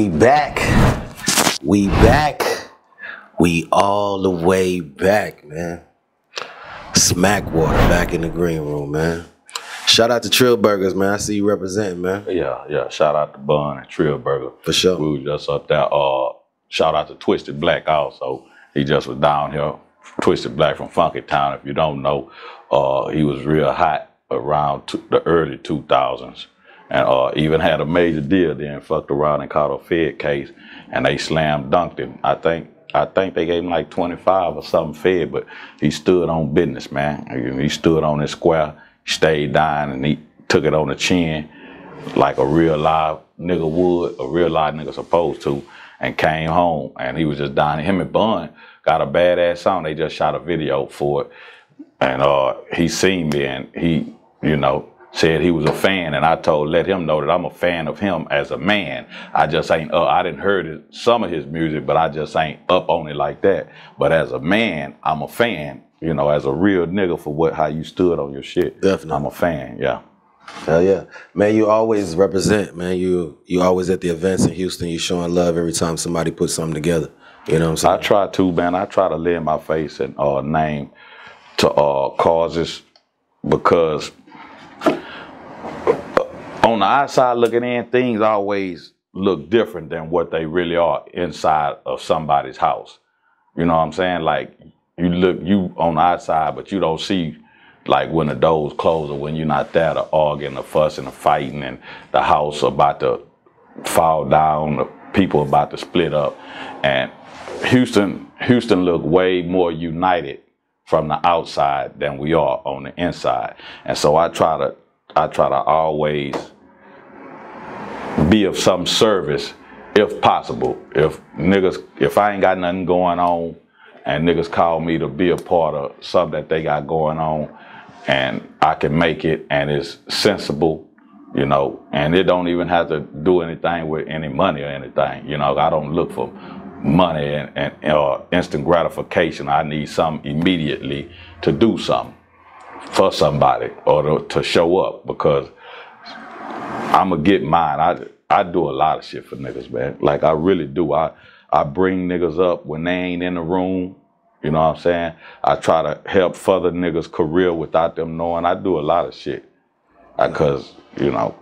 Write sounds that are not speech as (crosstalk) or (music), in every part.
We back. We back. We all the way back, man. Smack Smackwater back in the green room, man. Shout out to Trill Burgers, man. I see you representing, man. Yeah, yeah. Shout out to Bun and Trill Burger. For sure. We was just up there. Uh, shout out to Twisted Black also. He just was down here. Twisted Black from Funky Town. If you don't know, uh, he was real hot around the early 2000s. And uh, even had a major deal then, fucked around and caught a Fed case, and they slam dunked him. I think I think they gave him like 25 or something Fed, but he stood on business, man. He stood on his square, stayed down, and he took it on the chin like a real live nigga would, a real live nigga supposed to, and came home. And he was just down. Him and Bun got a badass song. They just shot a video for it. And uh, he seen me and he, you know, said he was a fan. And I told, let him know that I'm a fan of him as a man. I just ain't, uh, I didn't heard it, some of his music, but I just ain't up on it like that. But as a man, I'm a fan. You know, as a real nigga for what how you stood on your shit. Definitely. I'm a fan, yeah. Hell yeah. Man, you always represent, man. You you always at the events in Houston. You showing love every time somebody puts something together. You know what I'm saying? I try to, man. I try to lend my face and uh, name to uh, causes because on the outside looking in, things always look different than what they really are inside of somebody's house. You know what I'm saying? Like you look you on the outside, but you don't see like when the doors close or when you're not there, the arguing, the fussing, the fighting, and the house about to fall down, the people about to split up. And Houston, Houston look way more united from the outside than we are on the inside. And so I try to I try to always be of some service if possible. If niggas if I ain't got nothing going on and niggas call me to be a part of something that they got going on and I can make it and it's sensible, you know, and it don't even have to do anything with any money or anything. You know, I don't look for money and, and or instant gratification. I need something immediately to do something for somebody or to, to show up because I'm gonna get mine. I I do a lot of shit for niggas, man. Like I really do. I I bring niggas up when they ain't in the room. You know what I'm saying? I try to help further niggas' career without them knowing. I do a lot of shit. Because, you know,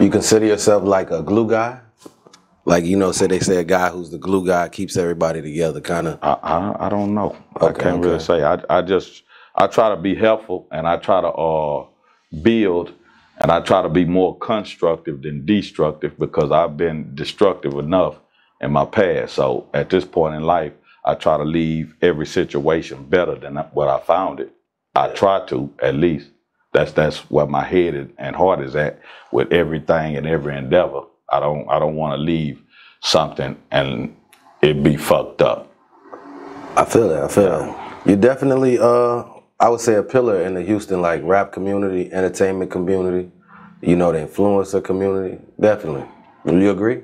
You consider yourself like a glue guy? Like you know, say they say a guy who's the glue guy keeps everybody together, kind of. I, I I don't know. I can't really say. I I just I try to be helpful and I try to uh build and I try to be more constructive than destructive because I've been destructive enough in my past. So at this point in life, I try to leave every situation better than what I found it. I try to at least. That's that's where my head and heart is at with everything and every endeavor. I don't I don't want to leave something and it be fucked up. I feel that. I feel that. You're definitely, uh, I would say, a pillar in the Houston like rap community, entertainment community. You know, the influencer community. Definitely. You agree?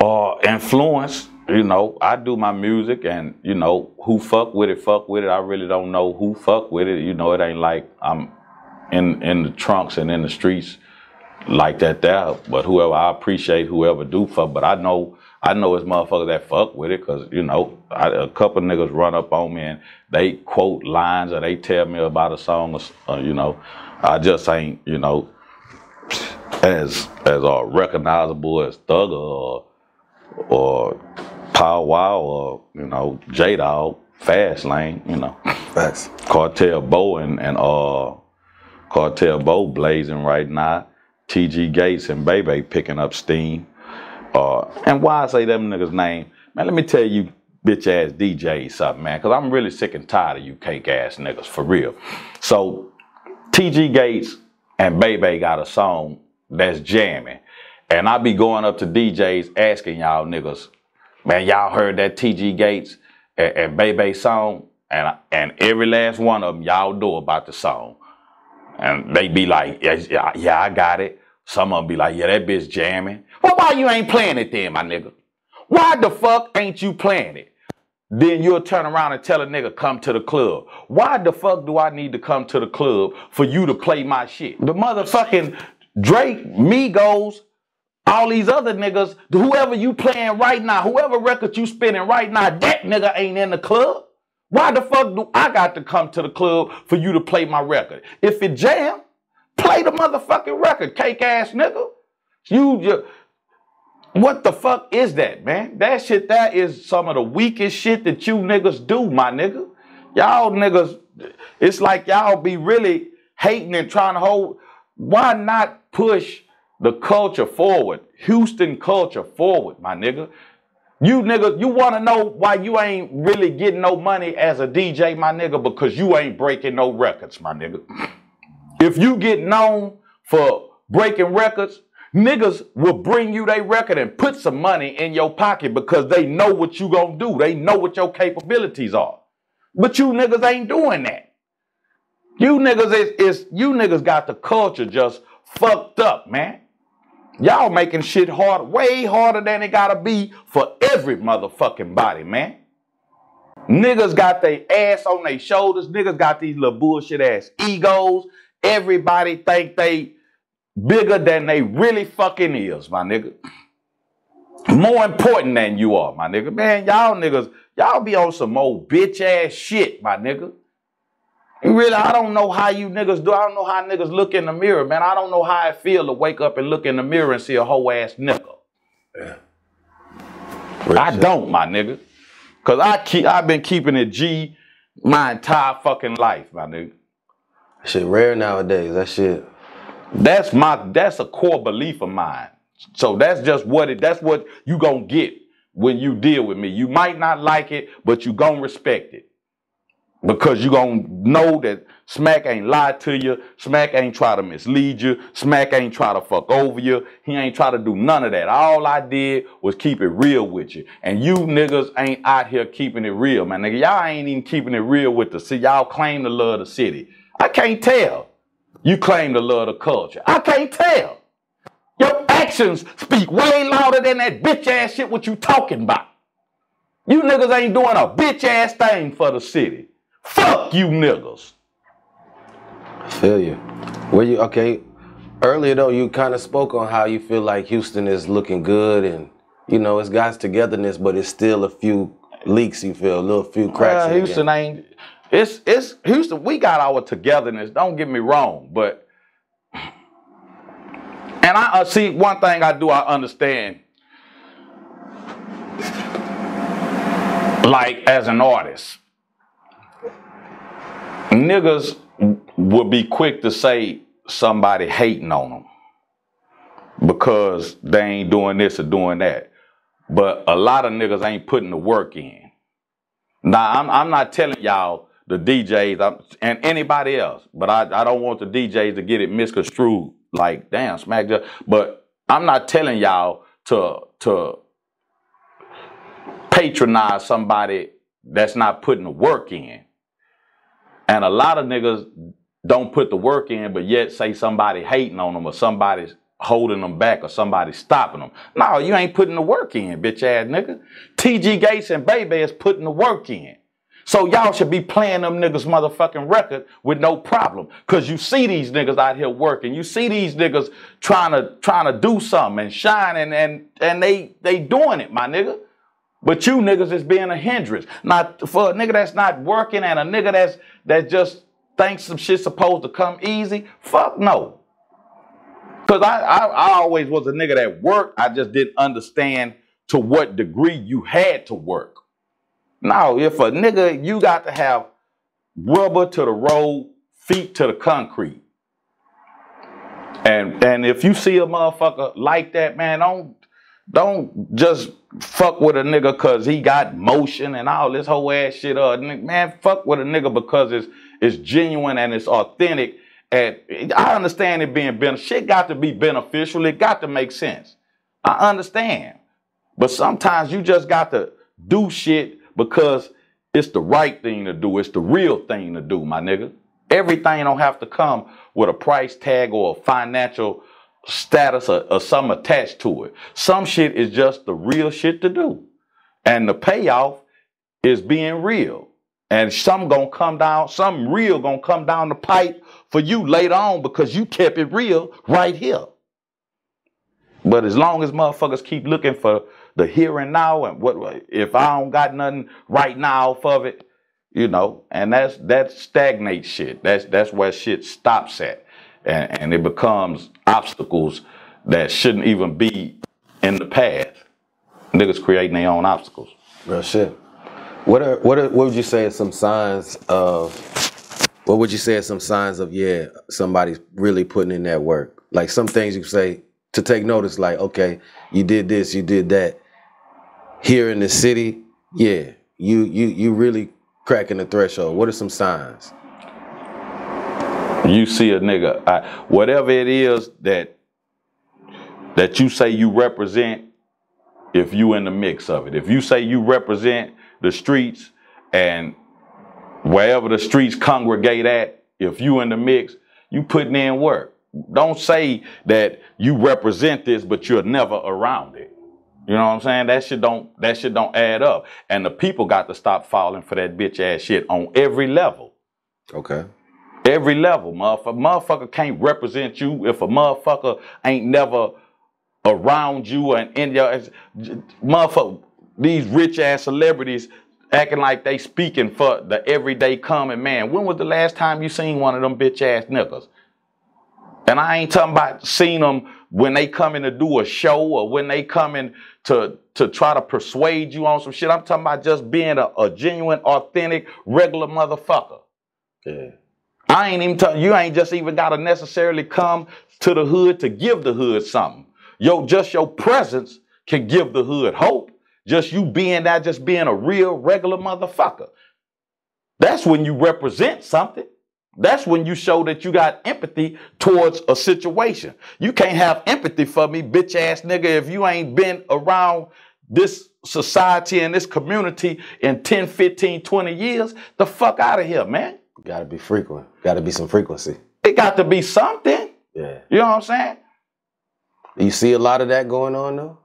uh influence you know i do my music and you know who fuck with it fuck with it i really don't know who fuck with it you know it ain't like i'm in in the trunks and in the streets like that there but whoever i appreciate whoever do fuck but i know i know it's motherfuckers that fuck with it because you know I, a couple niggas run up on me and they quote lines or they tell me about a song or, uh, you know i just ain't you know as as uh, recognizable as Thugger or or Pow Wow or you know J Dog, Fast Lane, you know Facts. Cartel Bow and and uh Cartel Bow blazing right now. TG Gates and Bebe picking up steam. Uh, and why I say them niggas name, man, let me tell you bitch ass DJs something, man, because I'm really sick and tired of you cake ass niggas, for real. So TG Gates and Bebe got a song that's jamming. And I be going up to DJs asking y'all niggas, man, y'all heard that TG Gates and, and Bebe song? And, and every last one of them, y'all know about the song. And they be like, yeah, yeah, I got it. Some of them be like, yeah, that bitch jamming. Well, why you ain't playing it then, my nigga? Why the fuck ain't you playing it? Then you'll turn around and tell a nigga, come to the club. Why the fuck do I need to come to the club for you to play my shit? The motherfucking Drake, Migos, All these other niggas, whoever you playing right now, whoever record you spinning right now, that nigga ain't in the club. Why the fuck do I got to come to the club for you to play my record? If it jam, play the motherfucking record, cake ass nigga. You just what the fuck is that, man? That shit that is some of the weakest shit that you niggas do, my nigga. Y'all niggas, it's like y'all be really hating and trying to hold. Why not push the culture forward? Houston culture forward, my nigga. You nigga, you want to know why you ain't really getting no money as a DJ, my nigga? Because you ain't breaking no records, my nigga. If you get known for breaking records, niggas will bring you their record and put some money in your pocket because they know what you gonna do. They know what your capabilities are. But you niggas ain't doing that. You niggas is, is you niggas got the culture just fucked up, man. Y'all making shit hard, way harder than it gotta be for every motherfucking body, man. Niggas got their ass on their shoulders. Niggas got these little bullshit ass egos. Everybody think they bigger than they really fucking is, my nigga. More important than you are, my nigga. Man, y'all niggas, y'all be on some old bitch ass shit, my nigga. You really, I don't know how you niggas do. I don't know how niggas look in the mirror, man. I don't know how it feel to wake up and look in the mirror and see a whole ass nigga. Yeah. I don't, my nigga. Cause I keep I've been keeping it G my entire fucking life, my nigga. Shit rare nowadays. That shit. That's my that's a core belief of mine. So that's just what it that's what you gonna get when you deal with me. You might not like it, but you gonna respect it. Because you gonna know that Smack ain't lied to you, Smack ain't try to mislead you, Smack ain't try to fuck over you, he ain't try to do none of that. All I did was keep it real with you. And you niggas ain't out here keeping it real, man. Nigga, y'all ain't even keeping it real with the city. Y'all claim to love the city. I can't tell. You claim to love the culture. I can't tell. Your actions speak way louder than that bitch ass shit what you talking about. You niggas ain't doing a bitch ass thing for the city. Fuck you niggas. I feel you. Were you okay? Earlier though, you kind of spoke on how you feel like Houston is looking good and you know it's got togetherness, but it's still a few leaks. You feel a little few cracks. Uh, well, Houston ain't. It's it's Houston. We got our togetherness. Don't get me wrong, but and I uh, see one thing I do. I understand. Like as an artist, niggas would be quick to say somebody hating on them because they ain't doing this or doing that. But a lot of niggas ain't putting the work in. Now, I'm, I'm not telling y'all the DJs and anybody else, but I, I don't want the DJs to get it misconstrued like, damn, smack just. But I'm not telling y'all to, to patronize somebody that's not putting the work in. And a lot of niggas don't put the work in, but yet say somebody hating on them or somebody's holding them back or somebody stopping them. No, you ain't putting the work in, bitch ass nigga. TG Gates and Baby is putting the work in. So y'all should be playing them niggas motherfucking record with no problem. Cause you see these niggas out here working. You see these niggas trying to trying to do something and shining and and they they doing it, my nigga. But you niggas is being a hindrance. Not for a nigga that's not working and a nigga that's that just thinks some shit's supposed to come easy. Fuck no. Cause I, I, I always was a nigga that worked. I just didn't understand to what degree you had to work. Now, if a nigga, you got to have rubber to the road, feet to the concrete. And and if you see a motherfucker like that, man, don't don't just fuck with a nigga cause he got motion and all this whole ass shit. Uh, man, fuck with a nigga because it's it's genuine and it's authentic. And I understand it being beneficial. Shit got to be beneficial. It got to make sense. I understand. But sometimes you just got to do shit because it's the right thing to do. It's the real thing to do, my nigga. Everything don't have to come with a price tag or a financial status or, or something attached to it. Some shit is just the real shit to do. And the payoff is being real. And some gonna come down, some real gonna come down the pipe for you later on because you kept it real right here. But as long as motherfuckers keep looking for the here and now and what if I don't got nothing right now off of it, you know, and that's that stagnates shit. That's that's where shit stops at. And and it becomes obstacles that shouldn't even be in the path. Niggas creating their own obstacles. Real shit. What are what are what would you say are some signs of what would you say are some signs of yeah somebody's really putting in that work? Like some things you say to take notice, like okay, you did this, you did that. Here in the city, yeah, you you you really cracking the threshold. What are some signs? You see a nigga, I, whatever it is that that you say you represent, if you in the mix of it. If you say you represent the streets and wherever the streets congregate at, if you in the mix, you putting in work. Don't say that you represent this, but you're never around it. You know what I'm saying? That shit don't that shit don't add up. And the people got to stop falling for that bitch ass shit on every level. Okay. Every level, motherfucker. Motherfucker can't represent you if a motherfucker ain't never around you and in your motherfucker. These rich ass celebrities acting like they speaking for the everyday common man. When was the last time you seen one of them bitch ass niggas? And I ain't talking about seeing them when they come in to do a show or when they coming to to try to persuade you on some shit. I'm talking about just being a, a genuine, authentic, regular motherfucker. Yeah. I ain't even talking. you ain't just even gotta necessarily come to the hood to give the hood something. Yo, just your presence can give the hood hope. Just you being that, just being a real regular motherfucker. That's when you represent something. That's when you show that you got empathy towards a situation. You can't have empathy for me, bitch ass nigga, if you ain't been around this society and this community in 10, 15, 20 years. The fuck out of here, man. Gotta be frequent. Gotta be some frequency. It got to be something. Yeah. You know what I'm saying? You see a lot of that going on though?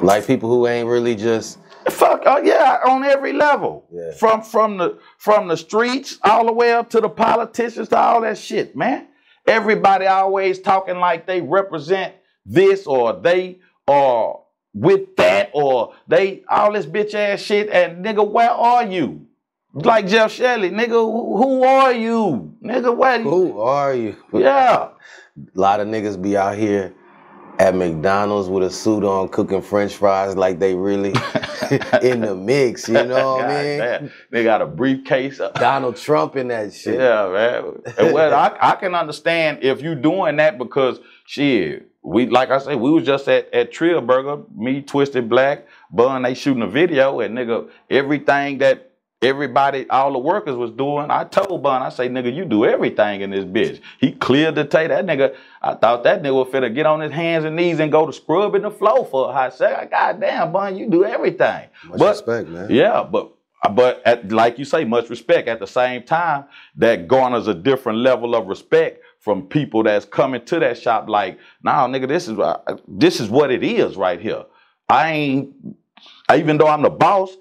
Like people who ain't really just Fuck, oh yeah, on every level. Yeah. From from the from the streets all the way up to the politicians to all that shit, man. Everybody always talking like they represent this or they are with that or they all this bitch ass shit. And nigga, where are you? Like Jeff Shelley, nigga, who, are you? Nigga, where you? who are you? Yeah. A (laughs) lot of niggas be out here at McDonald's with a suit on cooking french fries like they really (laughs) in the mix, you know what I (laughs) mean? damn. They got a briefcase. Donald Trump in that shit. Yeah, man. And (laughs) well, I, I can understand if you doing that because shit, we like I say, we was just at at Trill Burger, me, Twisted Black, Bun, they shooting a video, and nigga, everything that everybody, all the workers was doing, I told Bun, I say, nigga, you do everything in this bitch. He cleared the tape. That nigga, I thought that nigga was finna get on his hands and knees and go to scrub in the floor for a hot second. God damn, Bun, you do everything. Much But- respect, man. yeah, but but at, like you say, much respect. At the same time, that garners a different level of respect from people that's coming to that shop. Like, nah, nigga, this is what- this is what it is right here. I ain't even though I'm the boss,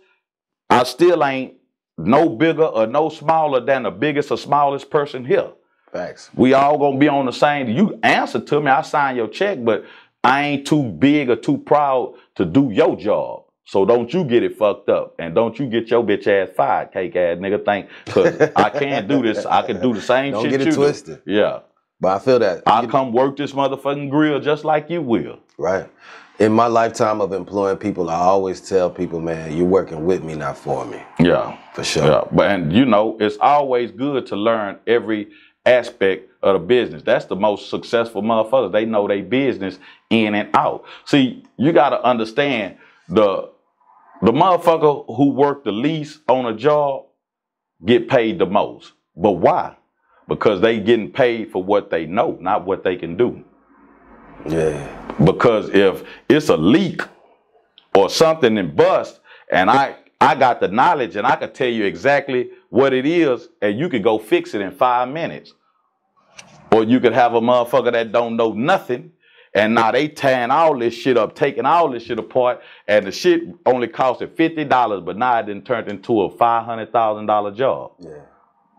I still ain't no bigger or no smaller than the biggest or smallest person here. Facts. We all gonna be on the same. You answer to me, I sign your check, but I ain't too big or too proud to do your job. So don't you get it fucked up, and don't you get your bitch ass fired, cake ass nigga. Think, cause I can't do this. I can do the same Don't shit get it you do. twisted. Yeah, But I feel that. I'll come work this motherfucking grill just like you will. Right. In my lifetime of employing people, I always tell people, man, you're working with me, not for me. Yeah. For sure. Yeah, but and you know, it's always good to learn every aspect of the business. That's the most successful motherfuckers. They know their business in and out. See, you gotta understand the the motherfucker who work the least on a job get paid the most. But why? Because they getting paid for what they know, not what they can do. Yeah. Because if it's a leak or something and bust, and I I got the knowledge and I could tell you exactly what it is, and you could go fix it in five minutes. Or you could have a motherfucker that don't know nothing, and now they tearing all this shit up, taking all this shit apart, and the shit only costed fifty dollars, but now it done turned into a five hundred thousand dollar job. Yeah.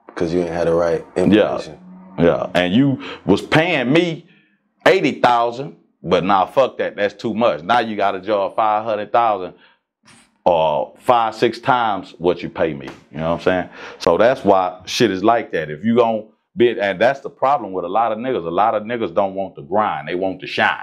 Because you ain't had the right information. Yeah, Yeah, and you was paying me eighty thousand, But now fuck that. That's too much. Now you got a job five hundred thousand or five, six times what you pay me. You know what I'm saying? So that's why shit is like that. If you gon' be and that's the problem with a lot of niggas. A lot of niggas don't want to grind. They want to shine.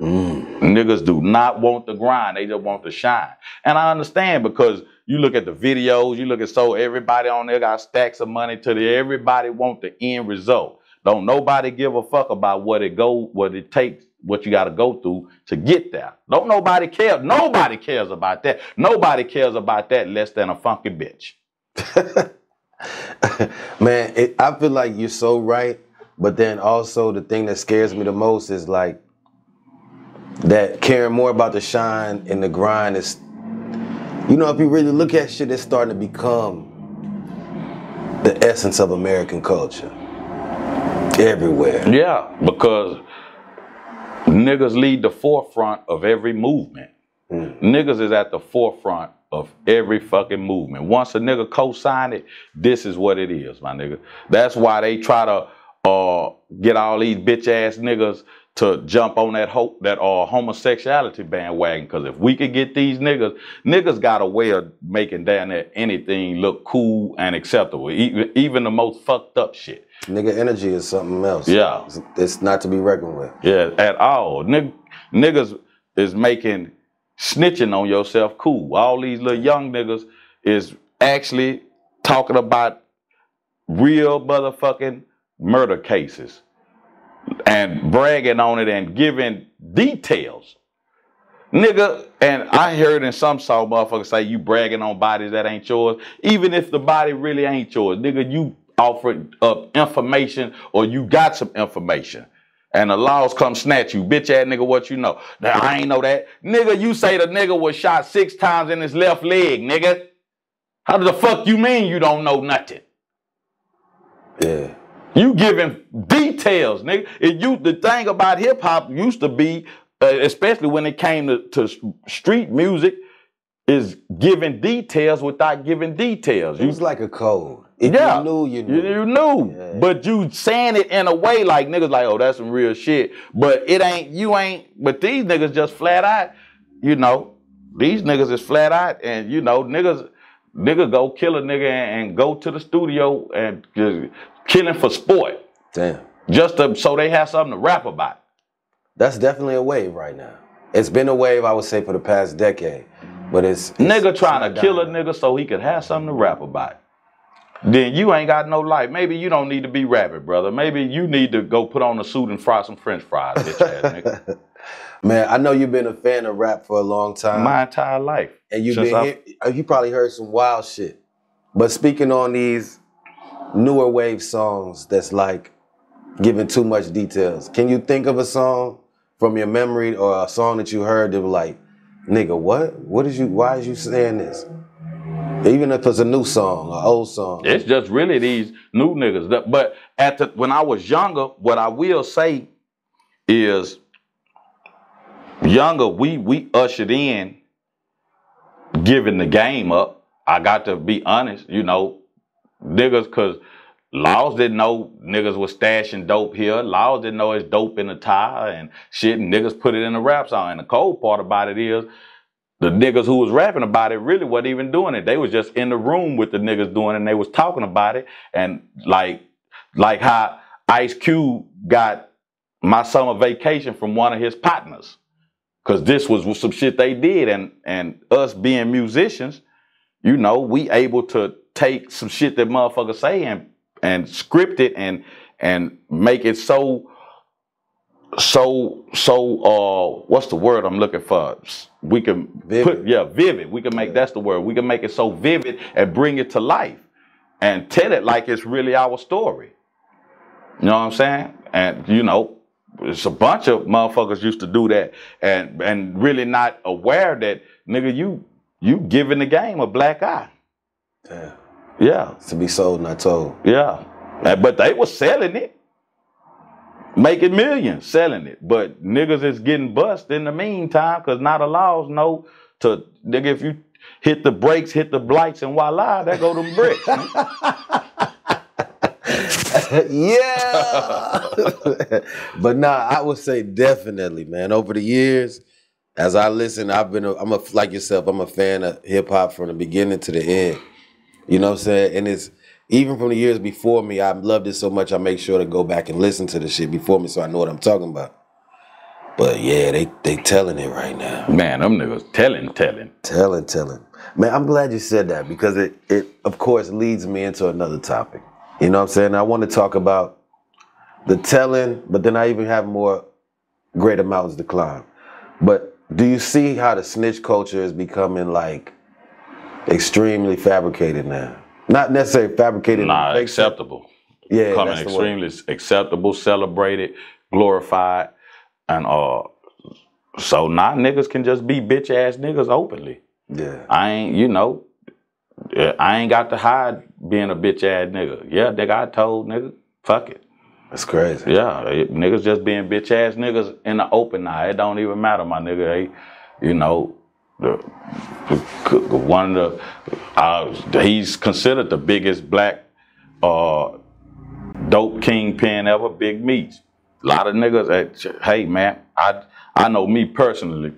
Mm. Niggas do not want the grind. They just want to shine. And I understand because you look at the videos, you look at so everybody on there got stacks of money to the everybody want the end result. Don't nobody give a fuck about what it go, what it takes, what you gotta go through to get there. Don't nobody care. Nobody cares about that. Nobody cares about that less than a funky bitch. (laughs) Man, it, I feel like you're so right, but then also the thing that scares me the most is like that caring more about the shine and the grind is, you know, if you really look at shit, it's starting to become the essence of American culture everywhere. Yeah, because niggas lead the forefront of every movement. Niggas is at the forefront of every fucking movement. Once a nigga co-sign it, this is what it is, my nigga. That's why they try to uh, get all these bitch ass niggas to jump on that hope that uh, homosexuality bandwagon. Cause if we could get these niggas, niggas got a way of making down there anything look cool and acceptable, even, even the most fucked up shit. Nigga energy is something else. Yeah. It's, it's not to be reckoned with. Yeah, at all. Nig- niggas is making snitching on yourself cool. All these little young niggas is actually talking about real motherfucking murder cases and bragging on it and giving details. Nigga, and I heard in some song motherfuckers say you bragging on bodies that ain't yours. Even if the body really ain't yours, nigga, you offered up information or you got some information. And the laws come snatch you. Bitch ass nigga, what you know? Now, I ain't know that. Nigga, you say the nigga was shot six times in his left leg, nigga. How the fuck you mean you don't know nothing? Yeah. You giving details, nigga. It you the thing about hip hop used to be, uh, especially when it came to, to street music, is giving details without giving details. It You was like a code. If yeah, you knew, you You, knew. you knew, Yeah. but you saying it in a way like niggas like, oh, that's some real shit. But it ain't. You ain't. But these niggas just flat out. You know, these niggas is flat out, and you know, niggas, nigga go kill a nigga and, and go to the studio and just killing for sport, Damn. just to, so they have something to rap about. That's definitely a wave right now. It's been a wave, I would say, for the past decade. But it's, it's Nigga trying to kill a nigga so he could have something to rap about. Then you ain't got no life. Maybe you don't need to be rapping, brother. Maybe you need to go put on a suit and fry some French fries, bitch ass nigga. (laughs) Man, I know you've been a fan of rap for a long time. My entire life. and you've been I- hear- uh, you probably heard some wild shit. But speaking on these newer wave songs that's like giving too much details, can you think of a song from your memory or a song that you heard that was like, nigga, what? What is you why is you saying this? Even if it's a new song or old song. It's just really these new niggas. But at the when I was younger, what I will say is younger, we we ushered in giving the game up. I got to be honest, you know, niggas cause Laws didn't know niggas was stashing dope here. Laws didn't know it's dope in the tire and shit, and niggas put it in the rap song. And the cold part about it is the niggas who was rapping about it really wasn't even doing it. They was just in the room with the niggas doing it and they was talking about it. And like like how Ice Cube got my summer vacation from one of his partners. Cause this was some shit they did. And and us being musicians, you know, we able to take some shit that motherfuckers say and and script it and and make it so so so uh what's the word I'm looking for? We can Vivid. put yeah, vivid. We can make that's the word. We can make it so vivid and bring it to life and tell it like it's really our story. You know what I'm saying? And you know, it's a bunch of motherfuckers used to do that and and really not aware that nigga you you giving the game a black eye. Yeah. Yeah. To be sold, not told. Yeah. But they were selling it. Making millions selling it. But niggas is getting bust in the meantime because not a laws know to nigga if you hit the brakes, hit the blights, and voila, there go them bricks. (laughs) yeah. (laughs) but nah, I would say definitely, man. Over the years, as I listen, I've been, a, I'm a like yourself. I'm a fan of hip hop from the beginning to the end. You know what I'm saying? And it's even from the years before me, I loved it so much. I make sure to go back and listen to the shit before me, so I know what I'm talking about. But yeah, they they telling it right now. Man, them niggas telling, telling. Telling, telling. Man, I'm glad you said that because it it of course leads me into another topic. You know what I'm saying? I want to talk about the telling, but then I even have more greater mountains to climb. But do you see how the snitch culture is becoming like extremely fabricated now? Not necessarily fabricated. Nah, acceptable. Yeah, Becoming that's the word. extremely acceptable, celebrated, glorified, and uh so now niggas can just be bitch ass niggas openly. Yeah. I ain't, you know, I ain't got to hide being a bitch ass nigga. Yeah, nigga, I told nigga, fuck it. That's crazy. Yeah, niggas just being bitch ass niggas in the open now. It don't even matter, my nigga. They, you know, the, the one of the uh, he's considered the biggest black uh, dope kingpin ever. Big Meech. A lot of niggas. That, hey man, I I know me personally.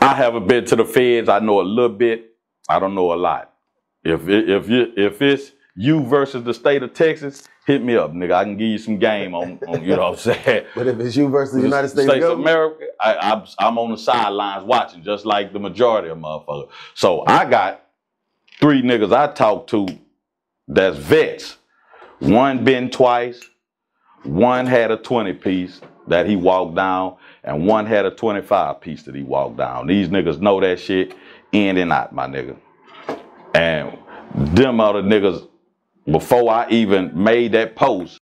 I haven't been to the feds. I know a little bit. I don't know a lot. If if you if it's you versus the state of Texas, hit me up, nigga. I can give you some game on, on you know what I'm (laughs) saying. But if it's you versus the United States, of America, I, I'm, I'm on the sidelines watching, just like the majority of motherfuckers. So I got three niggas I talked to that's vets. One been twice, one had a 20 piece that he walked down, and one had a 25 piece that he walked down. These niggas know that shit in and out, my nigga. And them other niggas, before I even made that post,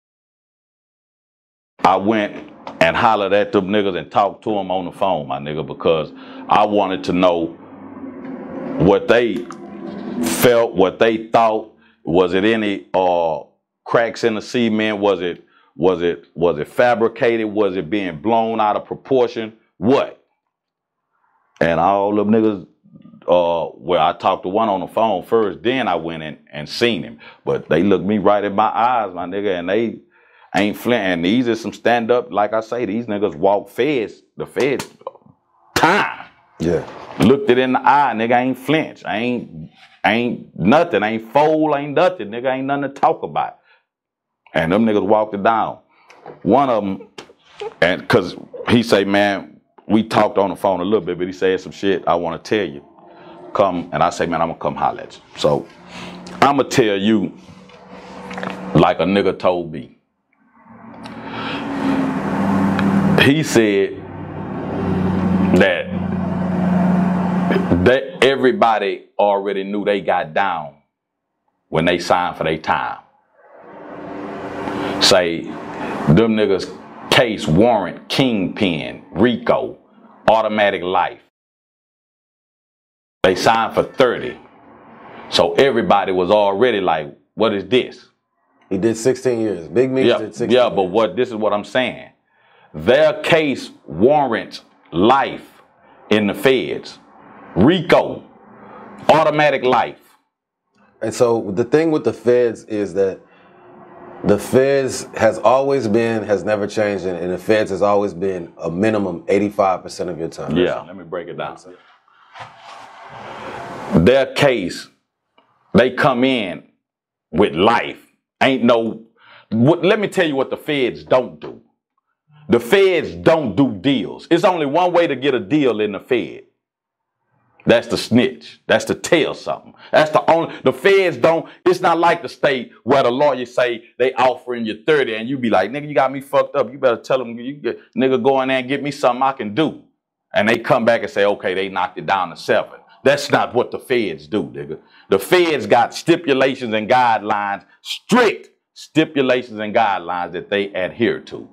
I went and hollered at them niggas and talked to them on the phone, my nigga, because I wanted to know what they felt, what they thought. Was it any uh, cracks in the cement? Was it was it was it fabricated? Was it being blown out of proportion? What? And all them niggas, uh, well, I talked to one on the phone first, then I went in and seen him. But they looked me right in my eyes, my nigga, and they ain't flint. And these are some stand up, like I say, these niggas walk feds, the feds, time. yeah. Looked it in the eye, nigga, I ain't flinch. I ain't, ain't nothing. I ain't fold, ain't nothing. Nigga, ain't nothing to talk about. And them niggas walked it down. One of them, and cause he say, man, we talked on the phone a little bit, but he said some shit I want to tell you. Come, and I say, man, I'm gonna come holler at you. So I'm gonna tell you like a nigga told me. He said that that everybody already knew they got down when they signed for their time. Say, them niggas case warrant, kingpin, RICO, automatic life. They signed for 30. So everybody was already like, what is this? He did 16 years. Big Meech Yeah, did 16 yeah, but what this is what I'm saying. Their case warrants life in the feds. RICO, automatic life. And so the thing with the feds is that the feds has always been, has never changed, and and the feds has always been a minimum 85% of your time. Yeah, let me break it down. Their case, they come in with life. Ain't no. What, let me tell you what the feds don't do. The feds don't do deals. It's only one way to get a deal in the Fed. That's the snitch. That's to tell something. That's the only. The feds don't. It's not like the state where the lawyers say they offering you thirty and you be like, nigga, you got me fucked up. You better tell them, you get, nigga, go in there and get me something I can do. And they come back and say, okay, they knocked it down to seven. That's not what the feds do, nigga. The feds got stipulations and guidelines, strict stipulations and guidelines that they adhere to.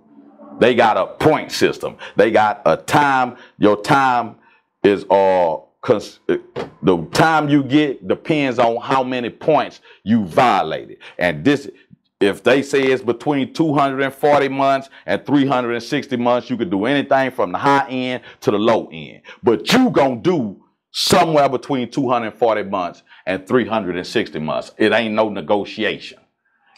They got a point system. They got a time. Your time is all. The time you get depends on how many points you violated. And this, if they say it's between 240 months and 360 months, you could do anything from the high end to the low end. But you gonna do somewhere between 240 months and 360 months. It ain't no negotiation.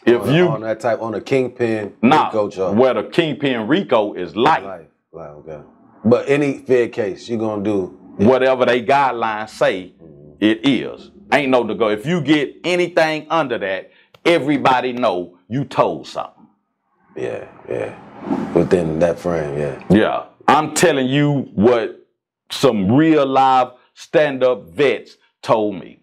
If on, you on that type on a kingpin nah, Rico charge. where the kingpin Rico is light, Life. Like, okay. But any Fed case, you're gonna do whatever they guidelines say, mm-hmm. it is. Ain't no to go. If you get anything under that, everybody know you told something. yeah, yeah. Within that frame, yeah. Yeah, I'm telling you what some real live stand-up vets told me,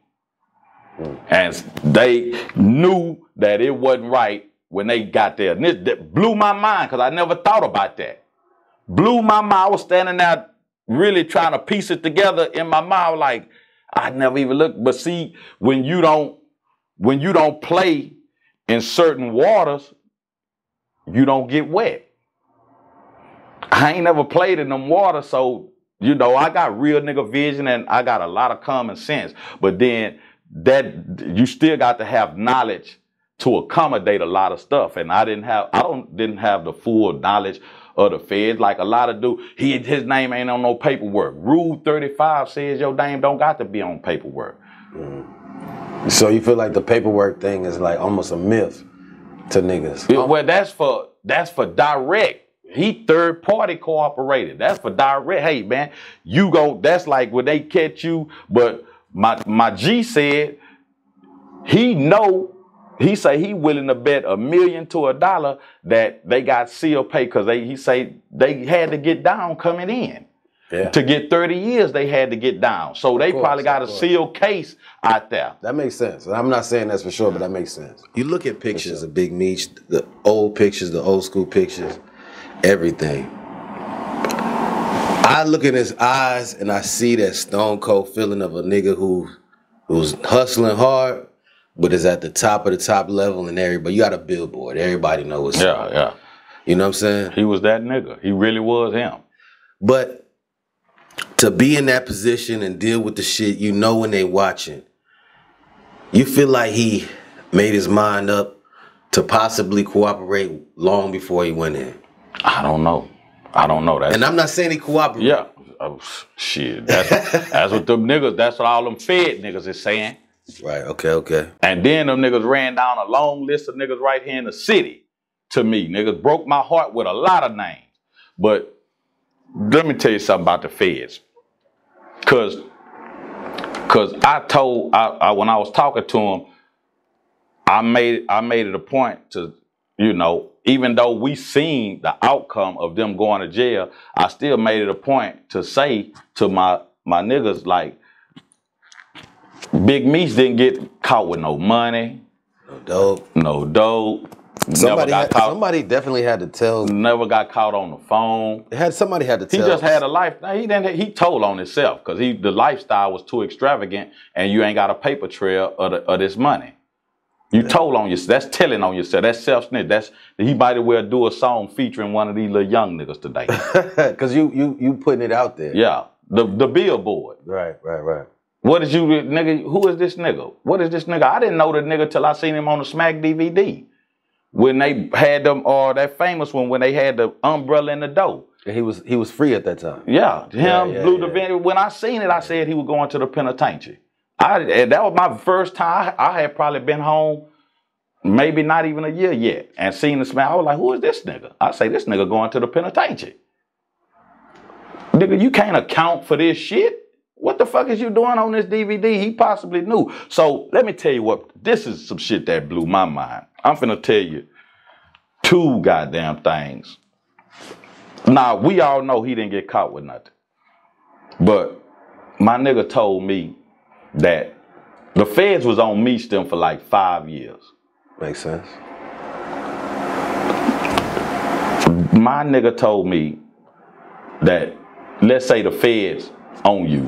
and they knew that it wasn't right when they got there. And that blew my mind because I never thought about that. Blew my mind. I was standing there really trying to piece it together in my mind, like I never even looked. But see, when you don't, when you don't play in certain waters, you don't get wet. I ain't never played in them water, so you know I got real nigga vision and I got a lot of common sense. But then that you still got to have knowledge to accommodate a lot of stuff, and I didn't have I don't didn't have the full knowledge of the feds like a lot of do. He his name ain't on no paperwork. Rule thirty five says your name don't got to be on paperwork. Mm. So you feel like the paperwork thing is like almost a myth to niggas. It- well, that's for that's for direct. He third party cooperated. That's for direct. Hey man, you go. That's like when they catch you. But my my G said he know. He say he willing to bet a million to a dollar that they got seal pay because they he say they had to get down coming in. Yeah. To get 30 years, they had to get down. So they course, probably got a course. sealed case out there. That makes sense. I'm not saying that's for sure, but that makes sense. You look at pictures of Big Meech, the old pictures, the old school pictures, everything. I look in his eyes and I see that stone cold feeling of a nigga who who's hustling hard, but is at the top of the top level and everybody you got a billboard. Everybody knows Yeah, yeah. You know what I'm saying? He was that nigga. He really was him. But to be in that position and deal with the shit you know when they watching, you feel like he made his mind up to possibly cooperate long before he went in. I don't know. I don't know. that. And I'm not saying he cooperated. yeah. Oh, shit. That's, that's what them niggas, that's what all them fed niggas is saying. Right, okay, okay. And then them niggas ran down a long list of niggas right here in the city to me. Niggas broke my heart with a lot of names. But let me tell you something about the feds. Cause, cause I told I, I when I was talking to him, I made I made it a point to, you know, even though we seen the outcome of them going to jail, I still made it a point to say to my my niggas like, Big Meech didn't get caught with no money, No dope. no dope, never Somebody, got had, caught, somebody definitely had to tell. never got caught on the phone. Had somebody had to tell. He tell. just had a life. He didn't. He told on himself because he the lifestyle was too extravagant, and you ain't got a paper trail of, the, of this money. You told on yourself. That's telling on yourself. That's self snitch. That's he might as well do a song featuring one of these little young niggas today. (laughs) Cause you you you putting it out there. yeah, the the billboard. Right, right, right. What is you nigga? Who is this nigga? What is this nigga? I didn't know the nigga till I seen him on the Smack DVD when they had them or that famous one when they had the umbrella in the dough. He was he was free at that time. Yeah, him, Yeah, yeah, Blue yeah. When I seen it, I said he was going to the penitentiary. I that was my first time. I, had probably been home, maybe not even a year yet, and seen the smell. I was like, "Who is this nigga?" I say, "This nigga going to the penitentiary." Nigga, you can't account for this shit. What the fuck is you doing on this DVD? He possibly knew. So let me tell you what. This is some shit that blew my mind. I'm finna tell you two goddamn things. Now we all know he didn't get caught with nothing. But my nigga told me that the feds was on me still for like five years. Makes sense. My nigga told me that let's say the feds on you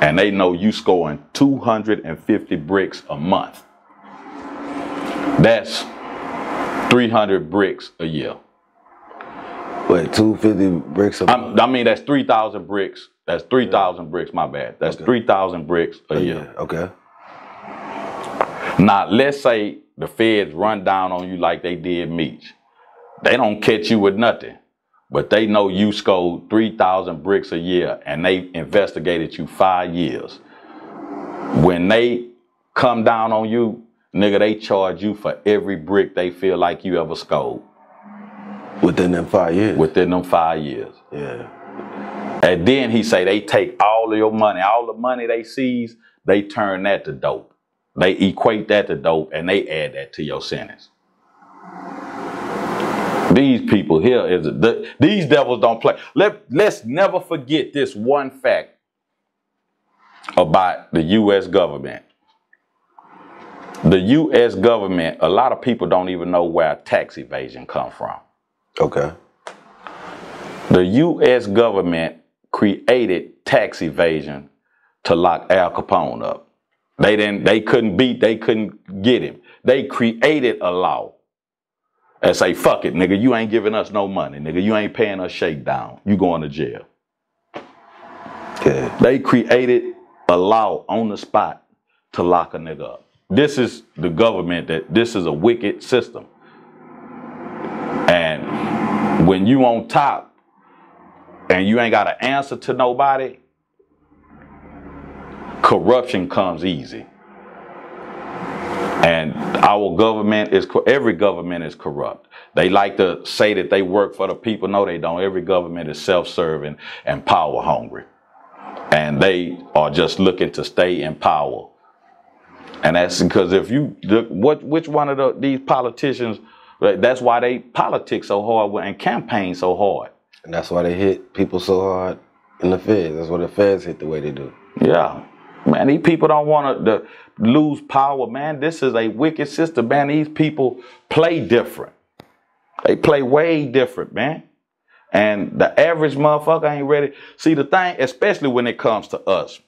and they know you scoring 250 bricks a month. That's 300 bricks a year. Wait, two fifty bricks of I'm, I mean, that's 3,000 bricks. That's 3,000 bricks, my bad. That's 3,000 bricks a year. Okay. Now, let's say the feds run down on you like they did Meech. They don't catch you with nothing, but they know you scored 3,000 bricks a year and they investigated you five years. When they come down on you, nigga, they charge you for every brick they feel like you ever stole Within them five years. within them five years. yeah. And then he say they take all of your money, all the money they seize, they turn that to dope. They equate that to dope and they add that to your sentence. These people here is the, these devils don't play. Let let's never forget this one fact about the U.S. government. The U.S. government, a lot of people don't even know where tax evasion come from. Okay. The U.S. government created tax evasion to lock Al Capone up. They didn't. They couldn't beat. They couldn't get him. They created a law and say, "Fuck it, nigga. You ain't giving us no money, nigga. You ain't paying us shakedown. You going to jail." Okay. They created a law on the spot to lock a nigga up. This is the government that this is a wicked system. And when you on top and you ain't got an answer to nobody, corruption comes easy. And our government is every government is corrupt. They like to say that they work for the people. No, they don't. Every government is self-serving and power hungry and they are just looking to stay in power. And that's because if you look, what which one of the, these politicians, that's why they politics so hard and campaign so hard. And that's why they hit people so hard in the feds. That's why the feds hit the way they do. Yeah, man, these people don't want to lose power, man. This is a wicked system, man. These people play different. They play way different, man. And the average motherfucker ain't ready. See, the thing, especially when it comes to us,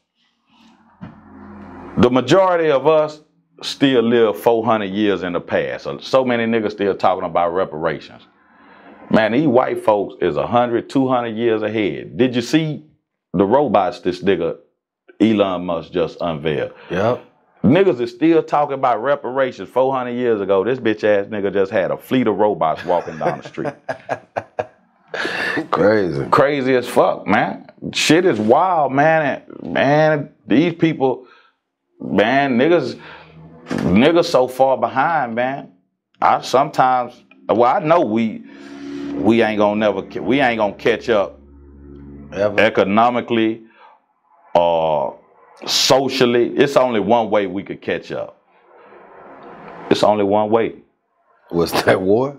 the majority of us still live 400 years in the past. So, so many niggas still talking about reparations. Man, these white folks is 100, 200 years ahead. Did you see the robots this nigga Elon Musk just unveiled? Yep. Niggas is still talking about reparations 400 years ago. This bitch ass nigga just had a fleet of robots walking down the street. (laughs) Crazy. Crazy as fuck, man. Shit is wild, man. And, man, these people, man, niggas, niggas so far behind, man. I sometimes, well, I know we, we ain't gonna never, we ain't gonna catch up Ever. economically or socially. It's only one way we could catch up. It's only one way. Was that war?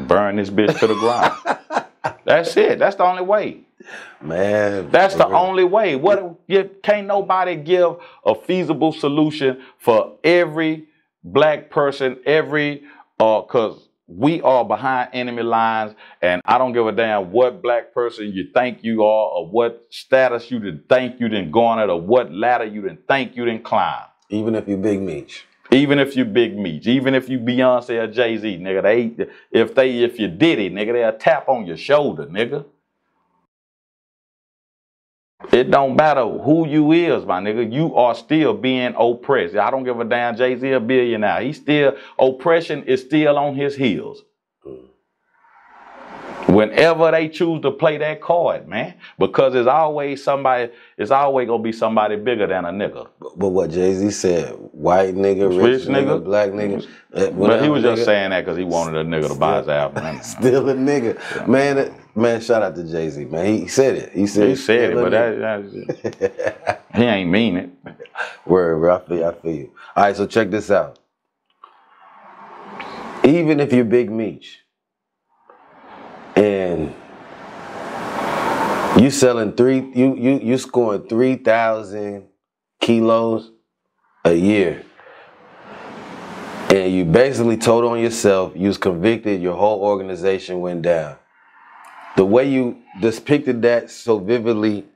Burn this bitch to the ground. (laughs) That's it. That's the only way. Man. That's the real. only way. What you can't nobody give a feasible solution for every black person, every uh cause we are behind enemy lines, and I don't give a damn what black person you think you are, or what status you didn't think you didn't garner, or what ladder you didn't think you didn't climb. Even if you big meech. Even if you Big Meech, even if you Beyonce or Jay Z, nigga, they if they if you did it, nigga, they'll tap on your shoulder, nigga. It don't matter who you is, my nigga. You are still being oppressed. I don't give a damn. Jay Z a billionaire. He still oppression is still on his heels. Whenever they choose to play that card, man, because it's always somebody. It's always gonna be somebody bigger than a nigga. But, but what Jay Z said, white nigga, rich, Rich nigga, nigga. black nigga. uh, But he was just nigga, saying that because he wanted a nigga to buy his album. (laughs) Still a nigga. Man, man, shout out to Jay Z, man. He said it. He said He said it, but nigga. that, (laughs) he ain't mean it. Word, bro. I feel, I feel you. All right, so check this out. Even if you're Big Meech and you selling three, you you you scoring three thousand kilos a year, and you basically told on yourself, you was convicted, your whole organization went down. The way you depicted that so vividly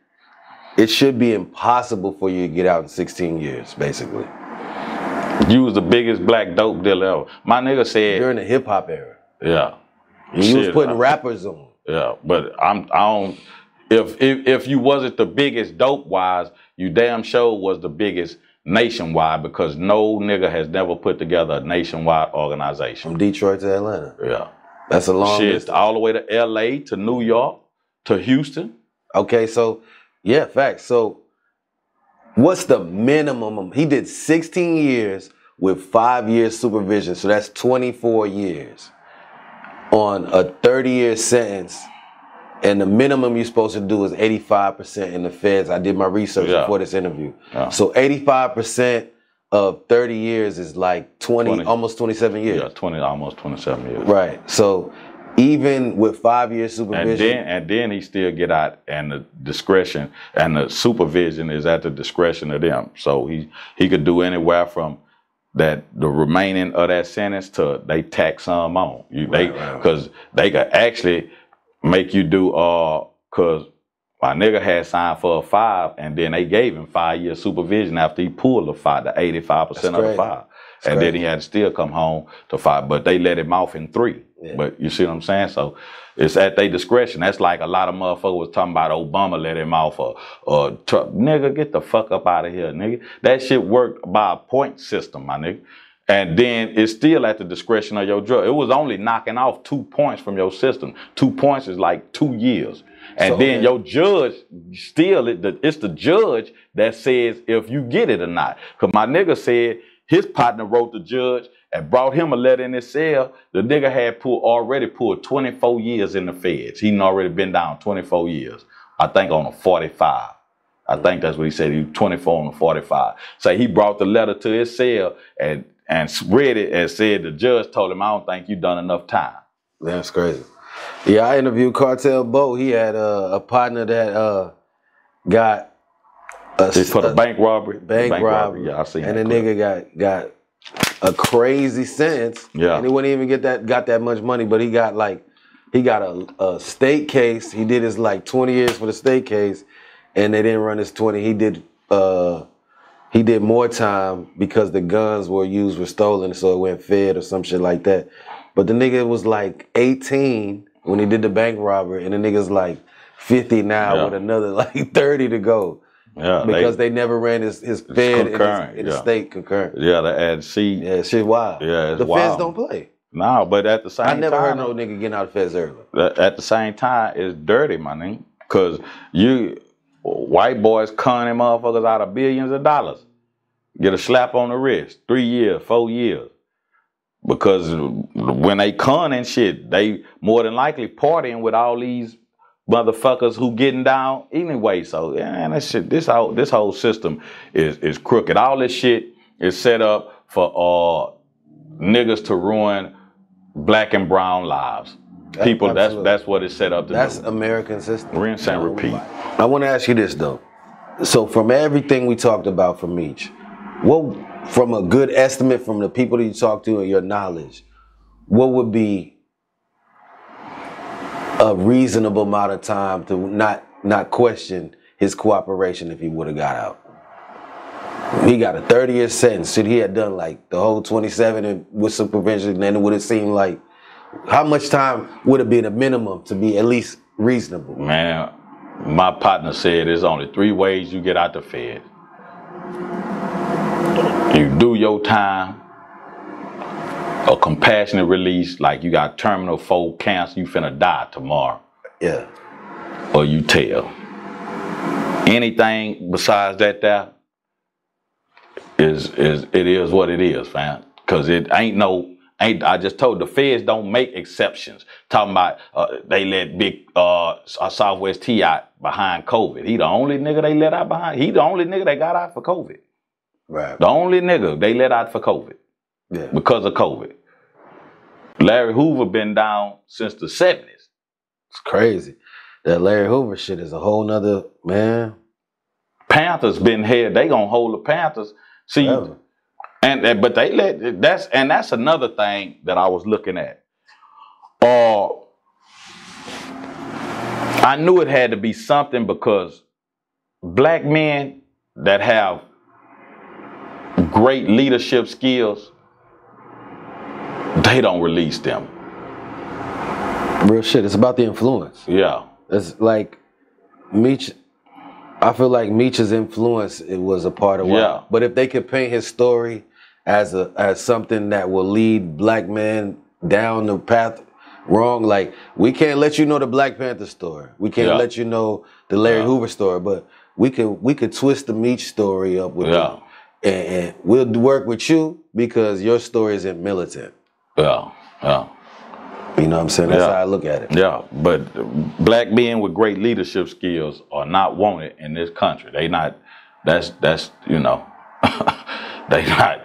it should be impossible for you to get out in 16 years, basically. You was the biggest black dope dealer ever. My nigga said, During the hip hop era. yeah, And you was putting I- rappers on. yeah. But I'm, I don't. If if if you wasn't the biggest dope wise, you damn sure was the biggest nationwide because no nigga has never put together a nationwide organization. From Detroit to Atlanta. Yeah, That's a long shit, list. all the way to L.A. to New York to Houston. Okay, so yeah, facts. So what's the minimum? He did 16 years. with five years supervision, so that's 24 years on a 30 year sentence. And the minimum you're supposed to do is 85% in the feds. I did my research Yeah. before this interview. Yeah. So 85% of 30 years is like 20, 20. almost 27 years. Yeah, twenty, almost twenty-seven years. Right. So even with five years And supervision, then and then he still get out and the discretion and the supervision is at the discretion of them. So he he could do anywhere from that the remaining of that sentence to they tack some on. You they Right, right. because they could actually make you do uh cause my nigga had signed for a five and then they gave him five year supervision after he pulled the five, the eighty five percent of the five. and then he had to still come home to five, but they let him off in three. Yeah. But you see what I'm saying? So it's at their discretion. That's like a lot of motherfuckers was talking about Obama let him off or, or uh, Trump. Nigga, get the fuck up out of here, nigga. That shit worked by a point system, my nigga. And then it's still at the discretion of your drug. It was only knocking off two points from your system. Two points is like two years. And So, then your judge still it, the, it's the judge that says if you get it or not. Cause my nigga said his partner wrote the judge and brought him a letter in his cell. The nigga had pulled already pulled 24 years in the feds. He'd already been down 24 years. I think on a 45. I think that's what he said. He was 24 on a 45. So he brought the letter to his cell and and read it and said the judge told him, I don't think you done enough time. That's crazy. Yeah, I interviewed Cartel Bo. He had uh, a partner that uh, got a, It's for the a bank robbery. The bank, robbery. Yeah, I seen And the clip. nigga got got a crazy sentence. Yeah. And he wouldn't even get that got that much money, but he got like he got a, a state case. He did his like 20 years for the state case, and they didn't run his 20. He did uh he did more time because the guns were used were stolen, so it went fed or some shit like that. But the nigga was like 18 when he did the bank robbery, and the nigga's like 50 now Yeah. with another (laughs) like 30 to go Yeah, because they, never ran his his fed in his, in yeah. state concurrent. yeah, the add C. Yeah, shit wild. Yeah, it's the wild. feds don't play. No, but at the same time, I never heard no nigga getting out of feds early. at the same time, it's dirty, my nigga. Cause you white boys conning motherfuckers out of billions of dollars. Get a slap on the wrist, three years, four years. Because when they conning shit, they more than likely partying with all these motherfuckers who getting down anyway. So yeah, that shit, this whole this whole system is is crooked. All this shit is set up for uh niggas to ruin black and brown lives. People, that's that's what it's set up to That's do. That's American system. Rinse and repeat. I want to ask you this though. So from everything we talked about from each, what from a good estimate from the people that you talk to and your knowledge, what would be a reasonable amount of time to not not question his cooperation if he would have got out? He got a 30 year sentence. Should he had done like the whole 27 and with supervision, then it would have seemed like how much time would have been a minimum to be at least reasonable? Man, my partner said there's only three ways you get out the Fed. You do your time, a compassionate release, like you got terminal four cancer, you finna die tomorrow, Yeah. or you tell. Anything besides that, there is is it is what it is, fam. Cause it ain't no ain't. I just told the feds don't make exceptions. Talking about uh, they let big uh, Southwest T out behind COVID. He the only nigga they let out behind. He the only nigga they got out for COVID. Right. The only nigga they let out for COVID Yeah. because of COVID. Larry Hoover been down since the seventies. It's crazy. That Larry Hoover shit is a whole nother man. Panthers been here. They gonna hold the Panthers. See, and, and but they let that's and that's another thing that I was looking at. Uh, I knew it had to be something because black men that have great leadership skills, they don't release them. Real shit. It's about the influence. Yeah, It's like Meech. I feel like Meech's influence it was a part of why. Yeah. But if they could paint his story as a as something that will lead black men down the path wrong, like we can't let you know the Black Panther story. We can't Yeah. let you know the Larry Yeah. Hoover story, but we could we could twist the Meech story up with Yeah. you. And, and we'll work with you because your story isn't militant. Yeah, yeah. You know what I'm saying? That's Yeah. how I look at it. Yeah, but black men with great leadership skills are not wanted in this country. They not. That's that's you know, (laughs) they not.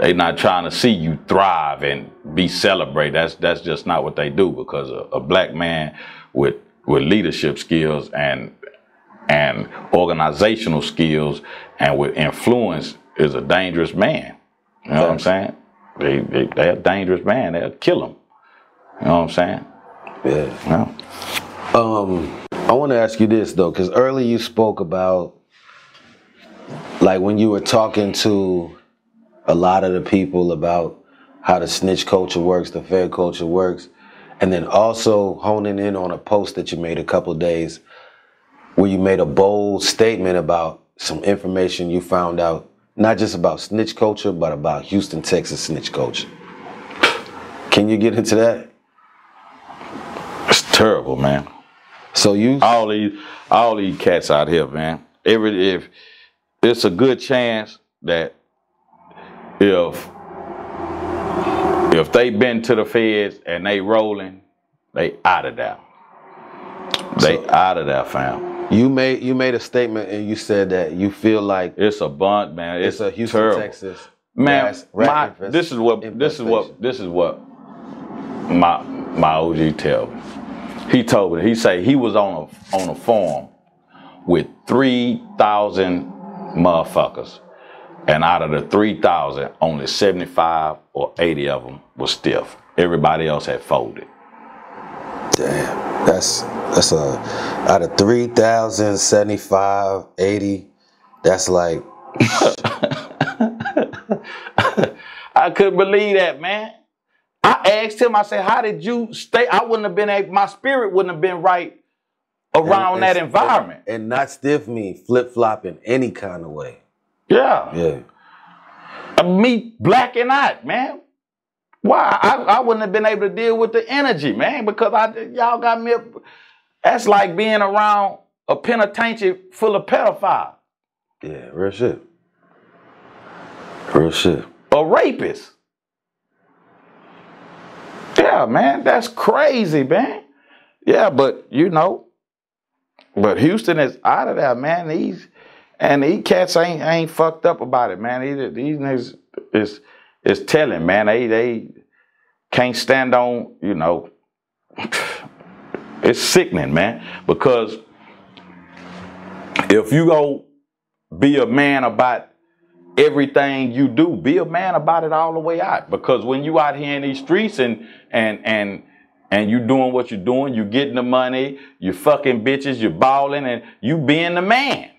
They not trying to see you thrive and be celebrated. That's that's just not what they do because a, a black man with with leadership skills and and organizational skills and with influence is a dangerous man. You know what I'm saying? They, they they're a dangerous man. They'll kill him. You know what I'm saying? Yeah. Yeah. Um, I want to ask you this though, because earlier you spoke about like when you were talking to a lot of the people about how the snitch culture works, the fair culture works, and then also honing in on a post that you made a couple days where you made a bold statement about some information you found out, not just about snitch culture, but about Houston, Texas snitch culture. Can you get into that? It's terrible, man. So you All these all these cats out here, man. Every if it's a good chance that if if they been to the feds and they rolling, they out of there. They So- out of there, fam. You made you made a statement and you said that you feel like It's a bunt, man. It's, it's a Houston, terrible. Texas. Man, my, this is what this is what this is what my my OG tell me. He told me he say he was on a on a farm with three thousand motherfuckers, and out of the three thousand, only seventy five or eighty of them was stiff. Everybody else had folded. Damn, that's that's a out of 3,000, 75, 80. That's like (laughs) I couldn't believe that, man. I asked him, I said, how did you stay? I wouldn't have been able, my spirit wouldn't have been right around and- that and- environment. And, not stiff me, flip flop in any kind of way. yeah. Yeah. Uh, Me blacking out, man. Why? I, I wouldn't have been able to deal with the energy, man, because I y'all got me up. That's like being around a penitentiary full of pedophiles, Yeah, real shit. Real shit. a rapist. Yeah, man, that's crazy, man. Yeah, but you know, but Houston is out of there, man. These and these cats ain't ain't fucked up about it, man. These these niggas is is telling, man. They they can't stand on, you know. It's sickening, man, because if you go be a man about everything you do, be a man about it all the way out. Because when you out here in these streets and and and and you doing what you're doing, you getting the money, you fucking bitches, you balling, and you being the man.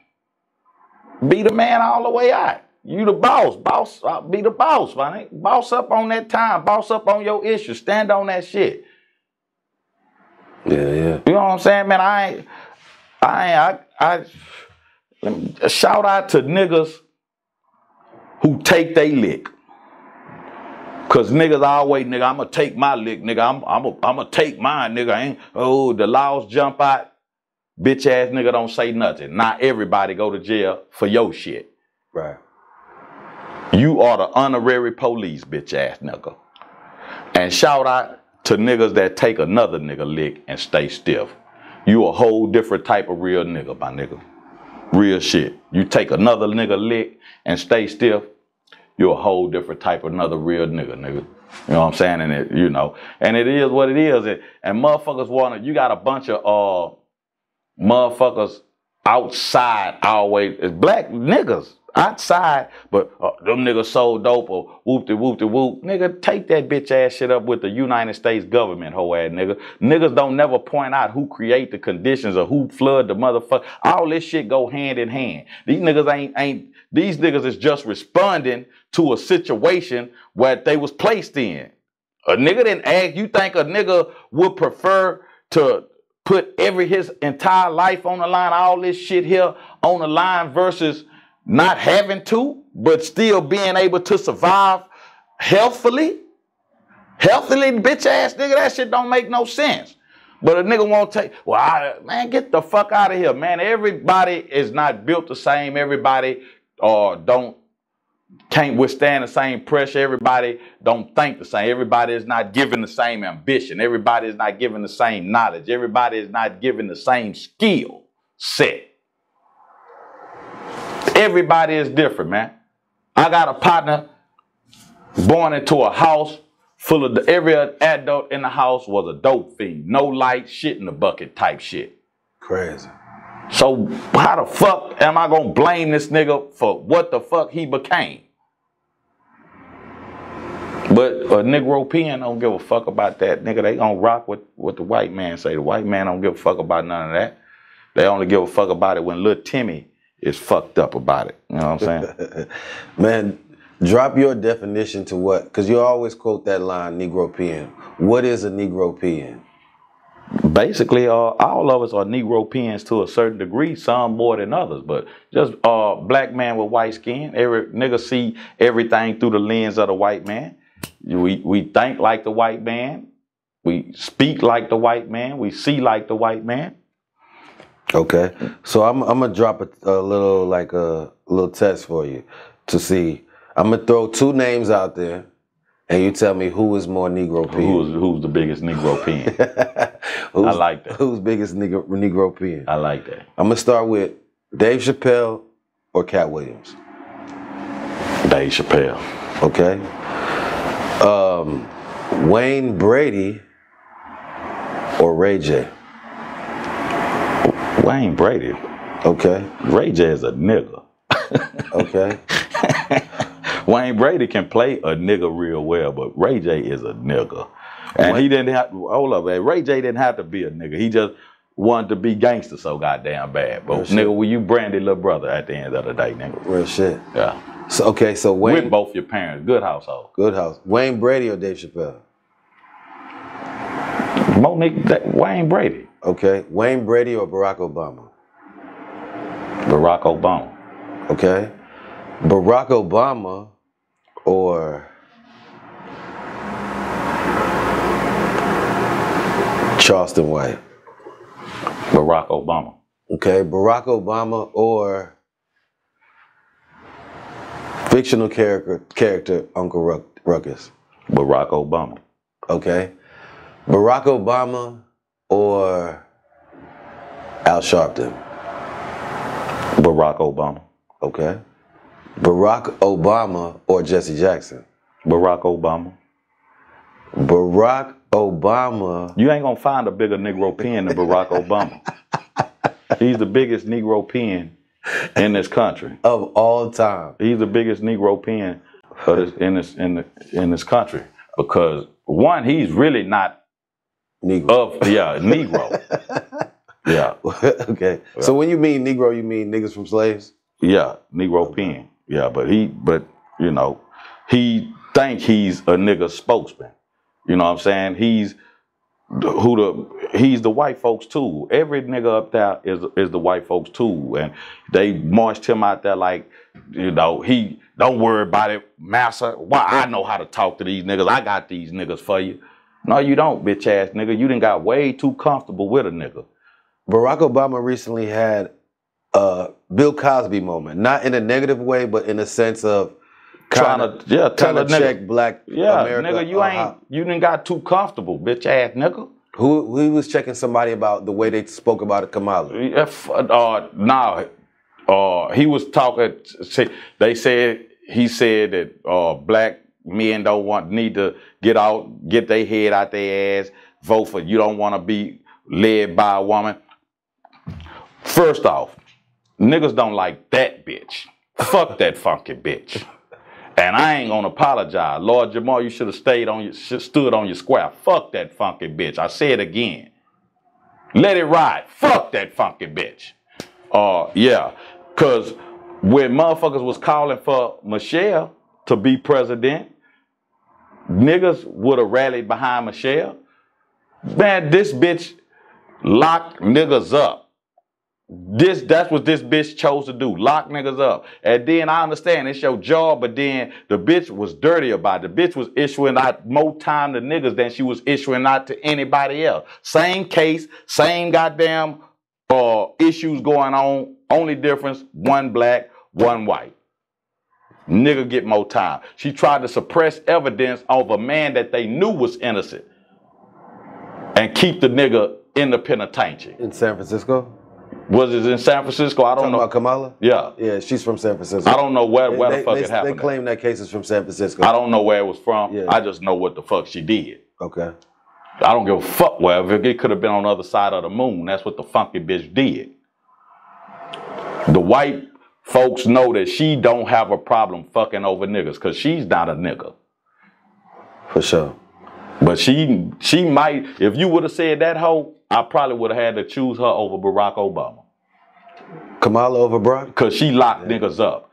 Be the man all the way out. You the boss. Boss, uh, be the boss, man. Boss up on that time. Boss up on your issue. Stand on that shit. Yeah, yeah. You know what I'm saying, man? I ain't, I ain't, I, I, me, shout out to niggas who take they lick. Cause niggas always, nigga, I'ma take my lick, nigga. I'm, I'm, a, I'ma take mine, nigga. I ain't, oh, the laws jump out. Bitch ass nigga don't say nothing. Not everybody go to jail for your shit. Right. You are the honorary police, bitch ass nigga. And shout out to niggas that take another nigga lick and stay stiff. You a whole different type of real nigga, my nigga. Real shit. You take another nigga lick and stay stiff, you're a whole different type of another real nigga, nigga. You know what I'm saying? And it, you know, and it is what it is. And, and motherfuckers wanna, you got a bunch of uh motherfuckers outside always It's black niggas outside, but uh, them niggas so dope or whoop de whoop de whoop. Nigga, take that bitch ass shit up with the United States government, hoe ass nigga. Niggas don't never point out who create the conditions or who flood the motherfucker. All this shit go hand in hand. These niggas ain't ain't these niggas is just responding to a situation where they was placed in. A nigga didn't ask. You think a nigga would prefer to put every his entire life on the line, all this shit here on the line versus not having to, but still being able to survive healthfully? Healthily, bitch ass nigga, that shit don't make no sense. But a nigga won't take, well, I, man, get the fuck out of here, man. Everybody is not built the same. Everybody uh, don't can't withstand the same pressure. Everybody don't think the same. Everybody is not given the same ambition. Everybody is not given the same knowledge. Everybody is not given the same skill set. Everybody is different, man. I got a partner born into a house full of the, every adult in the house was a dope fiend. No light, shit in the bucket type shit. Crazy. So how the fuck am I gonna blame this nigga for what the fuck he became? But a Negro pen don't give a fuck about that. Nigga, they gonna rock with what the white man say. The white man don't give a fuck about none of that. They only give a fuck about it when little Timmy is fucked up about it. You know what I'm saying? (laughs) Man, drop your definition to what, because you always quote that line, Negro pen. What is a Negro pen? Basically, uh, all of us are Negro pens to a certain degree, some more than others. But just uh, black man with white skin, every nigga see everything through the lens of the white man. We we think like the white man, we speak like the white man, we see like the white man. Okay, so I'm I'm gonna drop a, a little like a little test for you to see. I'm gonna throw two names out there, and you tell me who is more Negro. Who's who's the biggest Negro? (laughs) Who's- I like that. Who's biggest Negro, Negro pen? I like that. I'm gonna start with Dave Chappelle or Katt Williams. Dave Chappelle. Okay. Um, Wayne Brady or Ray J. Wayne Brady. Okay. Ray J is a nigga. Okay. (laughs) Wayne Brady can play a nigga real well, but Ray J is a nigga. And he didn't have hold up, man. Ray J didn't have to be a nigga. He just wanted to be gangster so goddamn bad. But Real nigga, were you Brandy little brother at the end of the day, nigga? Real shit. Yeah. So okay. So Wayne With both your parents. Good household. Good house. Wayne Brady or Dave Chappelle. Monique that, Wayne Brady. Okay. Wayne Brady or Barack Obama. Barack Obama. Okay. Barack Obama or Charleston White. Barack Obama. Okay. Barack Obama or fictional character character Uncle Ruck, Ruckus. Barack Obama. Okay. Barack Obama or Al Sharpton. Barack Obama. Okay. Barack Obama or Jesse Jackson. Barack Obama. Barack Obama. You ain't gonna find a bigger Negro pen than Barack Obama. (laughs) He's the biggest Negro pen in this country. of all time. He's the biggest Negro pen in this in the in this country because one, he's really not Negro. of yeah Negro. (laughs) Yeah, okay. So when you mean Negro, you mean niggas from slaves? yeah, Negro pen. Yeah, but he but you know he think he's a nigga spokesman. You know what I'm saying? He's the- who the he's the white folks too. Every nigga up there is is the white folks too, and they marched him out there like, you know, he don't worry about it, massa. Why I know how to talk to these niggas. I got these niggas for you. No, you don't, bitch ass nigga. You done got way too comfortable with a nigga. Barack Obama recently had a Bill Cosby moment, not in a negative way, but in a sense of Trying kind to yeah, tell trying a to nigga. check black Yeah, America. nigga, you uh, ain't you done got too comfortable, bitch ass nigga. Who who was checking somebody about the way they spoke about Kamala? If, uh, nah, uh, he was talking. say- They said he said that uh, black men don't want need to get out, get their head out their ass, vote for. You don't want to be led by a woman. First off, niggas don't like that bitch. Fuck that funky bitch. And I ain't gonna apologize. Lord Jamar, you should have stayed on your stood on your square. Fuck that funky bitch. I say it again. Let it ride. Fuck that funky bitch. Uh yeah. Cause when motherfuckers was calling for Michelle to be president, niggas would have rallied behind Michelle. Man, this bitch locked niggas up. This that's what this bitch chose to do. Lock niggas up. And then I understand it's your job, but then the bitch was dirty about it. The bitch was issuing out more time to niggas than she was issuing out to anybody else. Same case, same goddamn uh issues going on. Only difference, one black, one white. Nigga get more time. She tried to suppress evidence of a man that they knew was innocent and keep the nigga in the penitentiary. In San Francisco? Was it in San Francisco? I don't Talking know. about Kamala? yeah. Yeah, she's from San Francisco. I don't know where, where they, the fuck they, it happened. They claim that case is from San Francisco. I don't know where it was from. Yeah. I just know what the fuck she did. Okay. I don't give a fuck wherever. It could have been on the other side of the moon. That's what the funky bitch did. The white folks know that she don't have a problem fucking over niggas because she's not a nigga. For sure. But she she might, if you would have said that hoe, I probably would have had to choose her over Barack Obama. Kamala over Barack? Cause she locked niggas up.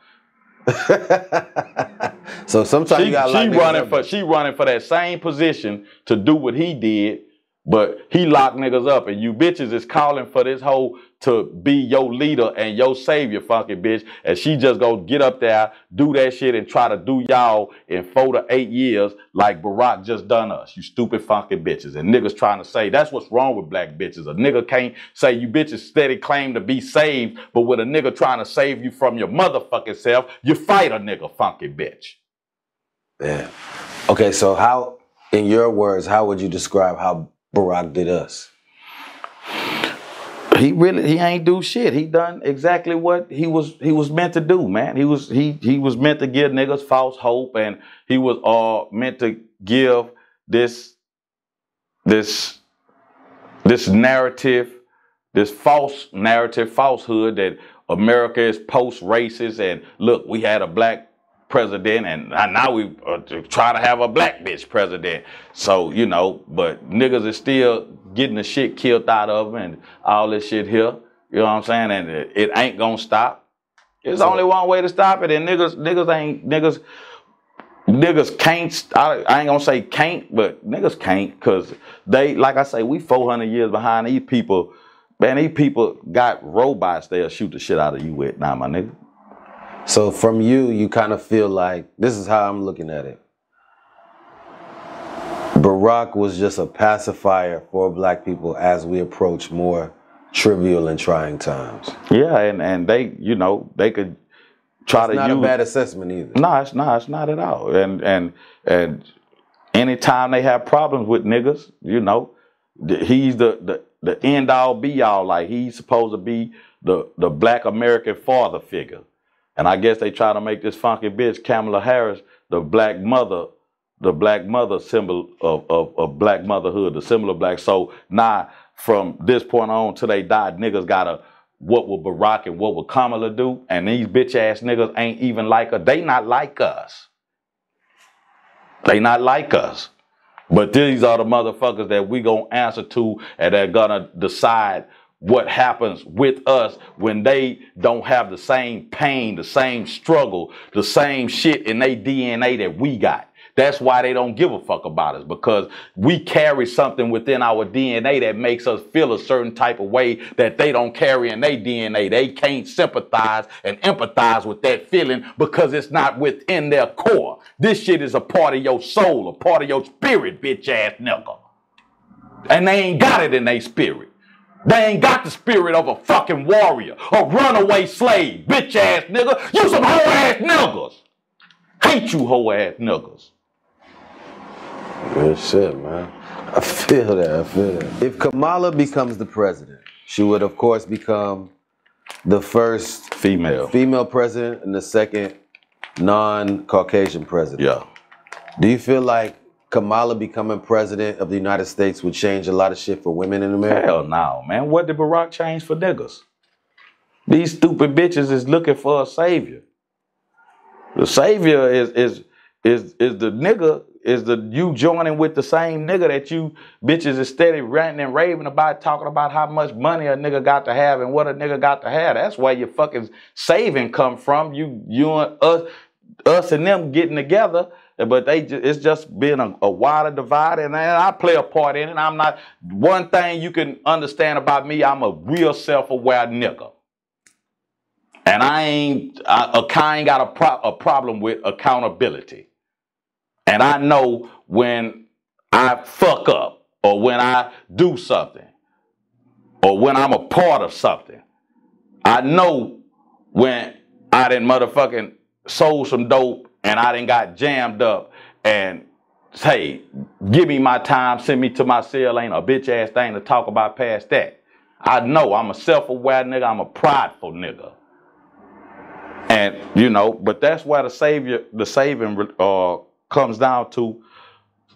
(laughs) So sometimes She, you got she running for she running for that same position to do what he did, but he locked niggas up, and you bitches is calling for this hoe to be your leader and your savior, funky bitch. And she just go get up there, do that shit, and try to do y'all in four to eight years like Barack just done us. You stupid funky bitches. And niggas trying to say that's what's wrong with black bitches. A nigga can't say you bitches steady claim to be saved, but with a nigga trying to save you from your motherfucking self, you fight a nigga, funky bitch. Yeah. Okay, so how, in your words, how would you describe how Barack did us? He really he ain't do shit. He done exactly what he was he was meant to do, man. He was he he was meant to give niggas false hope, and he was uh meant to give this this this narrative, this false narrative, falsehood that America is post racist, and look, we had a black president, and now we are trying to have a black bitch president. So you know, but niggas is still getting the shit killed out of them and all this shit here. You know what I'm saying? And it, it ain't gonna stop. There's only one way to stop it, and niggas, niggas ain't niggas. Niggas can't. I, I ain't gonna say can't, but niggas can't, cause they, like I say, we 400 years behind these people. Man, these people got robots they'll shoot the shit out of you with now, my nigga. So from you, you kind of feel like this is how I'm looking at it. Barack was just a pacifier for black people as we approach more trivial and trying times. Yeah, and and they, you know, they could try to Not use. a bad assessment either. No, it's not. It's not at all. And and and anytime they have problems with niggas, you know, he's the the the end all be all. Like he's supposed to be the the black American father figure. And I guess they try to make this funky bitch Kamala Harris the black mother, the black mother symbol of, of, of black motherhood, the symbol of black. So now from this point on till they die, niggas gotta what will Barack and what will Kamala do? And these bitch ass niggas ain't even like us. They not like us. They not like us. But these are the motherfuckers that we gonna answer to and they're gonna decide what happens with us when they don't have the same pain, the same struggle, the same shit in their DNA that we got. That's why they don't give a fuck about us because we carry something within our DNA that makes us feel a certain type of way that they don't carry in their DNA. They can't sympathize and empathize with that feeling because it's not within their core. This shit is a part of your soul, a part of your spirit, bitch ass nigga. And they ain't got it in their spirit. They ain't got the spirit of a fucking warrior, a runaway slave, bitch ass nigga. You some hoe ass niggas. Hate you hoe ass niggas. Good shit, man. I feel that. I feel that. If Kamala becomes the president, she would, of course, become the first Female. female president and the second non-Caucasian president. Yeah. Do you feel like Kamala becoming president of the United States would change a lot of shit for women in America? Hell no, man. What did Barack change for niggas? These stupid bitches is looking for a savior. The savior is is is is the nigga is the you joining with the same nigga that you bitches is steady ranting and raving about, talking about how much money a nigga got to have and what a nigga got to have. That's where your fucking saving come from. You you and us us and them getting together, but they ju- it's just been a, a wider divide, and I play a part in it. I'm not one thing you can understand about me. I'm a real self-aware nigga. And I ain't, I, I ain't got a, pro, a problem with accountability. And I know when I fuck up or when I do something or when I'm a part of something. I know when I didn't motherfucking sold some dope and I didn't got jammed up and hey, give me my time, send me to my cell, ain't a bitch ass thing to talk about past that. I know I'm a self-aware nigga, I'm a prideful nigga. And you know, but that's why the savior, the saving uh, comes down to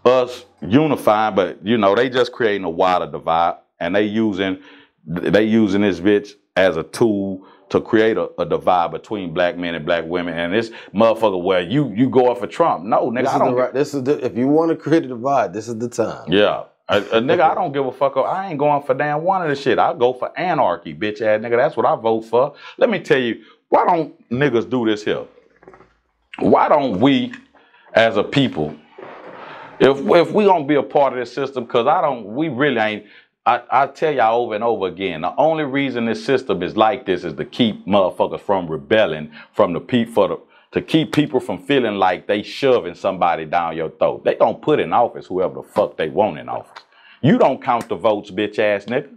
us unifying. But you know, they just creating a wider divide, and they using they using this bitch as a tool to create a, a, divide between black men and black women. And this motherfucker, where you you go up for Trump? No, nigga, This I is, don't. right, this is the, if you want to create a divide, this is the time. Yeah. A, a nigga, I don't give a fuck. Up. I ain't going for damn one of the shit. I go for anarchy, bitch ass nigga. That's what I vote for. Let me tell you, why don't niggas do this here? Why don't we, as a people, if if we gonna be a part of this system, cause I don't, we really ain't. I, I tell y'all over and over again, the only reason this system is like this is to keep motherfuckers from rebelling, from the people for the to keep people from feeling like they shoving somebody down your throat. They don't put in office whoever the fuck they want in office. You don't count the votes, bitch ass nigga.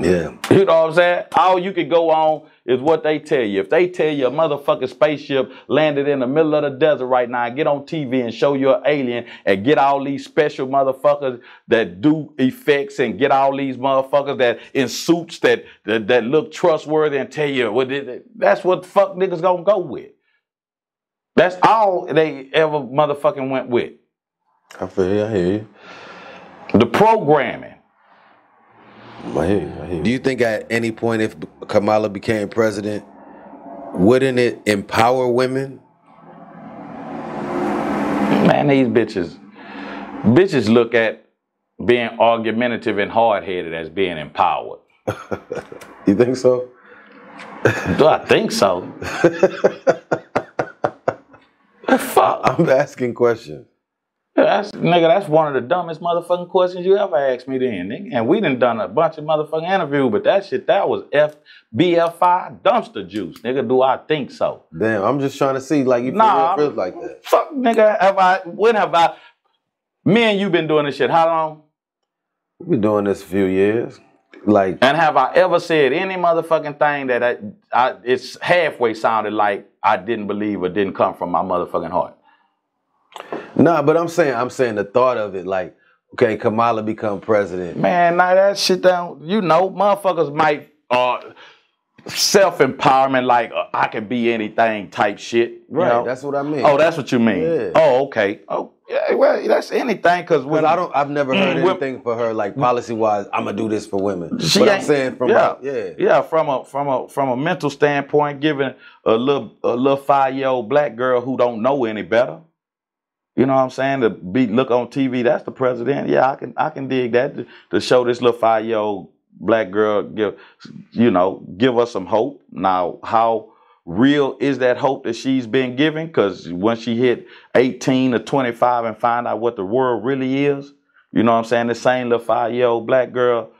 Yeah. You know what I'm saying? All you can go on is what they tell you. If they tell you a motherfucking spaceship landed in the middle of the desert right now, get on TV and show you an alien and get all these special motherfuckers that do effects and get all these motherfuckers that in suits that that, that look trustworthy and tell you what it, that's what the fuck niggas gonna go with. That's all they ever motherfucking went with. I feel you. I hear you. The programming. I hear you. I hear you. Do you think at any point, if Kamala became president, wouldn't it empower women? Man, these bitches, bitches look at being argumentative and hard headed as being empowered. (laughs) You think so? Do I think so? (laughs) fuck? I'm asking questions. That's nigga, that's one of the dumbest motherfucking questions you ever asked me then, nigga. And we done done a bunch of motherfucking interviews, but that shit, that was F BFI dumpster juice, nigga. Do I think so? Damn, I'm just trying to see, like, you Nah, feel, like that. Fuck, nigga, have I, when have I, me and you been doing this shit how long? We've been doing this a few years. Like, And have I ever said any motherfucking thing that I, I, it's halfway sounded like I didn't believe or didn't come from my motherfucking heart? Nah, but I'm saying, I'm saying the thought of it, like, okay, Kamala become president. Man, now that shit down, you know, motherfuckers might uh self empowerment like uh, I can be anything type shit. you Right, know? that's what I mean. Oh, that's what you mean. Yeah. Oh, okay. Oh, yeah, well, that's anything because Because I don't, I've never heard Mm, anything for her, like, policy wise, I'm gonna do this for women. She but I'm saying from, yeah, a- yeah. yeah, from a from a from a mental standpoint, giving a little a little five year old black girl who don't know any better. You know what I'm saying? To be look on TV, that's the president. Yeah, I can I can dig that to, to show this little five year old black girl give you know give us some hope. Now, how real is that hope that she's been given? Because when she hit 18 or 25 and find out what the world really is, you know what I'm saying? The same little five year old black girl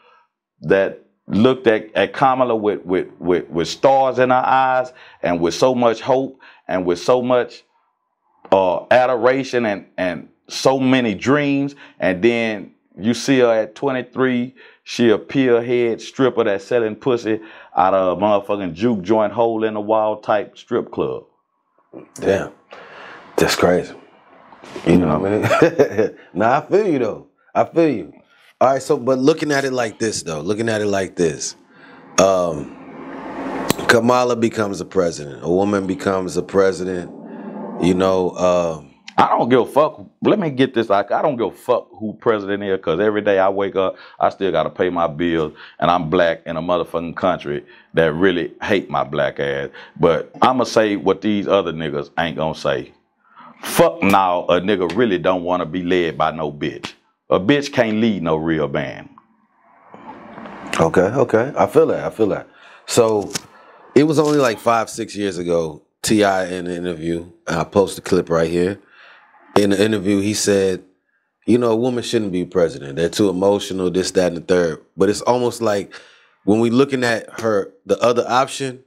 that looked at, at Kamala with, with, with, with stars in her eyes and with so much hope and with so much uh, adoration and, and so many dreams. And then you see her at 23, she a pill head stripper that's selling pussy out of a motherfucking juke joint hole in the wall type strip club. Damn. That's crazy. You know what I mean? (laughs) nah, I feel you though. I feel you. All right, so but looking at it like this though, looking at it like this, um, Kamala becomes a president. A woman becomes a president. You know, um, I don't give a fuck. Let me get this. Like, I don't give a fuck who president is, cause every day I wake up, I still gotta pay my bills, and I'm black in a motherfucking country that really hate my black ass. But I'ma say what these other niggas ain't gonna say. Fuck now, a nigga really don't wanna be led by no bitch. A bitch can't lead no real band. Okay, okay. I feel that. I feel that. So it was only like five, six years ago, T.I. in an interview, I post the clip right here. In the interview, he said, you know, a woman shouldn't be president. They're too emotional, this, that, and the third. But it's almost like when we looking at her, the other option,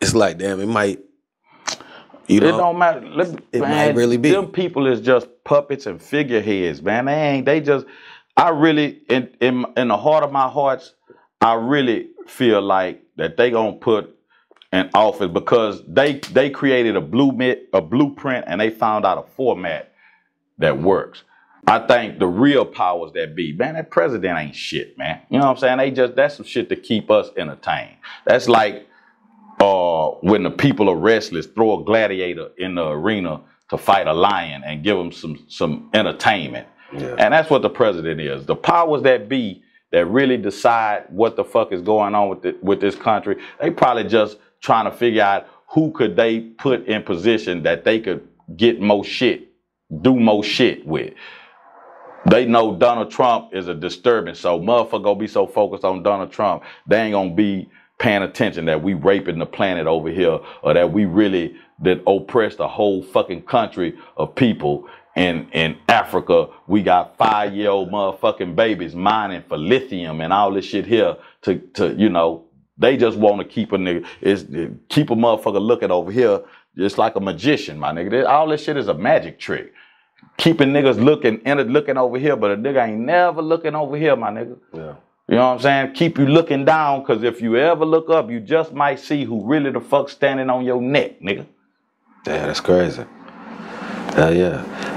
it's like, damn, it might, you It know, don't matter. Let- It might really be. Them people is just puppets and figureheads, man. They ain't. They just. I really, in in in the heart of my hearts, I really feel like that they gonna put in office because they they created a blueprint a blueprint and they found out a format that works. I think the real powers that be, man, that president ain't shit, man. You know what I'm saying? They just that's some shit to keep us entertained. That's like uh, when the people are restless, throw a gladiator in the arena to fight a lion and give them some some entertainment. Yeah. And that's what the president is. The powers that be that really decide what the fuck is going on with the, with this country, they probably just trying to figure out who could they put in position that they could get more shit, do more shit with. They know Donald Trump is a disturbance, so motherfucker gonna be so focused on Donald Trump, they ain't gonna be paying attention that we raping the planet over here, or that we really that oppress the whole fucking country of people. In in Africa, we got five year old motherfucking babies mining for lithium and all this shit here to to you know. They just want to keep a nigga is keep a motherfucker looking over here just like a magician, my nigga. All this shit is a magic trick keeping niggas looking and looking over here, but a nigga ain't never looking over here, my nigga. Yeah. You know what I'm saying? Keep you looking down, cause if you ever look up, you just might see who really the fuck standing on your neck, nigga. Yeah, that's crazy. Hell yeah.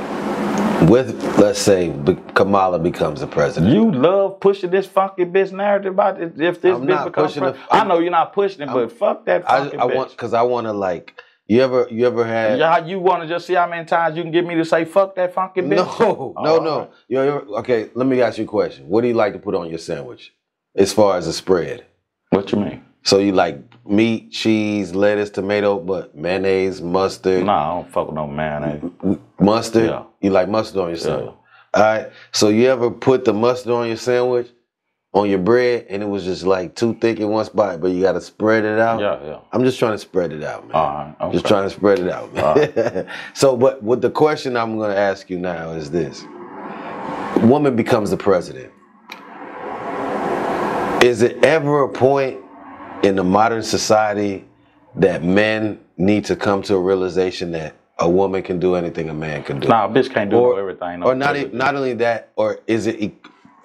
With let's say Kamala becomes the president. You love pushing this funky bitch narrative about it, if this I'm bitch becomes president. I know you're not pushing it, but fuck that I, funky I bitch. want because I want to like. You ever you ever had? yeah, you want to just see how many times you can get me to say fuck that funky bitch? No, no, Oh, no. alright. You ever, okay, let me ask you a question. What do you like to put on your sandwich, as far as a spread? What you mean? So you like meat, cheese, lettuce, tomato, but mayonnaise, mustard, Nah, I don't fuck with no mayonnaise. mustard. Yeah. You like mustard on your sandwich. All right. So you ever put the mustard on your sandwich, on your bread, and it was just like too thick in one spot, but you got to spread it out. Yeah, yeah. I'm just trying to spread it out, man. All right. Okay. Just trying to spread it out, man. (laughs) so, but what the question I'm going to ask you now is this: Woman becomes the president. Is it ever a point in the modern society that men need to come to a realization that a woman can do anything a man can do? Nah, a bitch can't do Or- everything. or not, e- not only that, or is it e-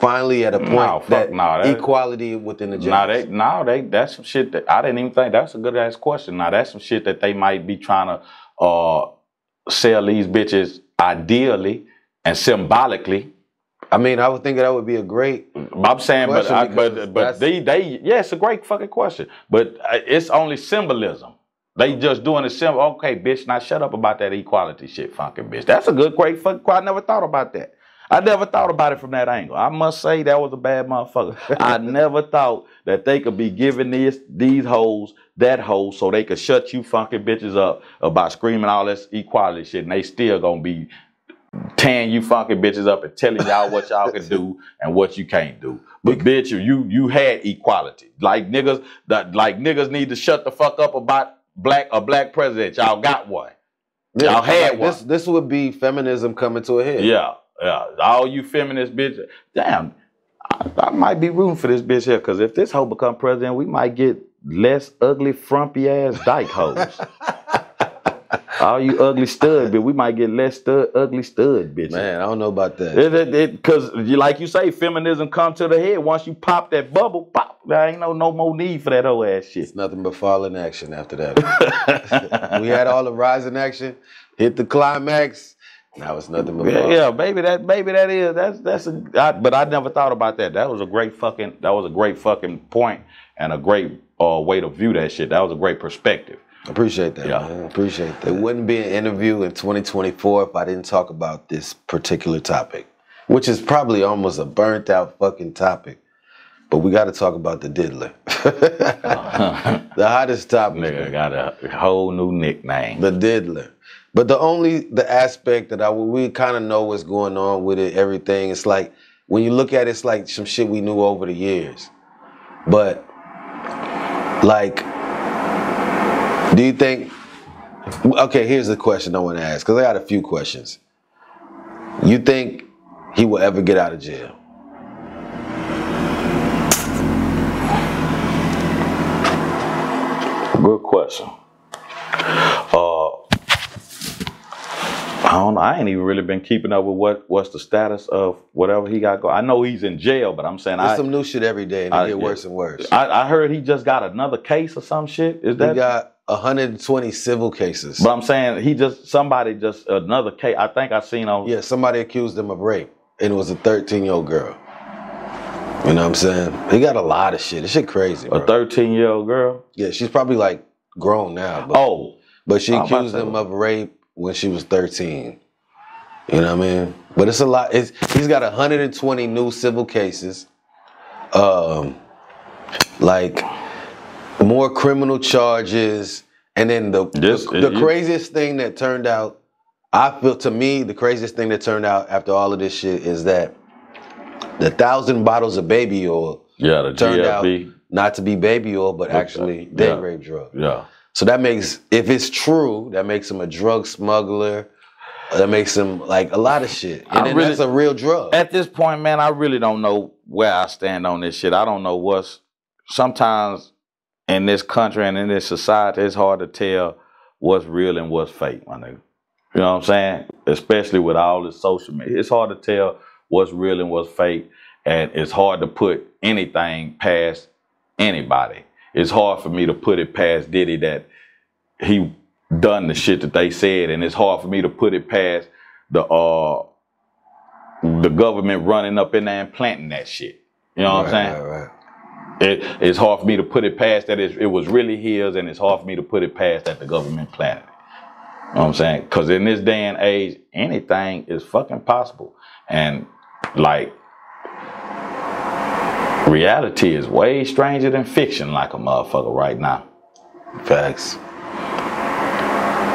finally at a point No, fuck that, no, that- equality within the Nah, genders? they, nah, they, that's some shit that I didn't even think. That's a good ass question. Now, that's some shit that they might be trying to uh, sell these bitches ideally and symbolically. I mean, I would think that would be a great. I'm saying, but I, but but they they yeah, it's a great fucking question. But uh, it's only symbolism. They just doing a symbol. Okay, bitch, now shut up about that equality shit, fucking bitch. That's a good, great fucking. I never thought about that. I never thought about it from that angle. I must say that was a bad motherfucker. (laughs) I (laughs) never thought that they could be giving these these hoes that hoe so they could shut you fucking bitches up about screaming all this equality shit, and they still gonna be tearing you fucking bitches up and telling y'all what y'all can do and what you can't do. But bitch, you you had equality. Like niggas that like niggas need to shut the fuck up about black a black president. Y'all got one. Y'all had Like, one. This this would be feminism coming to a head. Yeah, yeah. All you feminist bitches. Damn, I, I might be rooting for this bitch here because if this hoe become president, we might get less ugly, frumpy ass dyke hoes. (laughs) All you ugly stud, but we might get less stud, ugly stud bitches. Man, I don't know about that. Because, you like you say, feminism come to the head. Once you pop that bubble, pop. There ain't no no more need for that old ass shit. It's nothing but falling action after that. (laughs) we had all the rising action, hit the climax. Now it's nothing but Yeah, yeah, maybe that, maybe that is that's that's a. I, but I never thought about that. That was a great fucking. That was a great fucking point and a great uh, way to view that shit. That was a great perspective. Appreciate that. Yeah. Man. Appreciate that. It wouldn't be an interview in 2024 if I didn't talk about this particular topic, which is probably almost a burnt out fucking topic. But we got to talk about the diddler, (laughs) the hottest topic. Nigga got a whole new nickname. The diddler. But the only the aspect that I we kind of know what's going on with it, everything. It's like when you look at it, it's like some shit we knew over the years. But like, do you think? Okay, here's the question I want to ask because I got a few questions. You think he will ever get out of jail? Good question. Uh, don't know. I ain't even really been keeping up with what what's the status of whatever he got going. I know he's in jail, but I'm saying There's I, some new shit every day, and it I- get worse and worse. I I heard he just got another case or some shit. Is that? got 120 civil cases. but I'm saying he just somebody just another case. I think I seen on. Yeah, somebody accused him of rape, and it was a 13 year old girl. You know what I'm saying? He got a lot of shit. This shit crazy. A 13 year old girl. yeah, she's probably like grown now, but, Oh, but she I'm accused him of rape when she was 13. You know what I mean? But it's a lot. It's, he's got 120 new civil cases. Um, like more criminal charges, and then the the, the craziest thing that turned out, I feel to me, the craziest thing that turned out after all of this shit is that the thousand bottles of baby oil yeah, the turned out not to be baby oil, but actually date Yeah. rape drug. Yeah. So that makes, if it's true, that makes him a drug smuggler. That makes him like a lot of shit, and really- that's a real drug. At this point, man, I really don't know where I stand on this shit. I don't know what's sometimes in this country and in this society, it's hard to tell what's real and what's fake, my nigga. You know what I'm saying? Especially with all this social media. It's hard to tell what's real and what's fake. And it's hard to put anything past anybody. It's hard for me to put it past Diddy that he done the shit that they said, and it's hard for me to put it past the uh the government running up in there and planting that shit. You know what I'm saying? Right, right. It, it's hard for me to put it past that it, it was really his, and it's hard for me to put it past that the government planted it. You know what I'm saying? Because in this day and age, anything is fucking possible. And like, reality is way stranger than fiction, like a motherfucker right now. Facts.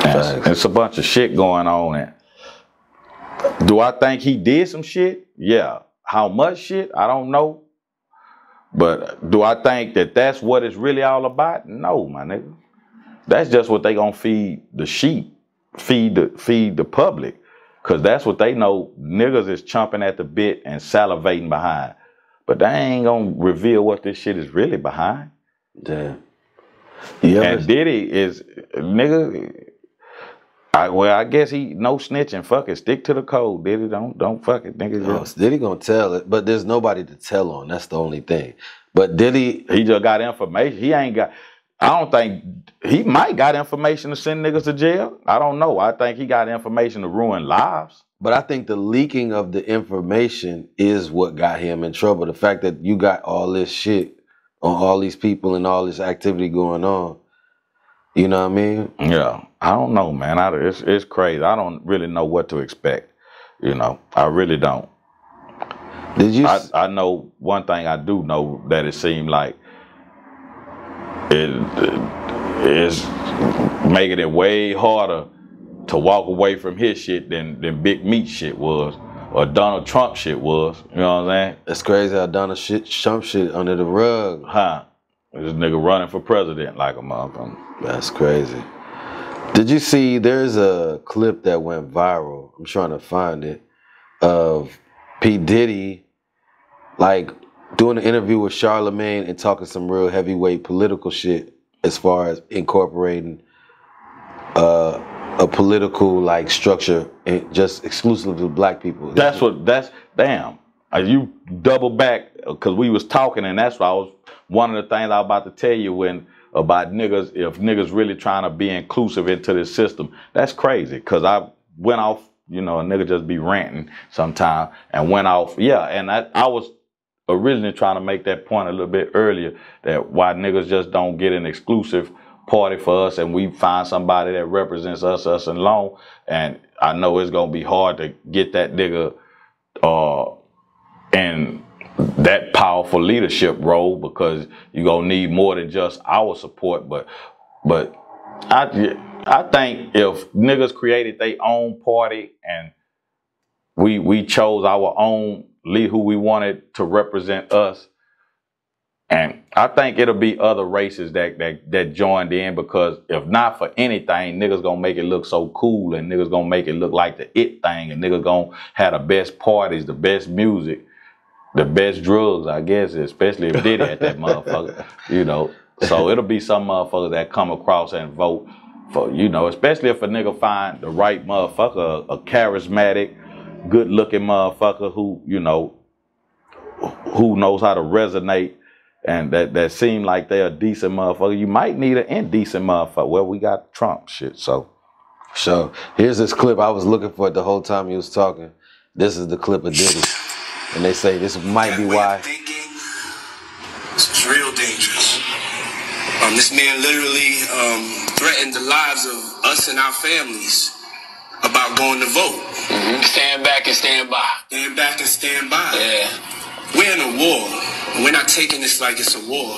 Facts. it's, it's a bunch of shit going on. And do I think he did some shit? Yeah. How much shit? I don't know. But do I think that that's what it's really all about? No, my nigga. That's just what they gonna feed the sheep, feed the feed the public, cause that's what they know. Niggas is chomping at the bit and salivating behind, but they ain't gonna reveal what this shit is really behind. Damn. You And Diddy is nigga. I, well, I guess he no snitching. Fuck it, stick to the code. Diddy, don't don't fuck it, nigga. oh, Diddy gonna tell it, but there's nobody to tell on. That's the only thing. But Diddy, He just got information. He ain't got. I don't think he might got information to send niggas to jail. I don't know. I think he got information to ruin lives. but I think the leaking of the information is what got him in trouble. The fact that you got all this shit on all these people and all this activity going on. You know what I mean? Yeah, I don't know, man. I, it's it's crazy. I don't really know what to expect. You know, I really don't. Did you? I, I know one thing I do know that it seemed like it is making it way harder to walk away from his shit than than Big Meech shit was or Donald Trump shit was. You know what I'm saying? it's crazy how Donald shit, Trump shit under the rug. Huh? This nigga running for president like a motherfucker. That's crazy. Did you see? There's a clip that went viral. I'm trying to find it of P Diddy, like doing an interview with Charlemagne and talking some real heavyweight political shit as far as incorporating uh, a political like structure and just exclusively to black people. That's what. That's damn. Are you double back? Because we was talking, and that's what I was. One of the things I was about to tell you when about niggas, if niggas really trying to be inclusive into this system, that's crazy. Because I went off, you know, a nigga just be ranting sometime, and went off. Yeah, and I, I was originally trying to make that point a little bit earlier that why niggas just don't get an exclusive party for us and we find somebody that represents us, us alone. And I know it's gonna be hard to get that nigga uh in that powerful leadership role because you're gonna need more than just our support. But but I I think if niggas created their own party and we we chose our own lead who we wanted to represent us. And I think it'll be other races that that that joined in because if not for anything, niggas gonna make it look so cool and niggas gonna make it look like the it thing and niggas gonna have the best parties, the best music, the best drugs, I guess, especially if Diddy at that motherfucker, you know. So it'll be some motherfuckers that come across and vote For you know, especially if a nigga find the right motherfucker, a, charismatic, good looking motherfucker who, you know, who knows how to resonate and that, that seem like they're a decent motherfucker. You might need an indecent motherfucker. Well, we got Trump shit, so So here's this clip. I was looking for the whole time he was talking. This is the clip of Diddy. And they say this might be That way why. of Thinking, this is real dangerous. Um, this man literally um, threatened the lives of us and our families about going to vote. Mhm. Stand back and stand by. Stand back and stand by. Yeah. We're in a war. and We're not taking this like it's a war.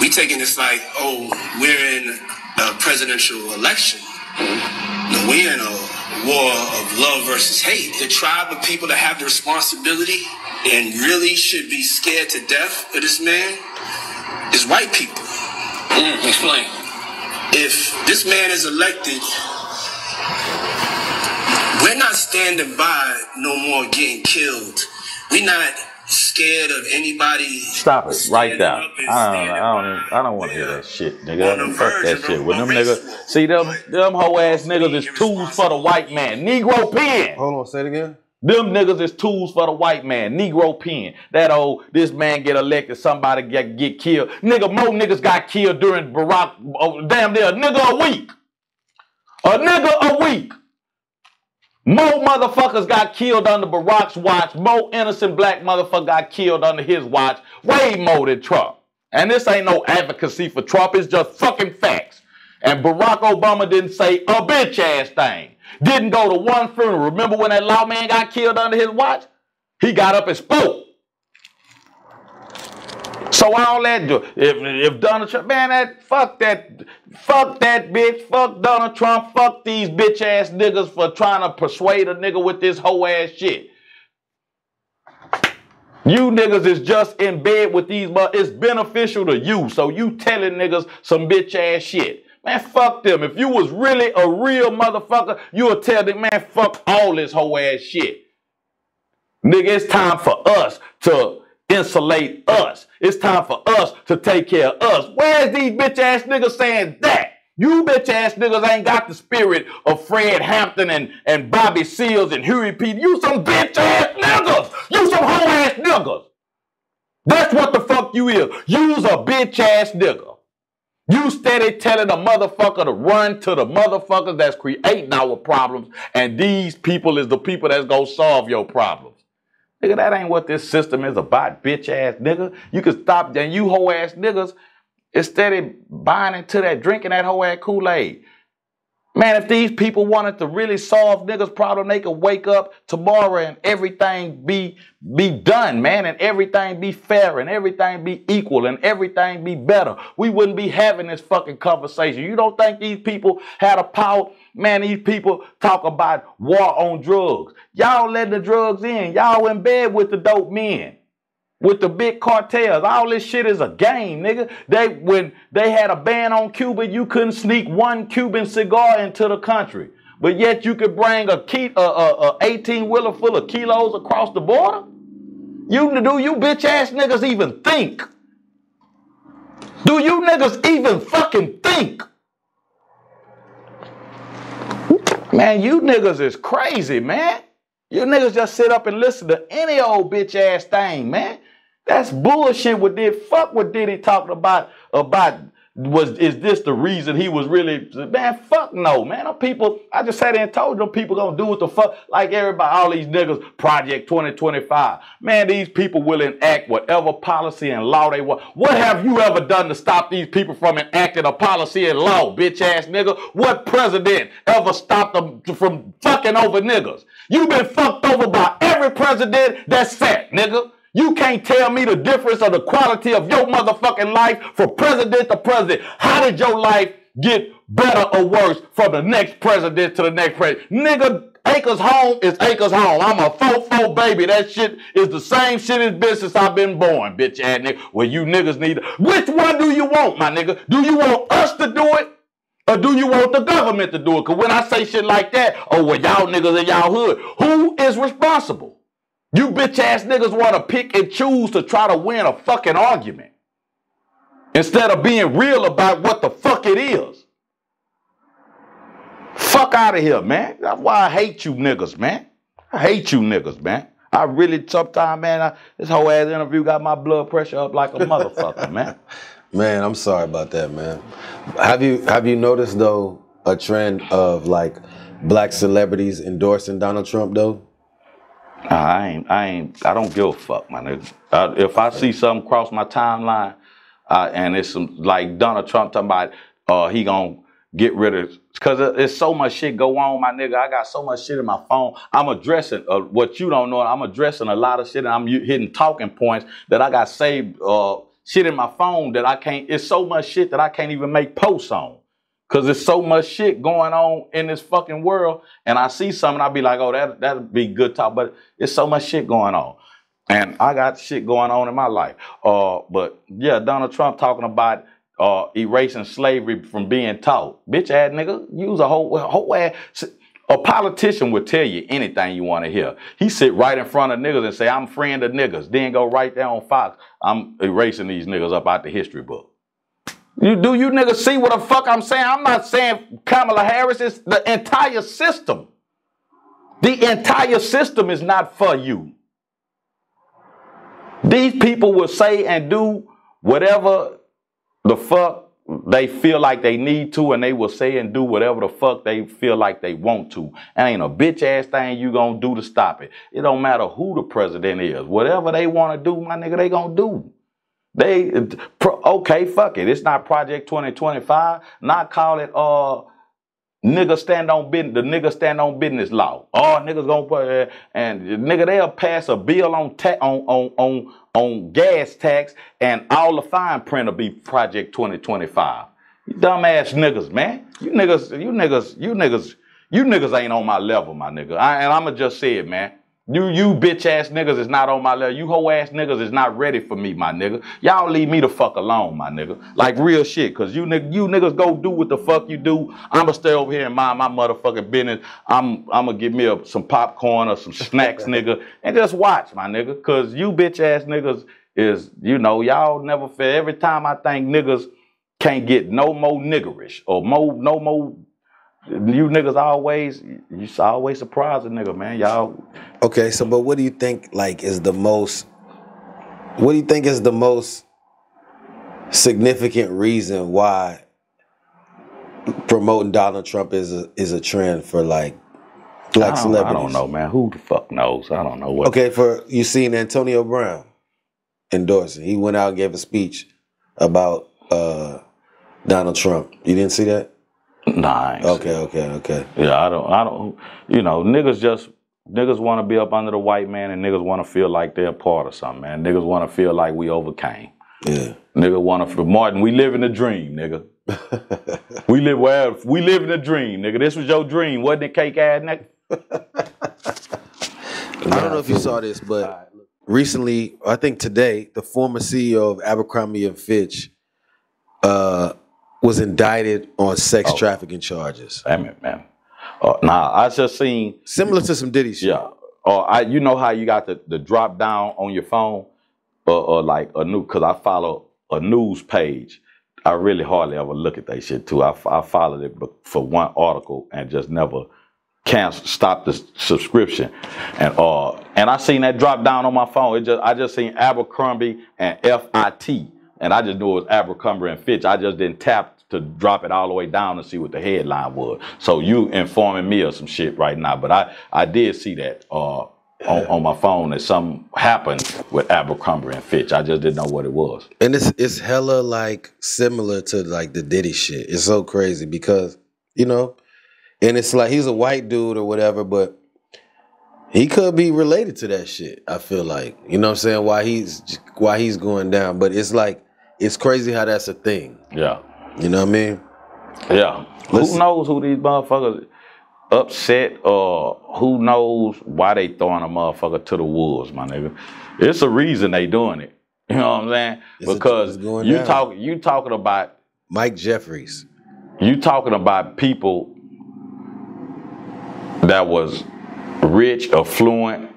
We taking this like, oh, we're in a presidential election. No, we're in a war of love versus hate. The tribe of people that have the responsibility and really should be scared to death of this man is white people. Mm, explain. If this man is elected, we're not standing by no more getting killed. We're not scared of anybody. stop it right standing there. I don't, standing I don't, by. I don't want to hear that shit, On the nigga. Fuck verge that shit. a- When a them niggas, see them, them hoe ass niggas is tools for the white man. Negro pen. Hold on, say it again. Them niggas is tools for the white man. Negro pen. That old, this man get elected, somebody get, get killed. Nigga, more niggas got killed during Barack, oh, damn near a nigga a week. A nigga a week. More motherfuckers got killed under Barack's watch. More innocent black motherfucker got killed under his watch. Way more than Trump. And this ain't no advocacy for Trump. It's just fucking facts. And Barack Obama didn't say a bitch ass thing. Didn't go to one funeral. Remember when that lawman got killed under his watch? He got up and spoke. So all that if if Donald Trump, man, that fuck that, fuck that bitch, fuck Donald Trump, fuck these bitch ass niggas for trying to persuade a nigga with this whole ass shit. You niggas is just in bed with these, but it's beneficial to you. So you telling niggas some bitch ass shit. Man, fuck them. If you was really a real motherfucker, you would tell them, man, fuck all this whole ass shit. Nigga, it's time for us to insulate us. It's time for us to take care of us. Where's these bitch ass niggas saying that? You bitch ass niggas ain't got the spirit of Fred Hampton and, and Bobby Seals and Huey P. You some bitch ass niggas. You some hoe ass niggas. That's what the fuck you is. You's a bitch ass nigga. You steady telling a motherfucker to run to the motherfuckers that's creating our problems, and these people is the people that's gonna solve your problems. Nigga, that ain't what this system is about, bitch ass nigga. You can stop and you hoe ass niggas instead of buying into that, drinking that hoe ass Kool-Aid. Man, if these people wanted to really solve niggas' problem, they could wake up tomorrow and everything be be done, man, and everything be fair and everything be equal and everything be better. We wouldn't be having this fucking conversation. You don't think these people had a power? Man, these people talk about war on drugs. Y'all let the drugs in. Y'all in bed with the dope men with the big cartels. All this shit is a game, nigga. They when they had a ban on Cuba, you couldn't sneak one Cuban cigar into the country. But yet you could bring a key, a, a, a 18 wheeler full of kilos across the border. You do you bitch ass niggas even think? Do you niggas even fucking think? Man, you niggas is crazy, man. You niggas just sit up and listen to any old bitch ass thing, man. That's bullshit. What did fuck what did he talking about about was is this the reason he was really man fuck no man. Them people I just sat there and told them people gonna do what the fuck like everybody all these niggas project 2025 man these people will enact whatever policy and law they want. What have you ever done to stop these people from enacting a policy and law bitch ass nigga? What president ever stopped them from fucking over niggas? You been fucked over by every president that's sat nigga you can't tell me the difference of the quality of your motherfucking life from president to president. How did your life get better or worse from the next president to the next president? Nigga, Acres home is Acres home. I'm a 4-4 baby. That shit is the same shit as been since I've been born, bitch ass nigga. Well, you niggas need Which one do you want, my nigga? Do you want us to do it? Or do you want the government to do it? Cause when I say shit like that, oh well y'all niggas in y'all hood, who is responsible? You bitch ass niggas want to pick and choose to try to win a fucking argument instead of being real about what the fuck it is. Fuck out of here, man. That's why I hate you niggas, man. I hate you niggas, man. I really sometimes, man. I, this whole ass interview got my blood pressure up like a motherfucker, man. (laughs) Man, I'm sorry about that, man. Have you have you noticed though a trend of like black celebrities endorsing Donald Trump though? I ain't, I ain't, I don't give a fuck, my nigga. Uh, if I see something cross my timeline, uh, and it's some like Donald Trump talking about, uh, he gonna get rid of, cause there's so much shit go on, my nigga. I got so much shit in my phone. I'm addressing uh, what you don't know. I'm addressing a lot of shit, and I'm hitting talking points that I got saved, uh, shit in my phone that I can't. It's so much shit that I can't even make posts on. Cause there's so much shit going on in this fucking world, and I see something, I be like, oh, that that'd be good talk. But it's so much shit going on, and I got shit going on in my life. Uh, but yeah, Donald Trump talking about uh erasing slavery from being taught. Bitch ass nigga, use a whole whole ass. A politician would tell you anything you want to hear. He sit right in front of niggas and say, "I'm friend of niggas." Then go right there on Fox. I'm erasing these niggas up out the history book. You do you niggas see what the fuck I'm saying? I'm not saying Kamala Harris is the entire system. The entire system is not for you. These people will say and do whatever the fuck they feel like they need to, and they will say and do whatever the fuck they feel like they want to. And ain't a bitch ass thing you gonna do to stop it. It don't matter who the president is. Whatever they wanna do, my nigga, they gonna do. They okay, fuck it. It's not Project 2025. Not call it uh nigga stand on business. The nigga stand on business law. Oh, niggas gonna put uh, and nigga they'll pass a bill on ta- on on on on gas tax and all the fine print will be Project 2025. You dumbass niggas, man. You niggas, you niggas, you niggas, you niggas ain't on my level, my nigga. I, and I'ma just say it, man. You you bitch ass niggas is not on my level. You hoe ass niggas is not ready for me, my nigga. Y'all leave me the fuck alone, my nigga. Like real shit. Cause you you niggas go do what the fuck you do. I'ma stay over here and mind my motherfucking business. I'm I'ma give me a, some popcorn or some snacks, (laughs) nigga, and just watch, my nigga. Cause you bitch ass niggas is, you know, y'all never fair. Every time I think niggas can't get no more niggerish or more no more you niggas always you always surprise a nigga, man. Y'all Okay, so but what do you think like is the most what do you think is the most significant reason why promoting Donald Trump is a is a trend for like black I don't, I don't know, man. Who the fuck knows? I don't know what. Okay, for you seen Antonio Brown endorsing. He went out and gave a speech about uh Donald Trump. You didn't see that? Nah. Okay, okay, okay. Yeah, I don't. I don't. You know, niggas just niggas want to be up under the white man, and niggas want to feel like they're part of something, man. Niggas want to feel like we overcame. Yeah. Nigga want to feel Martin. We live in a dream, nigga. (laughs) we live well. We live in a dream, nigga. This was your dream, wasn't it, cake ass nigga? I don't know if you saw this, but recently, I think today, the former CEO of Abercrombie and Fitch uh, was indicted on sex Oh. trafficking charges, Damn it, man. Uh, nah, I just seen. similar to some Diddy shit. Yeah. Or I, you know how you got the, the drop down on your phone, or, or like a new, cause I follow a news page. I really hardly ever look at that shit too. I, I followed it for one article and just never cancel, stop the subscription. And uh, and I seen that drop down on my phone. It just I just seen Abercrombie and FIT, and I just knew it was Abercrombie and Fitch. I just didn't tap to drop it all the way down and see what the headline was. So you informing me of some shit right now, but I I did see that uh on, on my phone that something happened with Abercrombie and Fitch. I just didn't know what it was. And it's it's hella like similar to like the Diddy shit. It's so crazy because you know, and it's like he's a white dude or whatever, but he could be related to that shit. I feel like you know what I'm saying why he's why he's going down, but it's like it's crazy how that's a thing. Yeah. You know what I mean? Yeah. Listen- Who knows who these motherfuckers upset or who knows why they throwing a motherfucker to the wolves, my nigga. It's a reason they doing it. (laughs) You know what I'm saying? It's because you down. talk you talking about Mike Jeffries. you talking about people that was rich, affluent,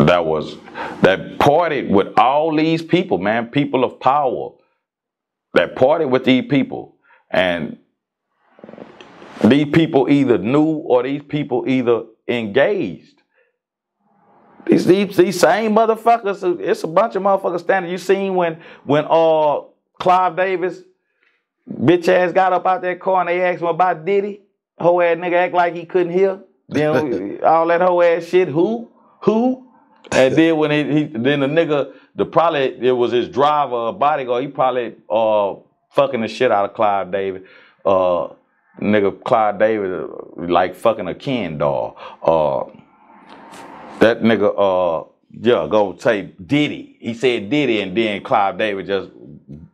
that was that parted with all these people, man, people of power, that parted with these people, and These people either knew or these people either engaged. These, these, these same motherfuckers, it's a bunch of motherfuckers standing. You seen when when uh Clive Davis, bitch ass got up out that car and they asked him about Diddy. Whole ass nigga act like he couldn't hear. Then (laughs) all that whole ass shit. Who? Who? And then when he, he then the nigga, the probably it was his driver, bodyguard. He probably uh fucking the shit out of Clive David. Uh, nigga Clive Davis uh, like fucking a Ken doll. Uh, that nigga, uh, yeah, go say Diddy. He said Diddy, and then Clive David just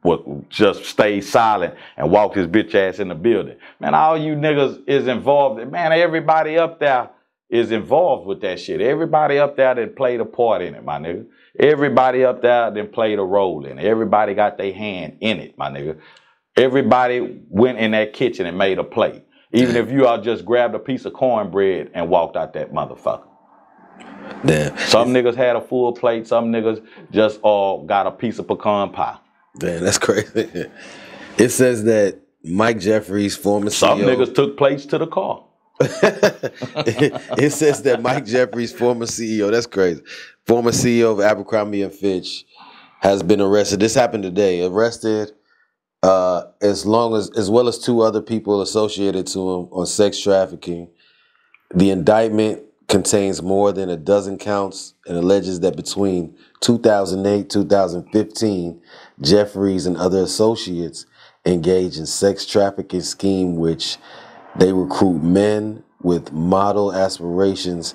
would just stay silent and walked his bitch ass in the building. Man, all you niggas is involved. Man, everybody up there is involved with that shit. Everybody up there that played a part in it, my nigga. Everybody up there that played a role in it. Everybody got their hand in it, my nigga. Everybody went in that kitchen and made a plate. Even if you all just grabbed a piece of cornbread and walked out that motherfucker. Damn. Some niggas had a full plate. Some niggas just all got a piece of pecan pie. Damn, that's crazy. (laughs) It says that Mike Jeffries, former Some CEO, niggas took plates to the car. It says that Mike Jeffries, former CEO, that's crazy, former CEO of Abercrombie and Fitch, has been arrested. This happened today. Arrested, uh, as long as as well as two other people associated to him on sex trafficking. The indictment contains more than a dozen counts and alleges that between 2008 2015, Jeffries and other associates engaged in sex trafficking scheme which they recruit men with model aspirations,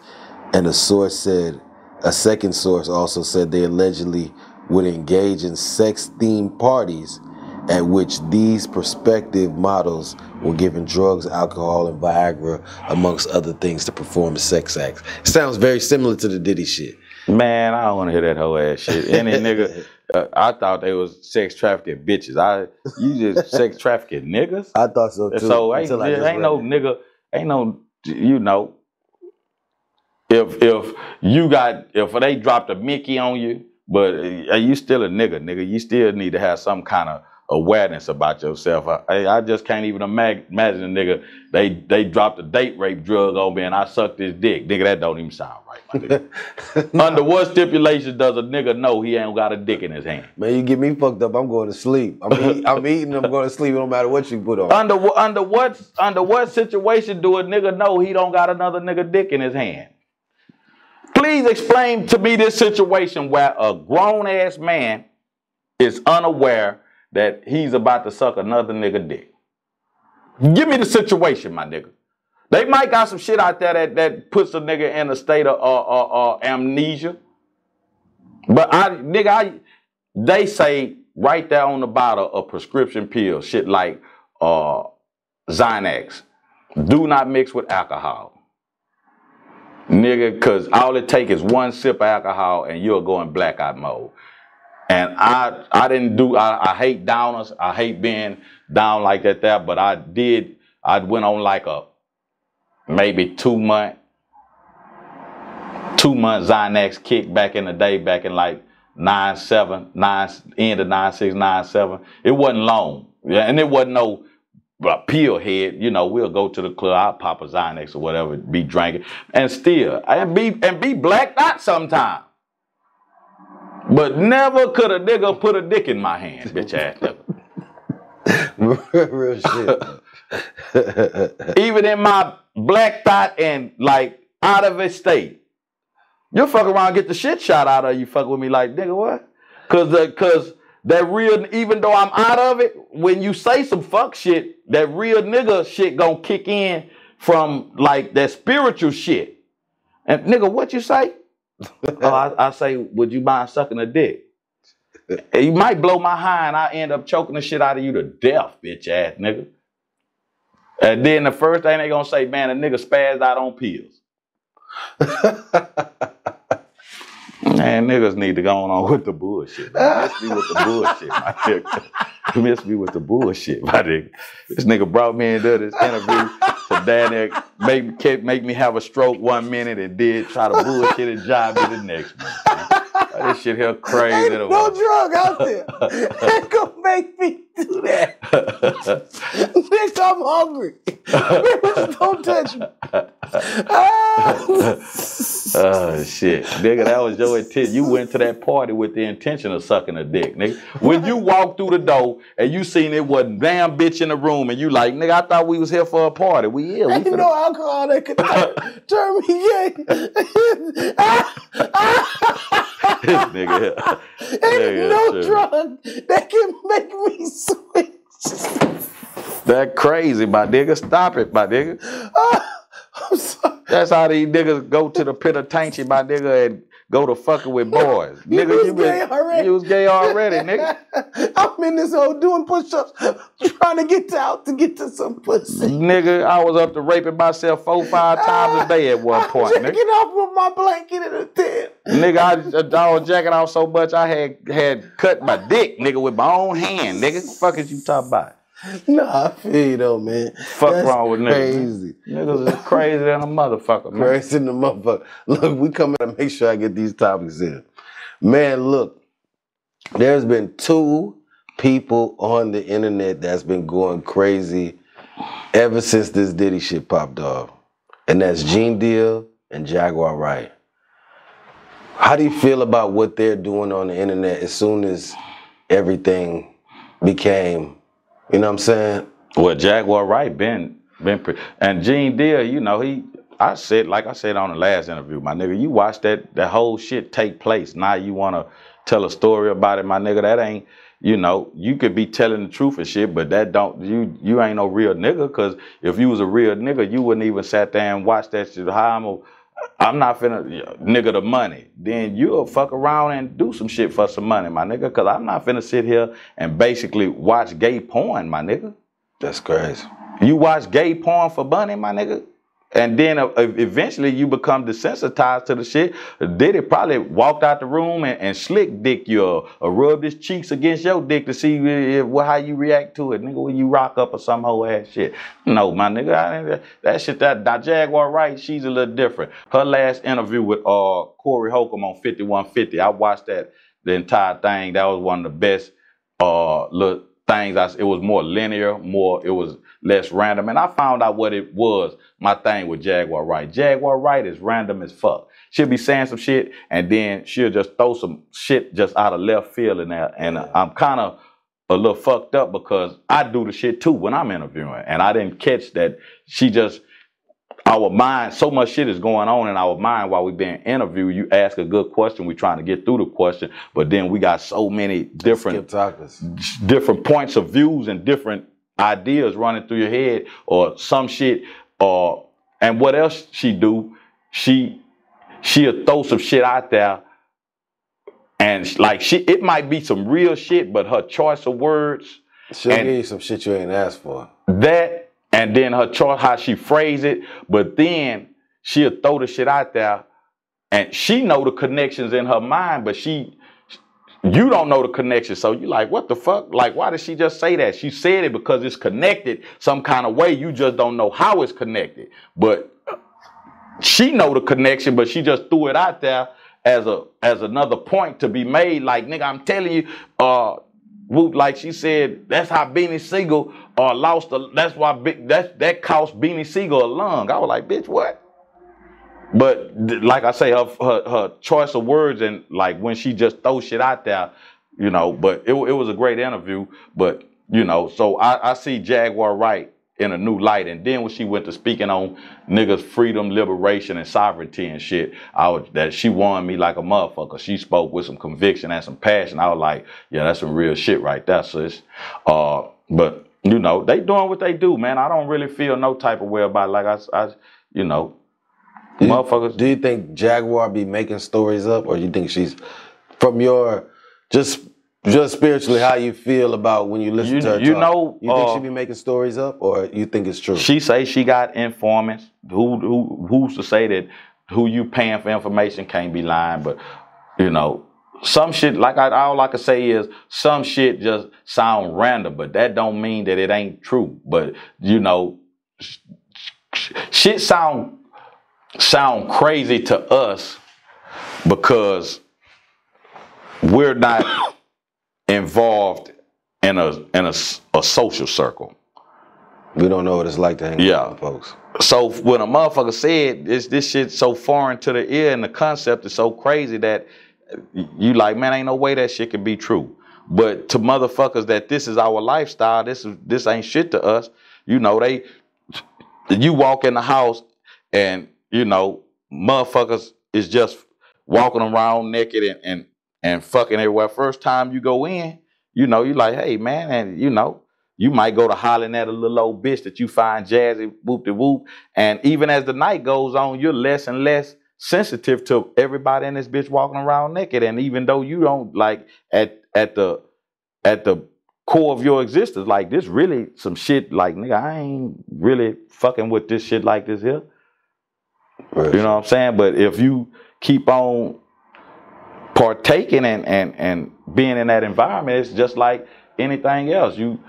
and a source said, a second source also said they allegedly would engage in sex themed parties at which these prospective models were given drugs, alcohol, and Viagra, amongst other things, to perform sex acts. sounds very similar to the Diddy shit. Man, I don't want to hear that whole ass shit. Any nigga, (laughs) uh, I thought they was sex trafficking bitches. I you just (laughs) sex trafficking niggas. I thought so too. So ain't, just ain't no read nigga, ain't no you know. If if you got if they dropped a Mickey on you, but uh, you still a nigga, nigga, you still need to have some kind of awareness about yourself. I, I just can't even imagine a nigga they they dropped a date rape drug on me and I sucked his dick, nigga. That don't even sound right, my nigga. (laughs) Under what stipulations does a nigga know he ain't got a dick in his hand? Man, you get me fucked up. I'm going to sleep. I'm, (laughs) eat, I'm eating. I'm going to sleep. No matter what you put on. Under under what under what situation do a nigga know he don't got another nigga dick in his hand? Please explain to me this situation where a grown ass man is unaware that he's about to suck another nigga dick. Give me the situation, my nigga. They might got some shit out there that, that puts a nigga in a state of uh, uh, uh, amnesia. But I, nigga, I, they say right there on the bottle of prescription pill, shit like uh, Xanax, do not mix with alcohol. Nigga, cause all it take is one sip of alcohol and you'll go in blackout mode. And I I didn't do I, I hate downers. I hate being down like that there, but I did I went on like a maybe two month two month Xanax kick back in the day, back in like nine seven, nine end of nine six, nine seven. It wasn't long. Yeah, and it wasn't no pill head. You know, we'll go to the club, I'll pop a Xanax or whatever, be drinking. And still and be and be blacked out sometime. But never could a nigga put a dick in my hand, bitch ass nigga. (laughs) Real shit. (laughs) Even in my black thought and like out of his state. You'll fuck around and get the shit shot out of you, fuck with me like, nigga, what? Cause the cause that real, even though I'm out of it, when you say some fuck shit, that real nigga shit gonna kick in from like that spiritual shit. And nigga, what you say? Oh, (laughs) I, I say, would you mind sucking a dick? You might blow my high and I end up choking the shit out of you to death, bitch ass nigga. And then the first thing they gonna say, man, a nigga spazzed out on pills. Man, niggas need to go on with the bullshit. Man. Miss me with the bullshit, my nigga. (laughs) Miss me with the bullshit, my nigga. This nigga brought me into this interview to down there make, make me have a stroke one minute and did try to bullshit and job me the next minute. this shit here crazy. Ain't no drug out there. (laughs) That gonna make me do that. Nigga, I'm hungry. (laughs) Don't touch me. Oh shit, nigga, that was your intent. You went to that party with the intention of sucking a dick, nigga. When you walked through the door and you seen it was damn bitch in the room, and you like, nigga, I thought we was here for a party. We here. We Ain't finna- no alcohol that could turn, (laughs) me gay. this (laughs) nigga. Ain't Nigga, no drug that can make me. That crazy, my nigga. Stop it, my nigga. Ah. That's how these niggas go to the pit of penitentiary, my nigga, and go to fucking with (laughs) boys. You nigga, was gay already. You was gay already, nigga. (laughs) I'm in this hole doing push-ups, trying to get out to get to some pussy. nigga, I was up to raping myself four, five times a day at one (laughs) I'm point, nigga. off with my blanket in the tent. Nigga, I, I was jacking off so much I had had cut my dick, nigga, with my own hand, nigga. Fuck is you talking about? (laughs) Nah, I feel you though, man. Fuck That's wrong with niggas. Crazy. Niggas is crazy than a motherfucker, man. Crazy in the motherfucker. Look, we coming to make sure I get these topics in. Man, look, there's been two people on the internet that's been going crazy ever since this Diddy shit popped off. And that's Gene Deal and Jaguar Wright. How do you feel about what they're doing on the internet as soon as everything became, you know what I'm saying? Well, Jaguar Wright been been pre- and Gene Deal, you know, he I said like I said on the last interview, my nigga, you watch that that whole shit take place. Now you wanna tell a story about it, my nigga. That ain't you know, you could be telling the truth and shit, but that don't you you ain't no real nigga. Cause if you was a real nigga, you wouldn't even sat there and watch that shit. How I'm I'm not finna nigga the money. Then you'll fuck around and do some shit for some money, my nigga. Cause I'm not finna sit here and basically watch gay porn, my nigga. That's crazy. You watch gay porn for money, my nigga. And then uh, eventually you become desensitized to the shit. Diddy probably walked out the room and, and slick dick you or, or rubbed his cheeks against your dick to see if, if- how you react to it, nigga. When you rock up or some whole ass shit. No, my nigga, I, that shit, that, that Jaguar Wright, she's a little different. Her last interview with uh Corey Holcomb on 5150, I watched that the entire thing. That was one of the best uh little things. I, it was more linear, more it was less random, and I found out what it was. My thing with Jaguar Wright. Jaguar Wright is random as fuck. She'll be saying some shit, and then she'll just throw some shit just out of left field in there, and uh, I'm kind of a little fucked up because I do the shit too when I'm interviewing, and I didn't catch that she just our mind, so much shit is going on in our mind while we're being interviewed. You ask a good question, we're trying to get through the question, but then we got so many different different points of views and different ideas running through your head or some shit or and what else she do she she'll throw some shit out there and like she it might be some real shit but her choice of words She'll And- give you some shit you ain't asked for. that and then her choice how she phrase it but then she'll throw the shit out there and she know the connections in her mind but she you don't know the connection so you're like what the fuck like why did she just say that she said it because it's connected some kind of way you just don't know how it's connected but she know the connection but she just threw it out there as a as another point to be made like nigga i'm telling you uh like she said, that's how Beanie Sigel uh, lost. A, that's why that that cost Beanie Sigel a lung. I was like, bitch, what? But like I say, her, her her choice of words and like when she just throws shit out there, you know. But it, it was a great interview. But you know, so I, I see Jaguar Wright in a new light. And then when she went to speaking on niggas' freedom, liberation, and sovereignty and shit, I was that she won me like a motherfucker. She spoke with some conviction and some passion. I was like, yeah, that's some real shit right there, sis. Uh, but you know, they doing what they do, man. I don't really feel no type of way about it. like I, I you know, Do you- motherfuckers. Do you think Jaguar be making stories up, or you think she's from your just just spiritually how you feel about when you listen You- to her? you talk? know, you think uh, she be making stories up, or you think it's true? She say she got informants. Who who who's to say that who you paying for information can't be lying? But you know, some shit like I all I can say is some shit just sound random, but that don't mean that it ain't true. But you know, sh- sh- shit sound sound crazy to us because we're not involved in a in a, a social circle. We don't know what it's like to hang Yeah. out folks. So when a motherfucker said this this shit so foreign to the ear and the concept is so crazy that you like, man, ain't no way that shit can be true. But to motherfuckers that this is our lifestyle, this is this ain't shit to us. You know, they you walk in the house and you know, motherfuckers is just walking around naked and and, and fucking everywhere. First time you go in, you know, you like, hey man, and you know, you might go to hollering at a little old bitch that you find jazzy, whoop de whoop. And even as the night goes on, you're less and less sensitive to everybody in this bitch walking around naked. And even though you don't like at at the at the core of your existence, like this really some shit like nigga, I ain't really fucking with this shit like this here. Real You know what I'm saying? But if you keep on partaking and and and being in that environment, it's just like anything else. You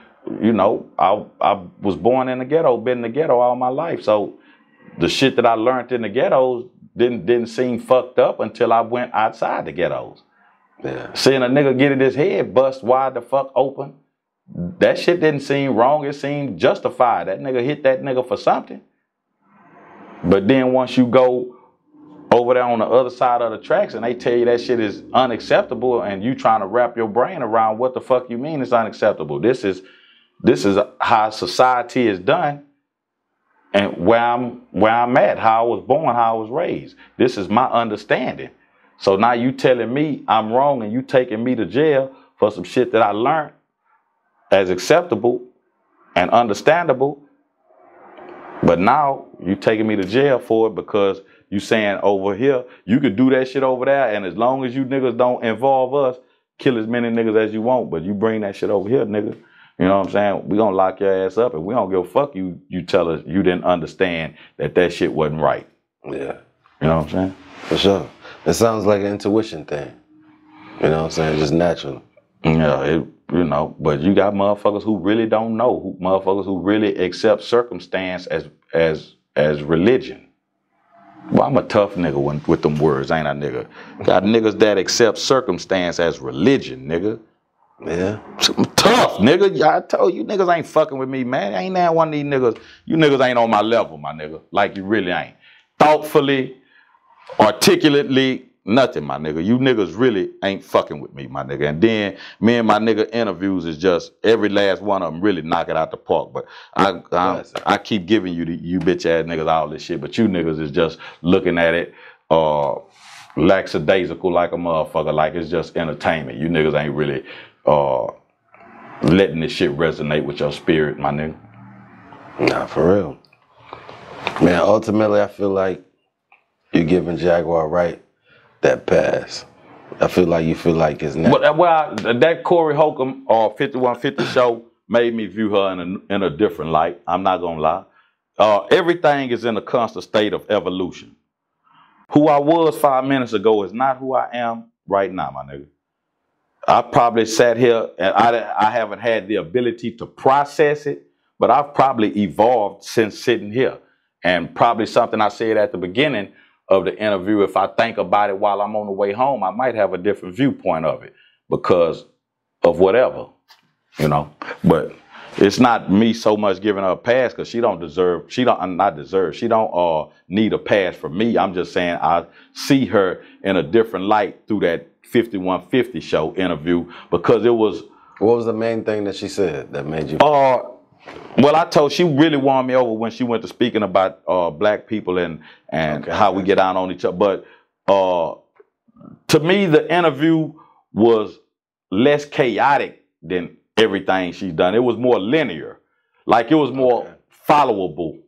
you know, I I was born in the ghetto, been in the ghetto all my life. So the shit that I learned in the ghettos didn't didn't seem fucked up until I went outside the ghettos. Yeah. Seeing a nigga get his head bust wide the fuck open, that shit didn't seem wrong. It seemed justified. That nigga hit that nigga for something. But then once you go over there on the other side of the tracks and they tell you that shit is unacceptable and you trying to wrap your brain around what the fuck you mean it's unacceptable. This is this is how society is done and where I'm where I'm at, how I was born, how I was raised. This is my understanding. So now you telling me I'm wrong and you taking me to jail for some shit that I learned as acceptable and understandable. But now you taking me to jail for it because you saying over here, you could do that shit over there, and as long as you niggas don't involve us, kill as many niggas as you want, but you bring that shit over here, nigga. You know what I'm saying? We gonna lock your ass up, and we don't give a fuck you. You tell us you didn't understand that that shit wasn't right. Yeah. You know what I'm saying? For sure. It sounds like an intuition thing. You know what I'm saying? Just natural. Yeah, it, you know, but you got motherfuckers who really don't know, who, motherfuckers who really accept circumstance as as as religion. Well, I'm a tough nigga when, with them words, ain't I, nigga? Got niggas that accept circumstance as religion, nigga. Yeah. I'm tough, nigga. I told you, niggas ain't fucking with me, man. Ain't that one of these niggas. You niggas ain't on my level, my nigga. Like you really ain't. Thoughtfully, articulately, nothing, my nigga. You niggas really ain't fucking with me, my nigga. And then me and my nigga interviews is just every last one of them really knock it out the park. But I I. I keep giving you the, you bitch ass niggas all this shit, but you niggas is just looking at it uh lackadaisical like a motherfucker, like it's just entertainment. You niggas ain't really uh letting this shit resonate with your spirit, my nigga. Nah, for real. Man, ultimately, I feel like you're giving Jaguar Wright that pass. I feel like you feel like it's. But uh, well, that Corey Holcomb or 5150 show made me view her in a, in a different light. I'm not gonna lie. Uh, everything is in a constant state of evolution. Who I was five minutes ago is not who I am right now, my nigga. I probably sat here and I, I haven't had the ability to process it, but I've probably evolved since sitting here. And probably something I said at the beginning of the interview, if I think about it while I'm on the way home, I might have a different viewpoint of it because of whatever, you know. But it's not me so much giving her a pass because she don't deserve, she don't, uh, not deserve, she don't uh, need a pass from me. I'm just saying I see her in a different light through that 5150 show interview because it was what was the main thing that she said that made you? uh, well, I told she really won me over when she went to speaking about uh, black people and and Okay, how we get down on each other. But uh, to me, the interview was less chaotic than everything she's done. It was more linear, like it was more Okay. followable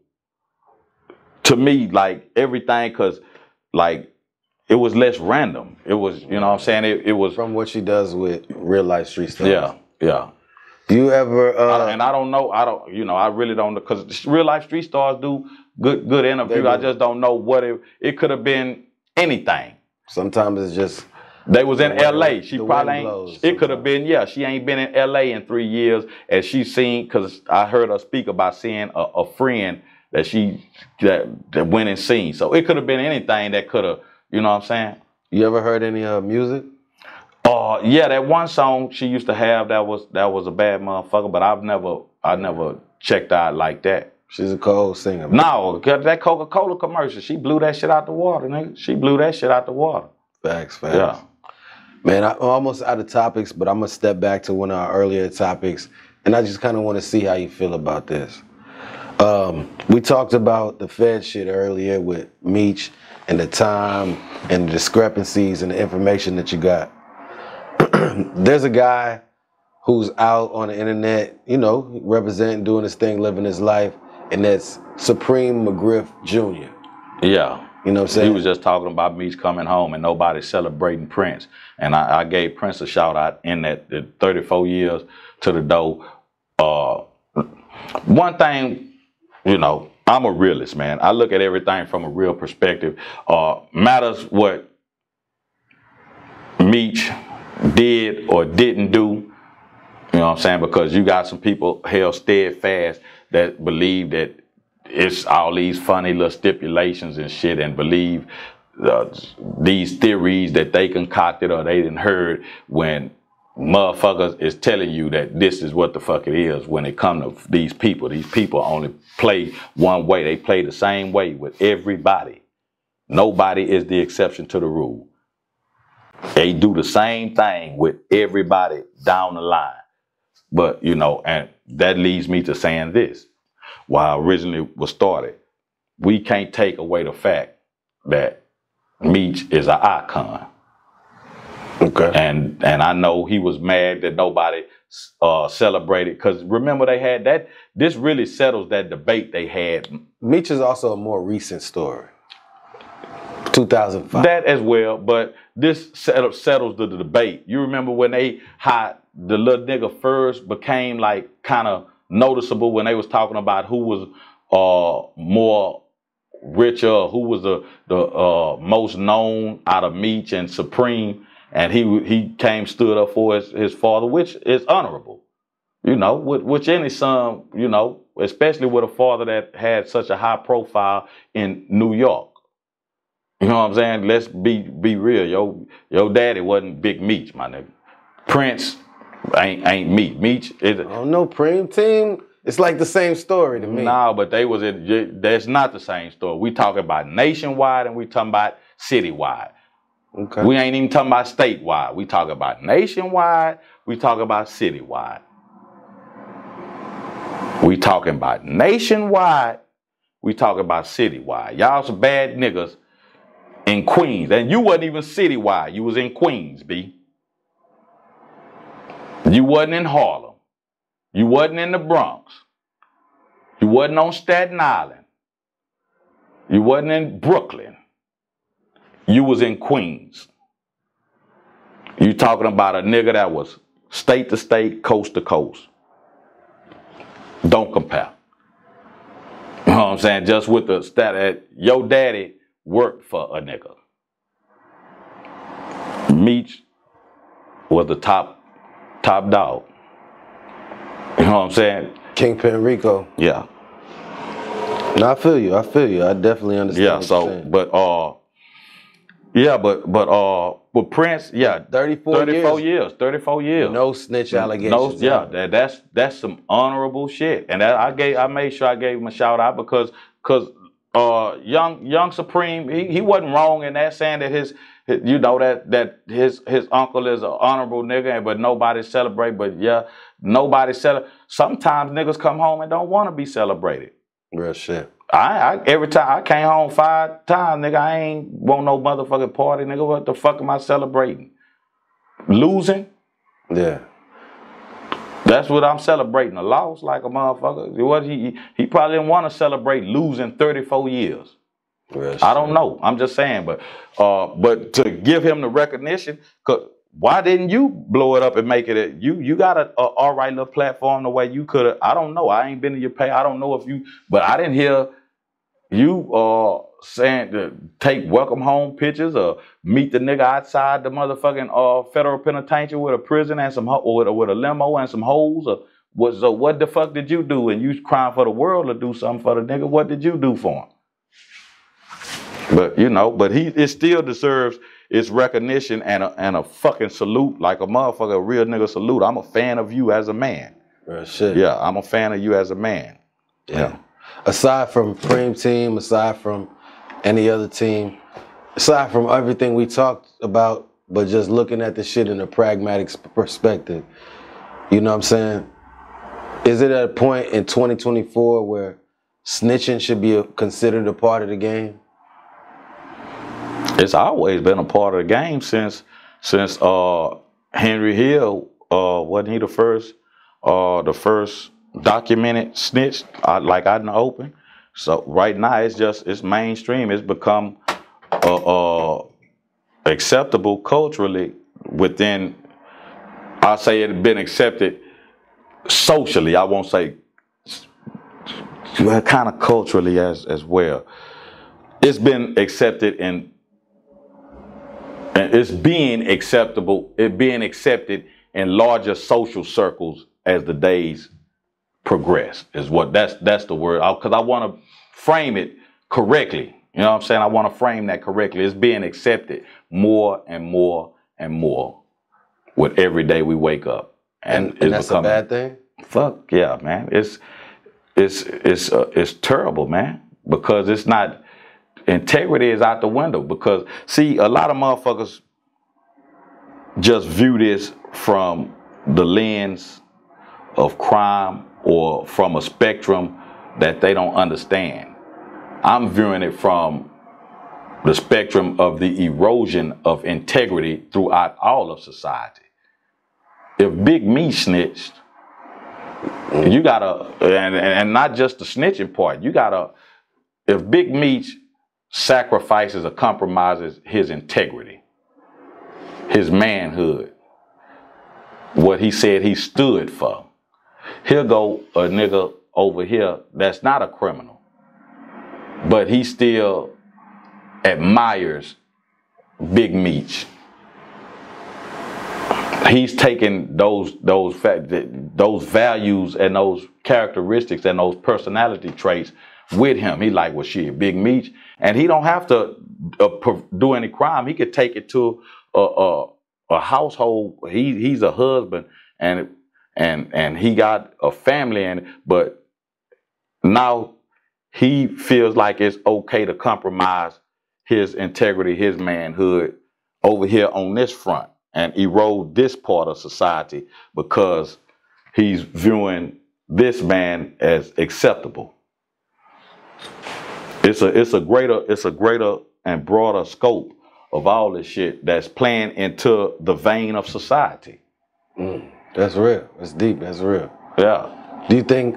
to me. Like everything, cause like it was less random. It was, you know, what I'm saying it. It was, From what she does with real life street stuff. yeah, yeah. Do you ever? Uh, don't- and I don't know. I don't. You know. I really don't know because real life street stars do good good interviews. I just don't know what it. It could have been anything. sometimes it's just They was in The wind- L.A. She probably ain't. blows It could have been. Yeah, she ain't been in L.A. in three years, and she seen because I heard her speak about seeing a, a friend that she that, that went and seen. So it could have been anything that could have. You know what I'm saying? you ever heard any uh, music? Uh yeah, that one song she used to have that was that was a bad motherfucker, but I've never I never checked out like that. She's a cold singer. man. No, that Coca Cola commercial, she blew that shit out the water, nigga. She blew that shit out the water. Facts, facts. Yeah. Man, I- I'm almost out of topics, but I'm gonna step back to one of our earlier topics, and I just kind of want to see how you feel about this. Um, we talked about the Fed shit earlier with Meech and the time and the discrepancies and the information that you got. (clears throat) There's a guy who's out on the internet, you know, representing, doing his thing, living his life, and that's Supreme McGriff Jr. Yeah. You know what I'm saying? He was just talking about Meech coming home and nobody celebrating Prince. And I, I gave Prince a shout out in that the 34 years to the dough. Uh, one thing, you know, I'm a realist, man. I look at everything from a real perspective. Uh, matters what Meech did or didn't do. You know what I'm saying? Because you got some people held steadfast that believe that it's all these funny little stipulations and shit and believe uh, these theories that they concocted or they didn't heard when motherfuckers is telling you that this is what the fuck it is when it come to these people. These people only play one way. They play the same way with everybody. Nobody is the exception to the rule. They do the same thing with everybody down the line. But, you know, and that leads me to saying this. While originally was started, we can't take away the fact that Meech is an icon. okay. And and I know he was mad that nobody uh, celebrated because remember they had that. This really settles that debate they had. Meech is also a more recent story. 2005. That as well, but this settle, settles the, the debate. You remember when they had the little nigga first became like kind of noticeable when they was talking about who was uh more richer, who was the the uh most known out of Meech and Supreme, and he he came stood up for his, his father, which is honorable. You know, with, which any son, you know, especially with a father that had such a high profile in New York. You know what I'm saying? Let's be be real. Yo, your daddy wasn't Big Meech, my nigga. Prince ain't ain't Meech. Meech is I don't know, Preem team. It's like the same story to me. no, but they was in. That's not the same story. We talking about nationwide and we talking about citywide. Okay. We ain't even talking about statewide. We talk about nationwide. We talk about citywide. We talking about nationwide. We talking about citywide. Y'all some bad niggas in Queens, and you wasn't even citywide. You was in Queens, b. You wasn't in Harlem. You wasn't in the Bronx. You wasn't on Staten Island. You wasn't in Brooklyn. You was in Queens. You talking about a nigga that was state to state, coast to coast. Don't compare. You know what I'm saying? Just with the stat that your daddy worked for a nigga. Meech was the top top dog. You know what I'm saying? Kingpin Rico. Yeah. No, I feel you. I feel you. I definitely understand. Yeah, so but uh yeah, but but uh but Prince, yeah, 34 34 years. years, 34 years. no snitch No, allegations. yeah, that, that's that's some honorable shit, and that, I gave I made sure I gave him a shout out because because uh young young Supreme he, he wasn't wrong in that saying that his, his- you know that that his his uncle is an honorable nigga, and but nobody celebrate. But yeah, nobody celebrate. Sometimes niggas come home and don't want to be celebrated. Real shit. I, I every time I came home five times, nigga, I ain't want no motherfucking party, nigga. What the fuck am I celebrating? Losing? Yeah. That's what I'm celebrating. A loss like a motherfucker. What he he probably didn't want to celebrate losing 34 years. Shit. I don't know. I'm just saying, but uh, but to give him the recognition, cause why didn't you blow it up and make it? A, you you got a, a all right little platform the way you could have. I don't know. I ain't been in your pay. I don't know if you, but I didn't hear you uh saying to take welcome home pictures or meet the nigga outside the motherfucking uh federal penitentiary with a prison and some ho- or with a, limo and some holes or what? So what the fuck did you do? And you crying for the world to do something for the nigga? What did you do for him? But you know, but he it still deserves its recognition and a and a fucking salute, like a motherfucker, a real nigga salute. I'm a fan of you as a man. Real shit. Yeah, I'm a fan of you as a man. Yeah. Aside from Cream Team, aside from any other team, aside from everything we talked about, but just looking at the shit in a pragmatic perspective, you know what I'm saying? Is it at a point in 2024 where snitching should be considered a part of the game? It's always been a part of the game since since uh Henry Hill uh wasn't he the first uh the first documented snitch like out in the open. So right now it's just it's mainstream. It's become uh, uh acceptable culturally within I'll say it's been accepted socially. I won't say well, kind of culturally as as well. It's been accepted in and it's being acceptable, it being accepted in larger social circles as the days progress. Is what that's that's the word. Because I, want to frame it correctly. You know what I'm saying? I want to frame that correctly. It's being accepted more and more and more with every day we wake up, And, it's and that's a bad thing? fuck yeah, man. It's it's it's uh, it's terrible, man, because it's not integrity is out the window. Because see, a lot of motherfuckers just view this from the lens of crime or from a spectrum that they don't understand. I'm viewing it from the spectrum of the erosion of integrity throughout all of society. If Big Meech snitched, you gotta, and, and not just the snitching part, you gotta, if Big Meech sacrifices or compromises his integrity, his manhood, what he said he stood for, here go a nigga over here that's not a criminal, but he still admires Big Meech he's taking those those fact those values and those characteristics and those personality traits with him. He like, well, shit, Big Meech, and he don't have to uh, do any crime. He could take it to a a, a household. He he's a husband and and and he got a family and but now he feels like it's okay to compromise his integrity, his manhood over here on this front and erode this part of society because he's viewing this man as acceptable. It's a it's a greater it's a greater and broader scope of all this shit that's playing into the vein of society. Mm. That's real. That's deep. That's real. Yeah. Do you think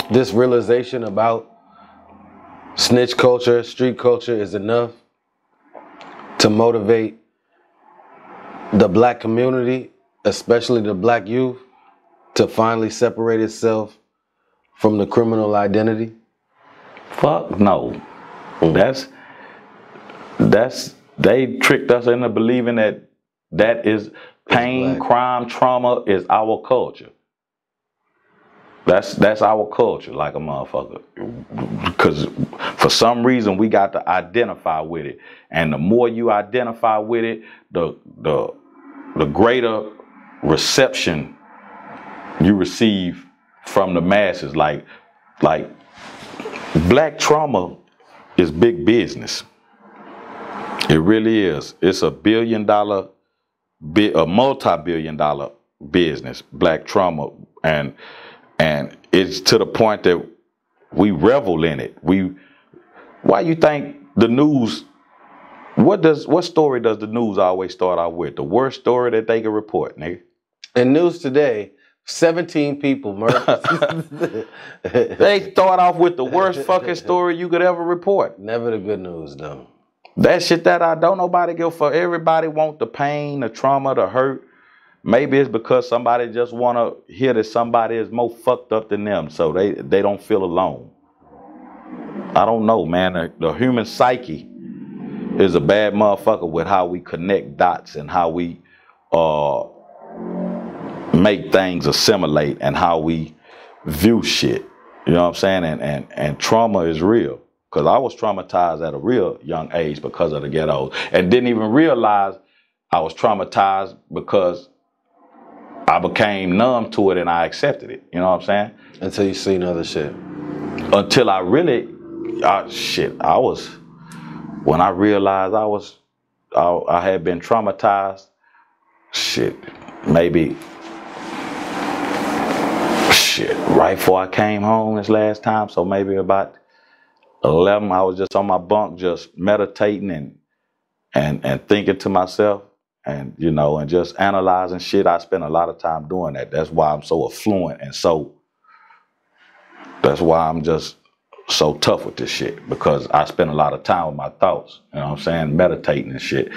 (clears throat) this realization about snitch culture, street culture is enough to motivate the black community, especially the black youth, to finally separate itself from the criminal identity? Fuck no. That's that's they tricked us into believing that that is pain, crime, trauma is our culture. That's that's our culture, like a motherfucker. Because for some reason we got to identify with it, and the more you identify with it, the the the greater reception you receive from the masses. Like like black trauma is big business. It really is. It's a billion dollar, a multi-billion dollar business, black trauma, and and it's to the point that we revel in it. We, why you think the news? What does what story does the news always start out with? The worst story that they can report, nigga. In news today, 17 people murdered. (laughs) (laughs) They start off with the worst fucking story you could ever report. Never the good news, though. That shit that I don't nobody give for. Everybody want the pain, the trauma, the hurt. Maybe it's because somebody just want to hear that somebody is more fucked up than them, so they they don't feel alone. I don't know, man. The, the human psyche is a bad motherfucker with how we connect dots and how we uh make things assimilate and how we view shit. You know what I'm saying? And and and trauma is real. Because I was traumatized at a real young age because of the ghettos, and didn't even realize I was traumatized because I became numb to it and I accepted it. You know what I'm saying? Until you seen other shit. Until I really, I, shit, I was when I realized I was, I, I had been traumatized. Shit, maybe shit, right before I came home this last time. So maybe about 11, I was just on my bunk, just meditating and, and, and thinking to myself and, you know, and just analyzing shit. I spent a lot of time doing that. That's why I'm so affluent and so, that's why I'm just so tough with this shit because I spend a lot of time with my thoughts. You know what I'm saying? Meditating and shit.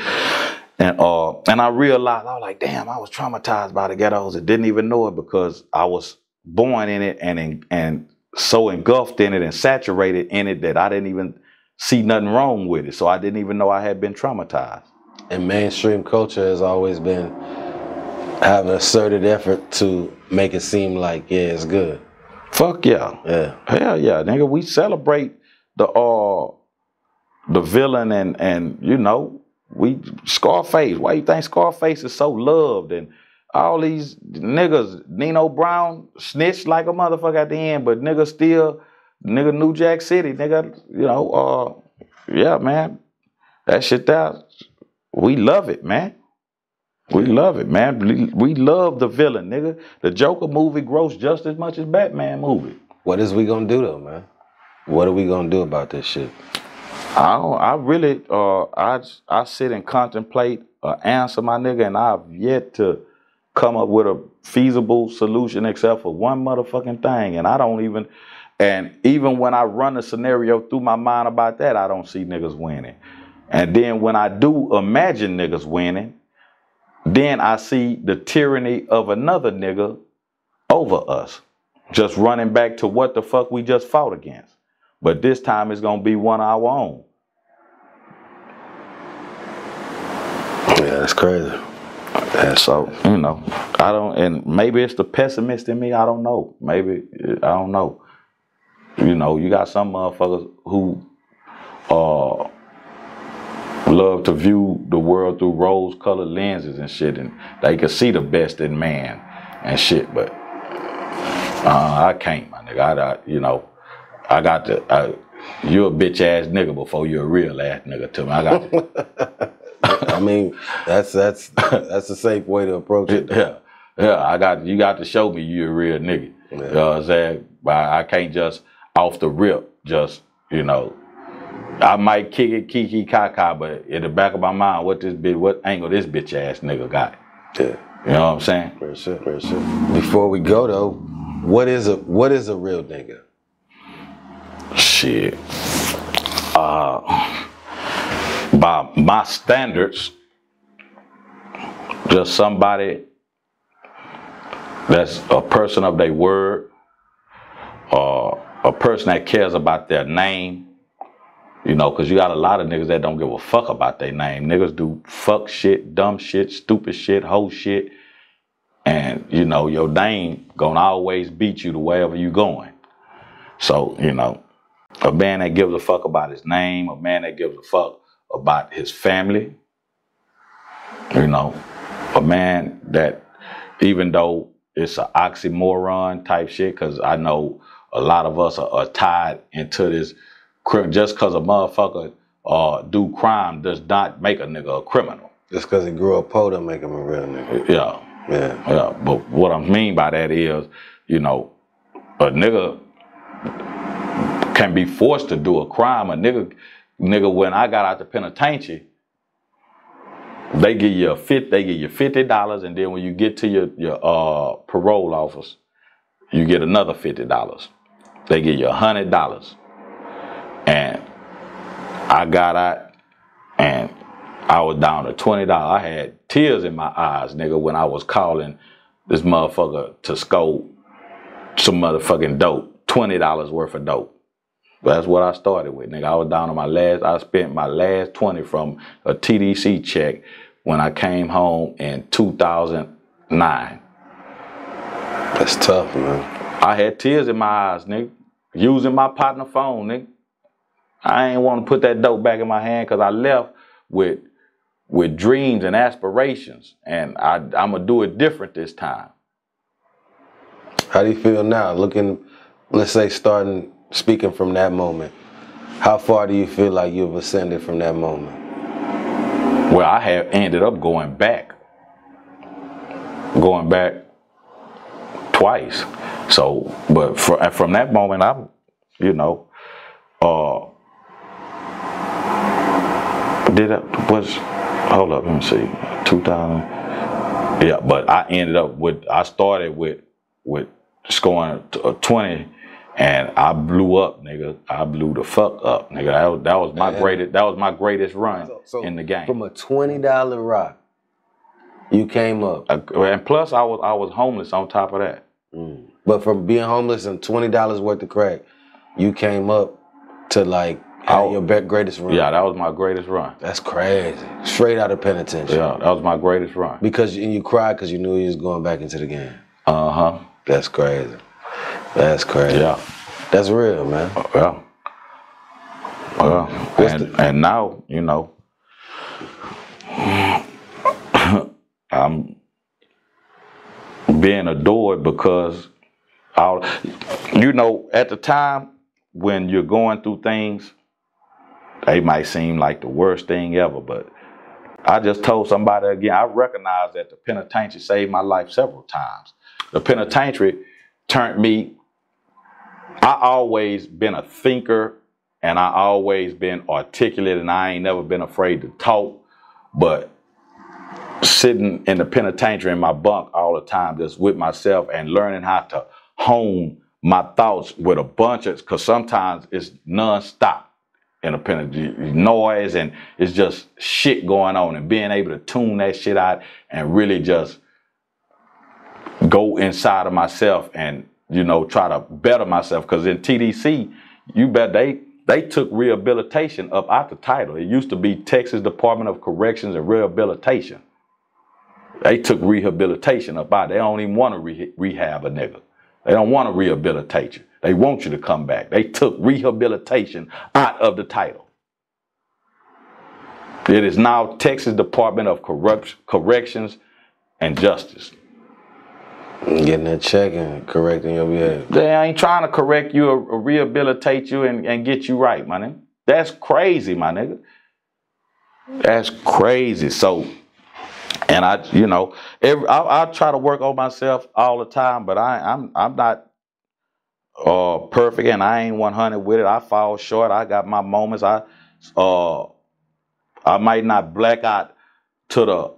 And uh, and I realized I was like, damn, I was traumatized by the ghettos and didn't even know it because I was born in it and and so engulfed in it and saturated in it that I didn't even see nothing wrong with it. So I didn't even know I had been traumatized. And mainstream culture has always been having a asserted effort to make it seem like yeah, it's good. Fuck yeah. Yeah. Hell yeah, nigga. We celebrate the uh the villain and and you know, we Scarface. Why you think Scarface is so loved and all these niggas, Nino Brown snitched like a motherfucker at the end, but nigga still, nigga New Jack City, nigga, you know, uh, yeah, man, that shit there, we love it, man. We love it, man. We- We love the villain, nigga. The Joker movie grossed just as much as Batman movie. What is we gonna do though, man? What are we gonna do about this shit? I don't, I really, uh, I I sit and contemplate an answer, my nigga, and I've yet to come up with a feasible solution except for one motherfucking thing, and I don't even, and even when I run a scenario through my mind about that, I don't see niggas winning, and then when I do imagine niggas winning, then I see the tyranny of another nigga over us, just running back to what the fuck we just fought against. But this time it's gonna be one of our own. Yeah, that's crazy. And so, you know, I don't, and maybe it's the pessimist in me. I don't know. Maybe, I don't know. You know, you got some motherfuckers who uh, love to view the world through rose colored lenses and shit, and they can see the best in man and shit, but uh, I can't, my nigga. I, I, you know, I got to, I, you a bitch ass nigga before you a real ass nigga to me. I got to, (laughs) I mean, that's that's that's a safe way to approach it. Yeah, yeah. I got you. Got to show me you're a real nigga. You know what I'm saying? But I can't just off the rip. Just you know, I might kick it, kiki kaka, but in the back of my mind, what this bitch, what angle this bitch ass nigga got? Yeah, You know what I'm saying? for sure, for sure. Before we go though, what is a what is a real nigga? Shit. Uh, by my standards, just somebody that's a person of their word, or a person that cares about their name. You know, because you got a lot of niggas that don't give a fuck about their name. Niggas do fuck shit, dumb shit, stupid shit, hoe shit. And, you know, your name gonna always beat you to wherever you going. So, you know, a man that gives a fuck about his name, a man that gives a fuck about his family, you know, a man that even though it's an oxymoron type shit, because I know a lot of us are, are tied into this. cri- Just because a motherfucker uh, do crime does not make a nigga a criminal. Just because he grew up poor don't make him a real nigga. Yeah, Yeah. yeah. But what I mean by that is, you know, a nigga can be forced to do a crime. A nigga, nigga, when I got out the penitentiary, they give you a fit. They give you fifty dollars, and then when you get to your your uh, parole office, you get another fifty dollars. They give you a hundred dollars, and I got out, and I was down to twenty dollars. I had tears in my eyes, nigga, when I was calling this motherfucker to scope some motherfucking dope, twenty dollars worth of dope. That's what I started with, nigga. I was down to my last. I spent my last twenty from a TDC check when I came home in two thousand nine. That's tough, man. I had tears in my eyes, nigga. Using my partner phone, nigga. I ain't want to put that dope back in my hand because I left with with dreams and aspirations, and I, I'm gonna do it different this time. How do you feel now? Looking, let's say, starting speaking from that moment. How far do you feel like you've ascended from that moment? Well, I have ended up going back, going back twice. So, but from that moment, I'm, you know, uh, did I was hold up, let me see, 2000. Yeah, but I ended up with I started with with scoring uh, 20 and I blew up, nigga. I blew the fuck up, nigga. That was, that was my Yeah. greatest that was my greatest run So in the game. From a twenty dollar rock, you came up. Uh, and plus I was I was homeless on top of that. But from being homeless and twenty dollars worth of crack, you came up to like Oh. your greatest run. Yeah, that was my greatest run. That's crazy. Straight out of penitentiary. Yeah, that was my greatest run. Because and you cried because you knew you was going back into the game. Uh huh. That's crazy. That's crazy. Yeah. That's real, man. Well, well, What's and, and now you know, (laughs) I'm being adored because, I'll, you know, at the time when you're going through things, they might seem like the worst thing ever, but I just told somebody again, I recognize that the penitentiary saved my life several times. The penitentiary turned me I always been a thinker and I always been articulate and I ain't never been afraid to talk. But sitting in the penitentiary in my bunk all the time, just with myself and learning how to hone my thoughts with a bunch of, cause sometimes it's nonstop in a penitentiary, noise and it's just shit going on and being able to tune that shit out and really just go inside of myself and you know try to better myself. Because in TDC you bet they they took rehabilitation up out the title. It used to be Texas Department of Corrections and Rehabilitation. They took rehabilitation up out. They don't even want to re- rehab a nigga. They don't want to rehabilitate you. They want you to come back. They took rehabilitation out of the title. It is now Texas Department of Corrupt- Corrections and Justice Getting that check and correcting your behavior. They ain't trying to correct you or, rehabilitate you and, and get you right, my nigga. That's crazy, my nigga. That's crazy. So, and I, you know, every I, I try to work on myself all the time, but I, I'm I'm not uh perfect, and I ain't 100 with it. I fall short. I got my moments. I uh I might not black out to the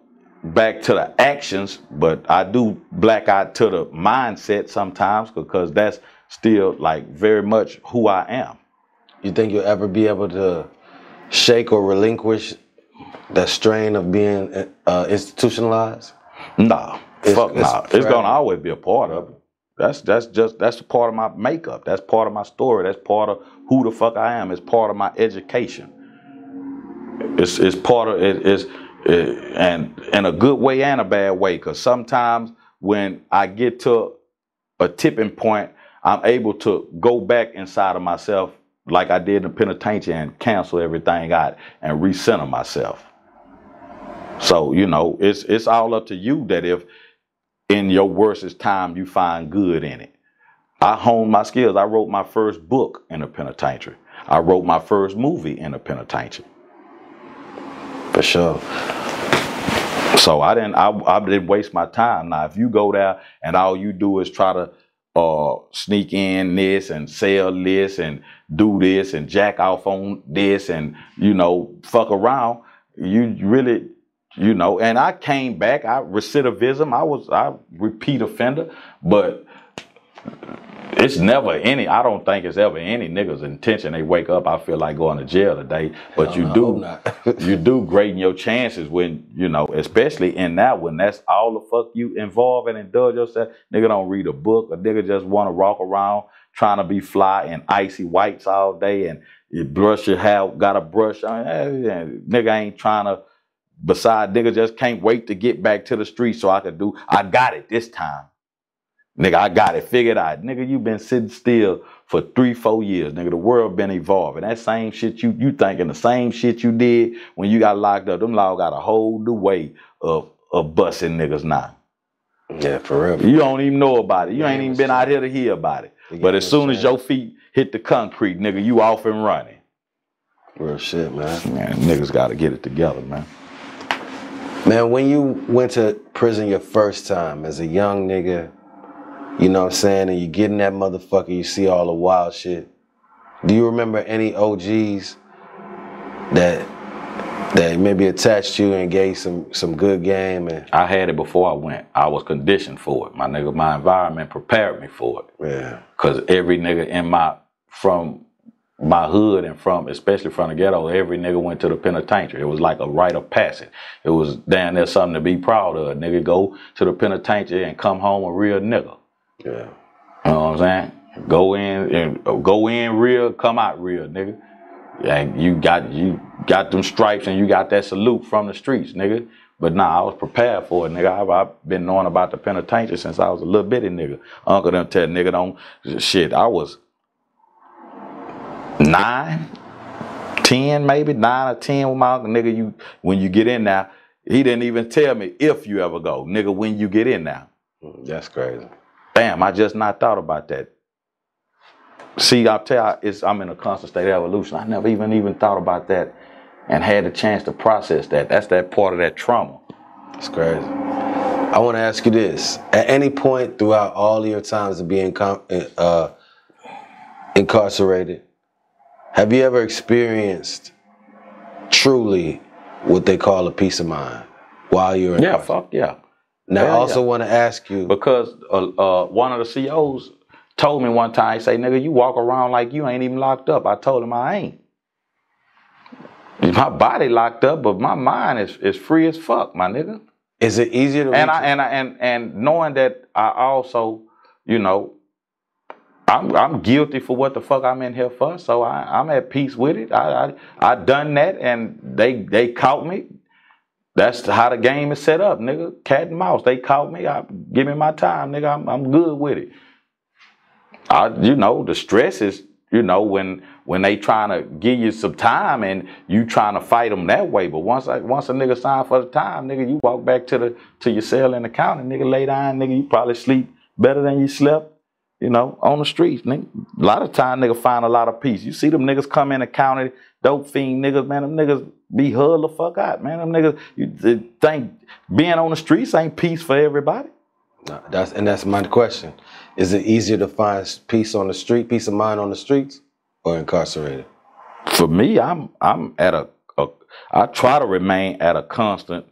back to the actions, but I do black out to the mindset sometimes because that's still like very much who I am. You think you'll ever be able to shake or relinquish that strain of being uh, institutionalized? Nah, It's- fuck it's nah. It's gonna always be a part of it. That's that's just that's a part of my makeup. That's part of my story. That's part of who the fuck I am. It's part of my education. It's it's part of it is it, Eh, and in a good way and a bad way. Cause sometimes when I get to a tipping point, I'm able to go back inside of myself like I did in penitentiary and cancel everything out and recenter myself. So, you know, it's it's all up to you that if in your worstest time you find good in it. I honed my skills. I wrote my first book in a penitentiary. I wrote my first movie in a penitentiary. For sure. So I didn't I, I didn't waste my time. Now if you go there and all you do is try to uh sneak in this and sell this and do this and jack off on this and you know fuck around, you really you know and I came back, I recidivism, I was I repeat offender, but it's never any. I don't think it's ever any niggas' intention. They wake up, I feel like going to jail today. But you no, I do, (laughs) you do greaten your chances when you know, especially in that when that's all the fuck you involve and indulge yourself. Nigga don't read a book. A nigga just want to walk around trying to be fly in icy whites all day and you brush your hair, got a brush on. Nigga ain't trying to. Besides, nigga just can't wait to get back to the street so I could do. I got it this time. Nigga, I got it figured out. Nigga, you been sitting still for three, four years, nigga. The world been evolving. That same shit you you thinking the same shit you did when you got locked up. Them law got a whole new way of of busting niggas now. Yeah, for real. You don't even know about it. You Yeah, ain't even been out here to hear about it. But as soon as your feet hit the concrete, nigga, you off and running. Real shit, man. Man, niggas got to get it together, man. Man, when you went to prison your first time as a young nigga, you know what I'm saying, and you get in that motherfucker, you see all the wild shit. Do you remember any OGs that that maybe attached you and gave some some good game and I had it before I went. I was conditioned for it. My nigga, my environment prepared me for it. yeah, Cause every nigga in my from my hood and from especially from the ghetto, every nigga went to the penitentiary. It was like a rite of passage. It was damn there something to be proud of. Nigga go to the penitentiary and come home a real nigga. Yeah, You know what I'm saying? Go in and uh, go in real, come out real, nigga. And you got you got them stripes and you got that salute from the streets, nigga. But nah, I was prepared for it, nigga. I've, I've been knowing about the penitentiary since I was a little bitty nigga. Uncle them tell nigga don't shit. I was nine, ten, maybe nine or ten with my uncle. Nigga, you when you get in there, he didn't even tell me if you ever go, nigga. When you get in there. Mm, that's crazy. Damn, I just not thought about that. See, I tell you, I'm in a constant state of evolution. I never even even thought about that and had a chance to process that. That's that part of that trauma. It's crazy. I want to ask you this: At any point throughout all your times of being uh, incarcerated, have you ever experienced truly what they call a peace of mind while you're in? Yeah, fuck yeah. Now, I also yeah. want to ask you. Because uh, uh, one of the CEOs told me one time, he say, nigga, you walk around like you ain't even locked up. I told him I ain't. My body locked up, but my mind is, is free as fuck, my nigga. Is it easier to and I and I and and knowing that I also, you know, I'm I'm guilty for what the fuck I'm in here for, so I, I'm at peace with it. I, I I done that, and they they caught me. That's how the game is set up, nigga. Cat and mouse. They caught me. I give me my time, nigga. I'm I'm good with it. I you know the stress is you know when when they trying to give you some time and you trying to fight them that way. But once I, once a nigga sign for the time, nigga, you walk back to the to your cell in the county, nigga, lay down, nigga, you probably sleep better than you slept, you know, on the streets, nigga. A lot of time, nigga, find a lot of peace. You see them niggas come in the county, dope fiend niggas, man, them niggas be huddled the fuck out, man. Them niggas, you think being on the streets ain't peace for everybody. No, that's and that's my question. Is it easier to find peace on the street, peace of mind on the streets, or incarcerated? for me, I'm I'm at a, a I try to remain at a constant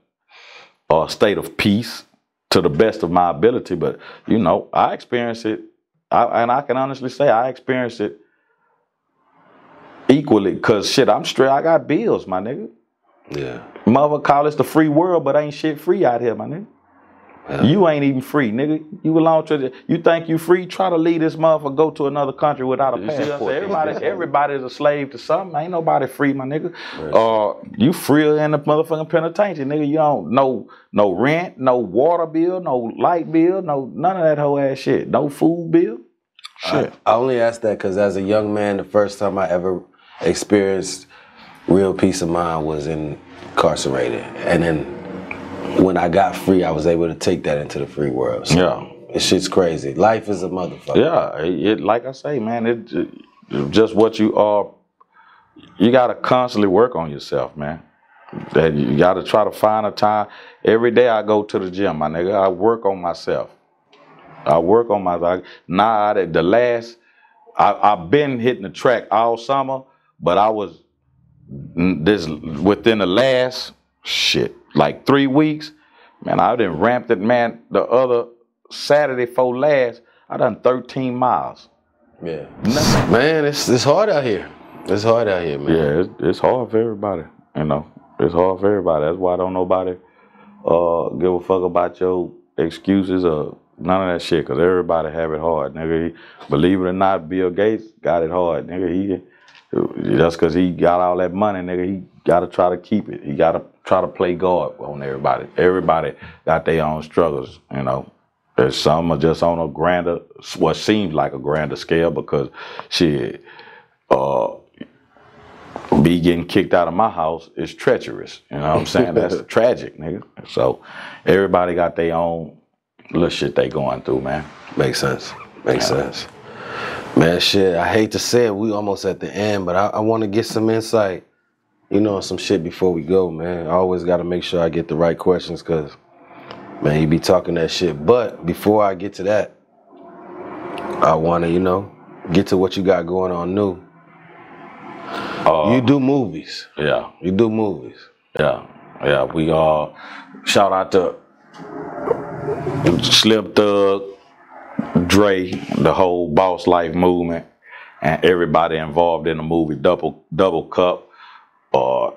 uh, state of peace to the best of my ability. But you know, I experience it, I, and I can honestly say I experience it equally. Cause shit, I'm straight. I got bills, my nigga. Yeah. Mother call this the free world, but ain't shit free out here, my nigga. You ain't even free, nigga. You belong to the. You think you free? Try to leave this motherfucker go to another country without a You see what I'm passport. saying? Everybody, everybody's a slave to something. Ain't nobody free, my nigga. Uh, you free in the motherfucking penitentiary, nigga. You don't no no rent, no water bill, no light bill, no none of that whole ass shit. No food bill. Shit. I only asked that because as a young man, the first time I ever experienced real peace of mind was incarcerated, and then when I got free, I was able to take that into the free world. So Yeah. This shit's crazy. Life is a motherfucker. Yeah, it, it- like I say, man, it, it just what you are. You got to constantly work on yourself, man. That you got to try to find a time. Every day I go to the gym, my nigga. I work on myself. I work on my. I, now I, the last, I, I've been hitting the track all summer, but I was this within the last shit like three weeks. Man, I done ramped it, man. The other Saturday for last, I done 13 miles. Yeah. Man, it's it's hard out here. It's hard out here, man. Yeah, it's, it's hard for everybody. You know, it's hard for everybody. That's why I don't nobody uh give a fuck about your excuses or none of that shit. Cause everybody have it hard, nigga. He- believe it or not, Bill Gates got it hard, nigga. He just cause he got all that money, nigga. He gotta try to keep it. He gotta try to play God on everybody. Everybody got their own struggles, you know. There's some are just on a grander, what seems like a grander scale because shit, uh, me getting kicked out of my house is treacherous. You know what I'm saying? That's (laughs) tragic, nigga. So everybody got their own little shit they going through, man. Makes sense. Makes sense. Man, shit, I hate to say it, we almost at the end, but I, I want to get some insight, you know, some shit before we go, man. I always got to make sure I get the right questions because, man, you be talking that shit. But before I get to that, I want to, you know, get to what you got going on new. Uh, you do movies. yeah. You do movies. Yeah, yeah. We uh shout out to Slim Thug, Dre, the whole Boss Life movement, and everybody involved in the movie Double Double Cup. Uh,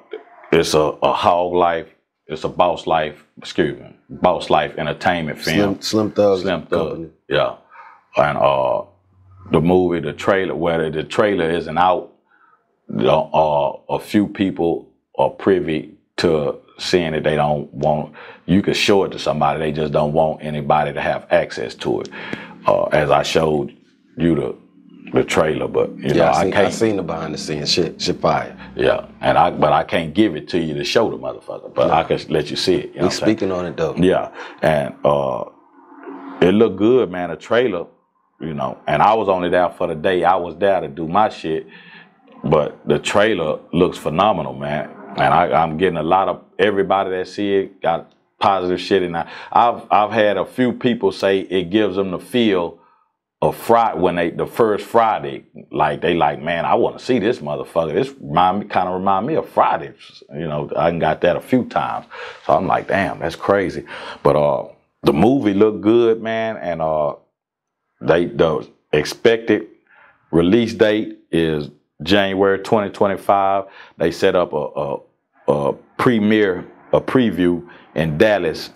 it's a, a hog life. It's a boss life. Excuse me, boss life entertainment film. Slim, Slim Thugs Slim Company. Thug. Yeah. And uh the movie, the trailer, whether the trailer isn't out, know, uh, a few people are privy to seeing it. They don't want you can show it to somebody, they just don't want anybody to have access to it. Uh, as I showed you the the trailer, but you know, Yeah, I I seen, I can't seen the behind the scenes shit. Shit fire. yeah. And I but I can't give it to you to show the motherfucker. But I can let you see it. You We what I'm saying? speaking on it though. Yeah, and uh, it looked good, man. The trailer, you know, and I was only there for the day. I was there to do my shit, but the trailer looks phenomenal, man. And I, I'm getting a lot of everybody that see it got positive shit, and I, I've I've had a few people say it gives them the feel of Friday when they the first Friday, like they like, man, I want to see this motherfucker. This remind me kind of remind me of Friday. You know, I got that a few times. So I'm like, damn, that's crazy. But uh the movie looked good, man, and uh they the expected release date is January 2025. They set up a, a, a premiere, a preview in Dallas,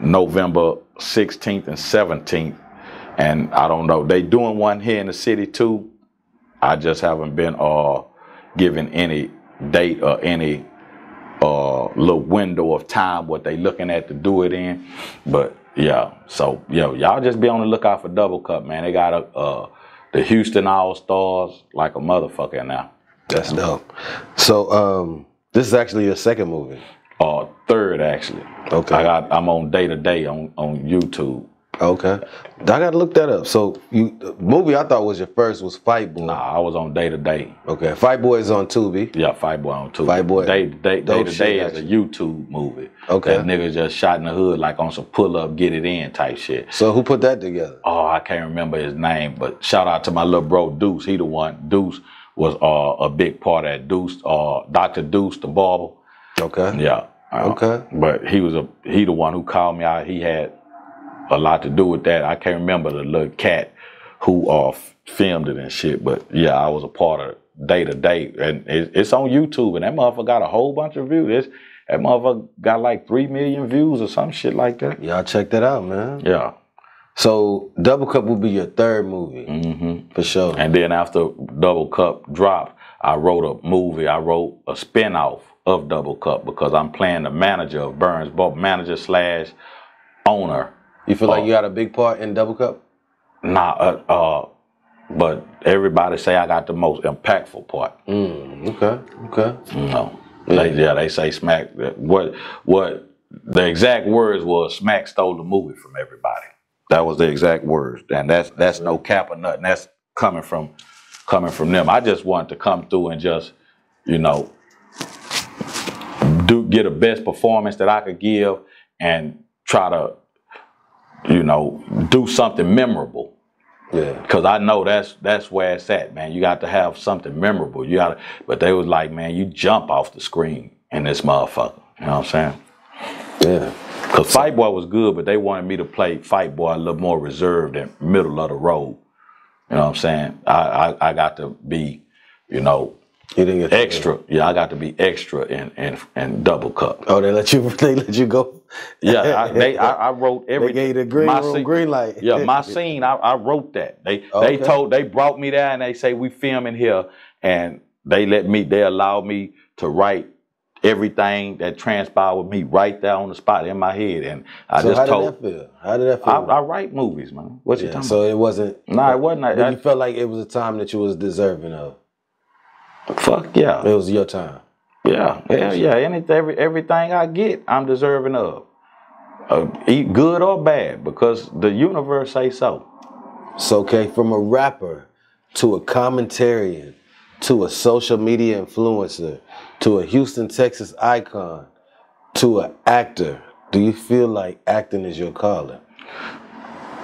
November 16th and 17th. And I don't know, they doing one here in the city too. I just haven't been uh given any date or any uh little window of time what they looking at to do it in. But yeah, so yo, y'all just be on the lookout for Double Cup, man. They got a uh the Houston All Stars like a motherfucker now. That's dope. So, um, this is actually your second movie. Uh third actually. Okay. I got I'm on day to day on on YouTube. Okay. I gotta look that up. So you the movie I thought was your first was Fight Boy. Nah, I was on day to day. Okay. Fight Boy is on Tubi. Yeah, Fight Boy on Tubi. Fight Boy. Day day day to day is a. YouTube movie. Okay. That nigga just shot in the hood like on some pull up, get it in type shit. So who put that together? Oh, I can't remember his name, but shout out to my little bro Deuce. He the one. Deuce was uh, a big part of that. Deuce, uh, Dr. Deuce, the barber. Okay. Yeah. Uh, Okay. But he was a he the one who called me out. He had a lot to do with that. I can't remember the little cat who uh filmed it and shit. But yeah, I was a part of day to day, and it, it's on YouTube. And that motherfucker got a whole bunch of views. It's, that motherfucker got like three million views or some shit like that. Y'all check that out, man. Yeah. So Double Cup will be your third movie hmm for sure. And then after Double Cup dropped, I wrote a movie. I wrote a spin-off of Double Cup because I'm playing the manager of Burns, both manager slash owner. You feel like you got a big part in Double Cup? Nah, uh, uh, but everybody say I got the most impactful part. Mm, okay. Okay. You know, they, yeah, they say Smack. What what the exact words was Smack stole the movie from everybody. That was the exact words, and that's that's no cap or nothing. That's coming from coming from them. I just wanted to come through and just, you know, do get a best performance that I could give and try to, you know, do something memorable. Yeah. Cause I know that's that's where it's at, man. You got to have something memorable. You got to, but they was like, man, you jump off the screen in this motherfucker. You know what I'm saying? Yeah. Cause Fight Boy was good, but they wanted me to play Fight Boy a little more reserved and middle of the road. You know what I'm saying? I I, I got to be, you know, You didn't get extra. Yeah, I got to be extra and in, in double cup. Oh, they let you. (laughs) They let you go. Yeah, I, (laughs) they I, I wrote every. They gave you the green my room scene- green light. Yeah, my (laughs) scene, I, I wrote that. They Okay. they told they brought me there and they say we filming here and they let me they allowed me to write everything that transpired with me right there on the spot in my head, and I so just how told. How did that feel? How did that feel? I write movies, man. What you talking so it wasn't. about? Nah, it wasn't. I, you felt like it was a time that you was deserving of. Fuck yeah. It was your time. Yeah, yeah, yeah. Anything, every, everything I get, I'm deserving of. Uh, eat good or bad, because the universe say so. So okay, from a rapper to a commentarian to a social media influencer to a Houston, Texas icon to an actor, do you feel like acting is your calling?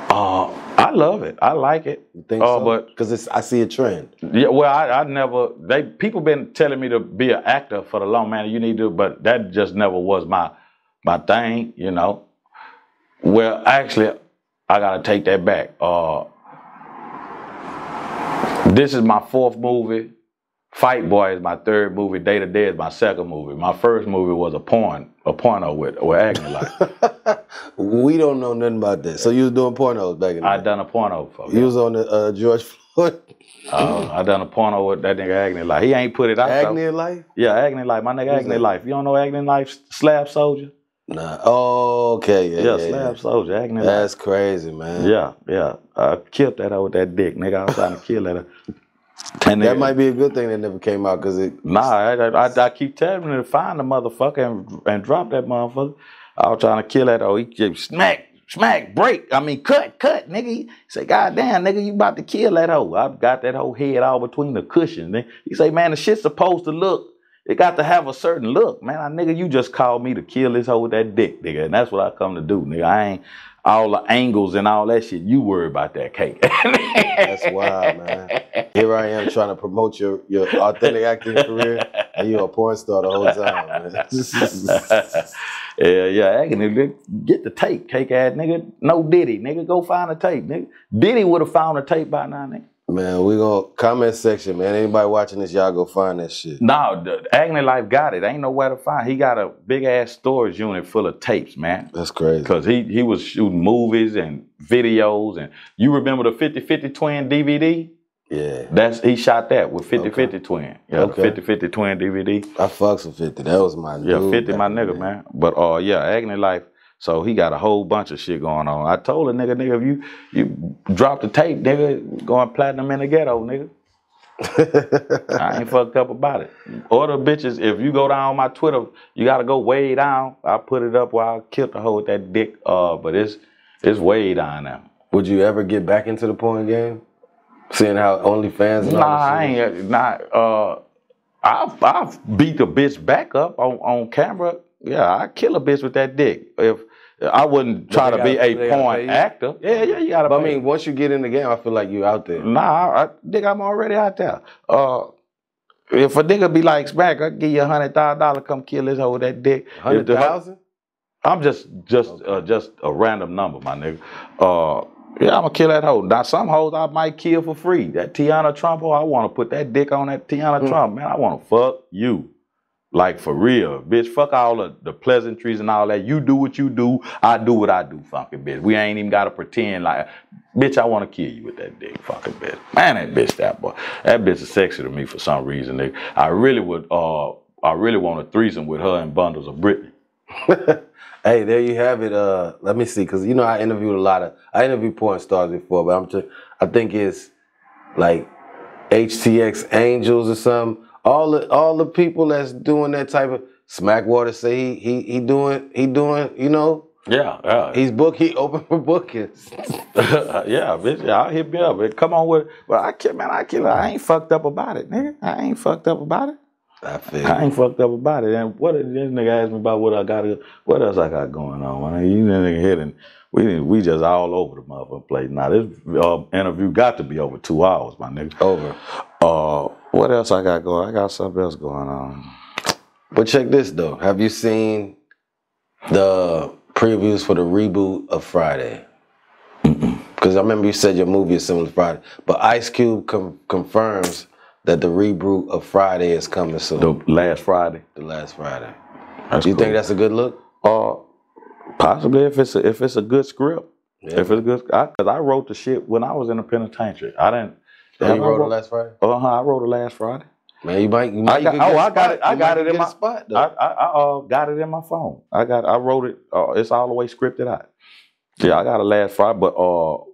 Uh, I love it. I like it. You think Oh, so? but because it's I see a trend. yeah, well, I, I never. They people been telling me to be an actor for the long man. You need to, but that just never was my my thing. You know. Well, actually, I gotta take that back. Uh, this is my fourth movie. Fight Boy is my third movie. Day to Day is my second movie. My first movie was a porn, a porno with with Agni like. (laughs) we don't know nothing about that. So you was doing pornos back in I day. done a porno for. You was on the uh, George Floyd Uh, I done a porno with that nigga Agni Life. He ain't put it out. though. Agni in life? Yeah, Agni Life. My nigga that? Life. You don't know Agni Life? Slab Soldier. Nah. Oh, okay. Yeah, Yeah, yeah, Slab yeah. Soldier. Life. That's crazy, man. Yeah, yeah. I killed that out with that dick, nigga. I was trying to kill that. And That might be a good thing that never came out because it. Nah, I, I, I, keep telling him to find the motherfucker and, and drop that motherfucker. I was trying to kill that. Oh, he just smack, smack, break. I mean, cut, cut, nigga. He say, God damn, nigga, you about to kill that hoe. I've got that whole head all between the cushions. Nigga. He say, man, the shit's supposed to look. It got to have a certain look, man. I, nigga, you just called me to kill this hoe with that dick, nigga, and that's what I come to do, nigga. I ain't all the angles and all that shit. You worry about that cake. That's wild, man. Here I am trying to promote your, your authentic acting career, and you're a porn star the whole time, man. (laughs) yeah, yeah, nigga, get the tape, cake ass nigga. No Diddy, nigga, go find the tape, nigga. Diddy would have found the tape by now, nigga. Man, we gonna comment section, man. Anybody watching this, y'all go find that shit. No, the Agony Life got it. Ain't nowhere to find. He got a big ass storage unit full of tapes, man. That's crazy. Cause he he was shooting movies and videos, and you remember the 50-50 twin DVD? Yeah, That's he shot that with 50-50 twin. Yeah, Okay. the 50-50 twin DVD. I fucks with fifty. That was my Yeah, dude 50 back my nigga, day. man. But uh yeah, Agony Life. So he got a whole bunch of shit going on. I told a nigga, nigga, if you you drop the tape, nigga, going platinum in the ghetto, nigga. (laughs) I ain't fucked up about it. Order bitches, if you go down on my Twitter, you gotta go way down. I put it up while I killed the hoe with that dick. Uh, but it's it's way down now. Would you ever get back into the porn game? Seeing how OnlyFans and Nah, all I ain't not. Uh, I've I've beat the bitch back up on on camera. Yeah, I kill a bitch with that dick. If I wouldn't try to be gotta- a they porn actor. Yeah, yeah, you gotta. But I mean, once you get in the game, I feel like you out there. Nah, I, I think I'm already out there. Uh, if a nigga be like smack, I give you a hundred thousand dollar, come kill this hoe with that dick. Hundred thousand? I'm just just uh, just a random number, my nigga. Uh, yeah, I'm gonna kill that hoe. Now some hoes I might kill for free. That Teanna Trump hoe, I want to put that dick on that Teanna Mm. Trump, man. I want to fuck you. Like for real, bitch. Fuck all the, the pleasantries and all that. You do what you do. I do what I do, fucking bitch. We ain't even gotta pretend like, bitch. I want to kill you with that dick, fucking bitch. Man, that bitch, that boy, that bitch is sexy to me for some reason. Nigga. I really would. Uh, I really want a threesome with her and bundles of Britney. (laughs) Hey, there you have it. Uh, let me see, cause you know I interviewed a lot of I interviewed porn stars before, but I'm just, I think it's like HTX Angels or something. All the all the people that's doing that type of Smackwater say he he he doing he doing you know Yeah, yeah. he's book he open for bookings. (laughs) (laughs) yeah, bitch. Yeah, I'll hit me up. Man. Come on with it. But I can't, man, I it. I ain't fucked up about it, nigga. I ain't fucked up about it. I feel I ain't fucked up about it. And what did this nigga ask me about what I got what else I got going on? Man, you nigga hit and we we just all over the motherfucking place. Now this uh, interview got to be over two hours, my nigga. over. Uh what else I got going? I got something else going on. But check this though. Have you seen the previews for the reboot of Friday? Because I remember you said your movie is similar to Friday, but Ice Cube com- confirms that the reboot of Friday is coming soon. The last Friday. The last Friday. That's Do you think that's a good look? Uh, possibly if it's a, if it's a good script. Yeah. If it's good, because I, I wrote the shit when I was in the penitentiary. I didn't. Oh, you wrote it last Friday? Uh huh. I wrote it last Friday. Man, you might. You I might got, could oh, I got it. I You got it in my spot. Though. I, I, I uh, got it in my phone. I got. I wrote it. Uh, it's all the way scripted out. Yeah, I got it last Friday, but uh,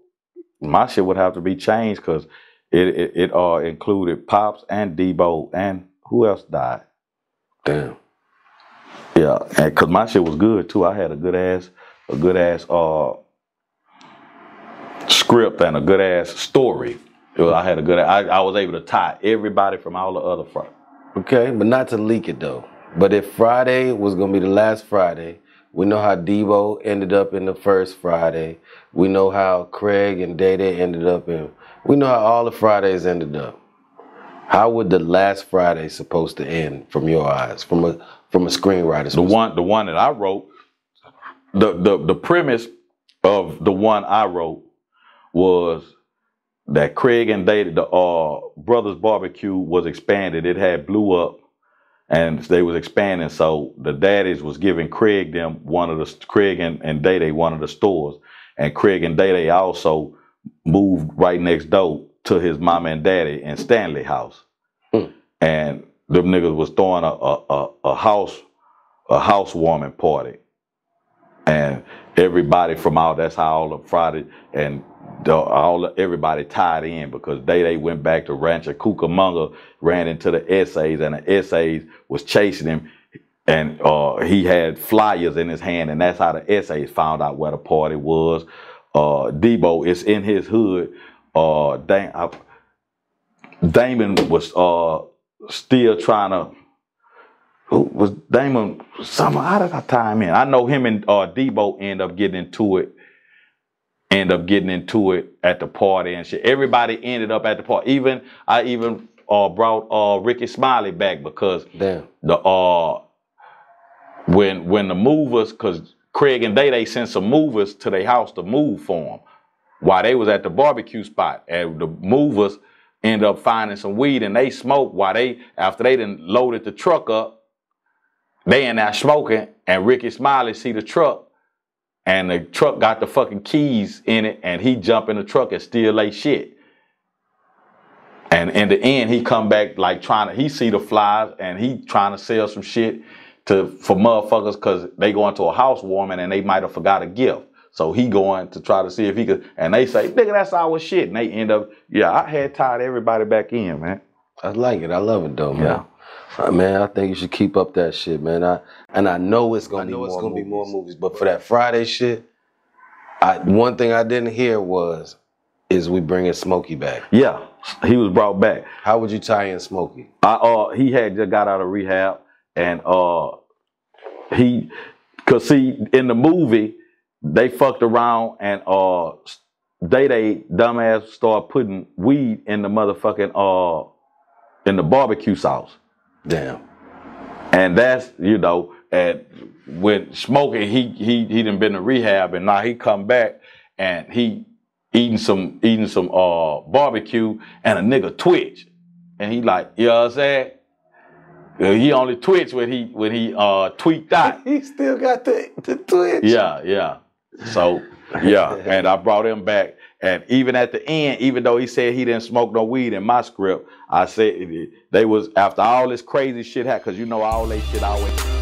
my shit would have to be changed because it, it it uh included Pops and Debo and who else died. Damn. Yeah, and cause my shit was good too. I had a good ass, a good ass uh script and a good ass story. I had a good. I, I was able to tie everybody from all the other fr- Okay, but not to leak it though. But if Friday was gonna be the last Friday, we know how Debo ended up in the first Friday. We know how Craig and Day Day ended up in. We know how all the Fridays ended up. How would the last Friday supposed to end from your eyes, from a from a screenwriter's The one, the one that I wrote, the the the premise of the one I wrote was that Craig and Day, the uh, brothers barbecue was expanded. It had blew up, and they was expanding. So the daddies was giving Craig them one of the Craig and, and Day Day one of the stores, and Craig and Day Day also moved right next door to his mama and daddy in Stanley house, Hmm. and them niggas was throwing a a, a, a house a housewarming party, and everybody from all that's how all the Friday and the, all everybody tied in because they they went back to Rancho Cucamonga, ran into the essays, and the essays was chasing him, and uh, he had flyers in his hand, and that's how the essays found out where the party was. Uh, Debo is in his hood. Uh, I, Damon was uh, still trying to who was Damon? Some how did I tie him in? I know him and uh, Debo end up getting into it. End up getting into it at the party and shit. Everybody ended up at the party. Even I even uh, brought uh, Rickey Smiley back because Damn. the uh when when the movers because Craig and Day they sent some movers to their house to move for them while they was at the barbecue spot and the movers end up finding some weed and they smoked while they after they done loaded the truck up they in there smoking and Rickey Smiley see the truck and the truck got the fucking keys in it and he jump in the truck and steal they shit and in the end, he come back like trying to, he see the flies and he trying to sell some shit to for motherfuckers because they going to a housewarming and they might have forgot a gift. So he going to try to see if he could, and they say, nigga, that's our shit. And they end up, yeah, I had tied everybody back in, man. I like it. I love it though, man. Yeah. Uh, man, I think you should keep up that shit, man. I and I know it's gonna I be know more it's gonna be movies, more movies, but for that Friday shit, I one thing I didn't hear was is we bringing Smokey back. Yeah, he was brought back. How would you tie in Smokey? I uh he had just got out of rehab and uh he cause see in the movie they fucked around and uh they they dumbass start putting weed in the motherfucking uh in the barbecue sauce. Damn. And that's, you know, and when smoking, he he he done been to rehab and now he come back and he eating some eating some uh barbecue and a nigga twitch. And he like, you know what I'm saying? Uh, He only twitch when he when he uh tweaked out. (laughs) He still got the the twitch. Yeah, yeah. So (laughs) yeah, and I brought him back. And even at the end, even though he said he didn't smoke no weed in my script, I said they was after all this crazy shit happened, because you know all that shit I always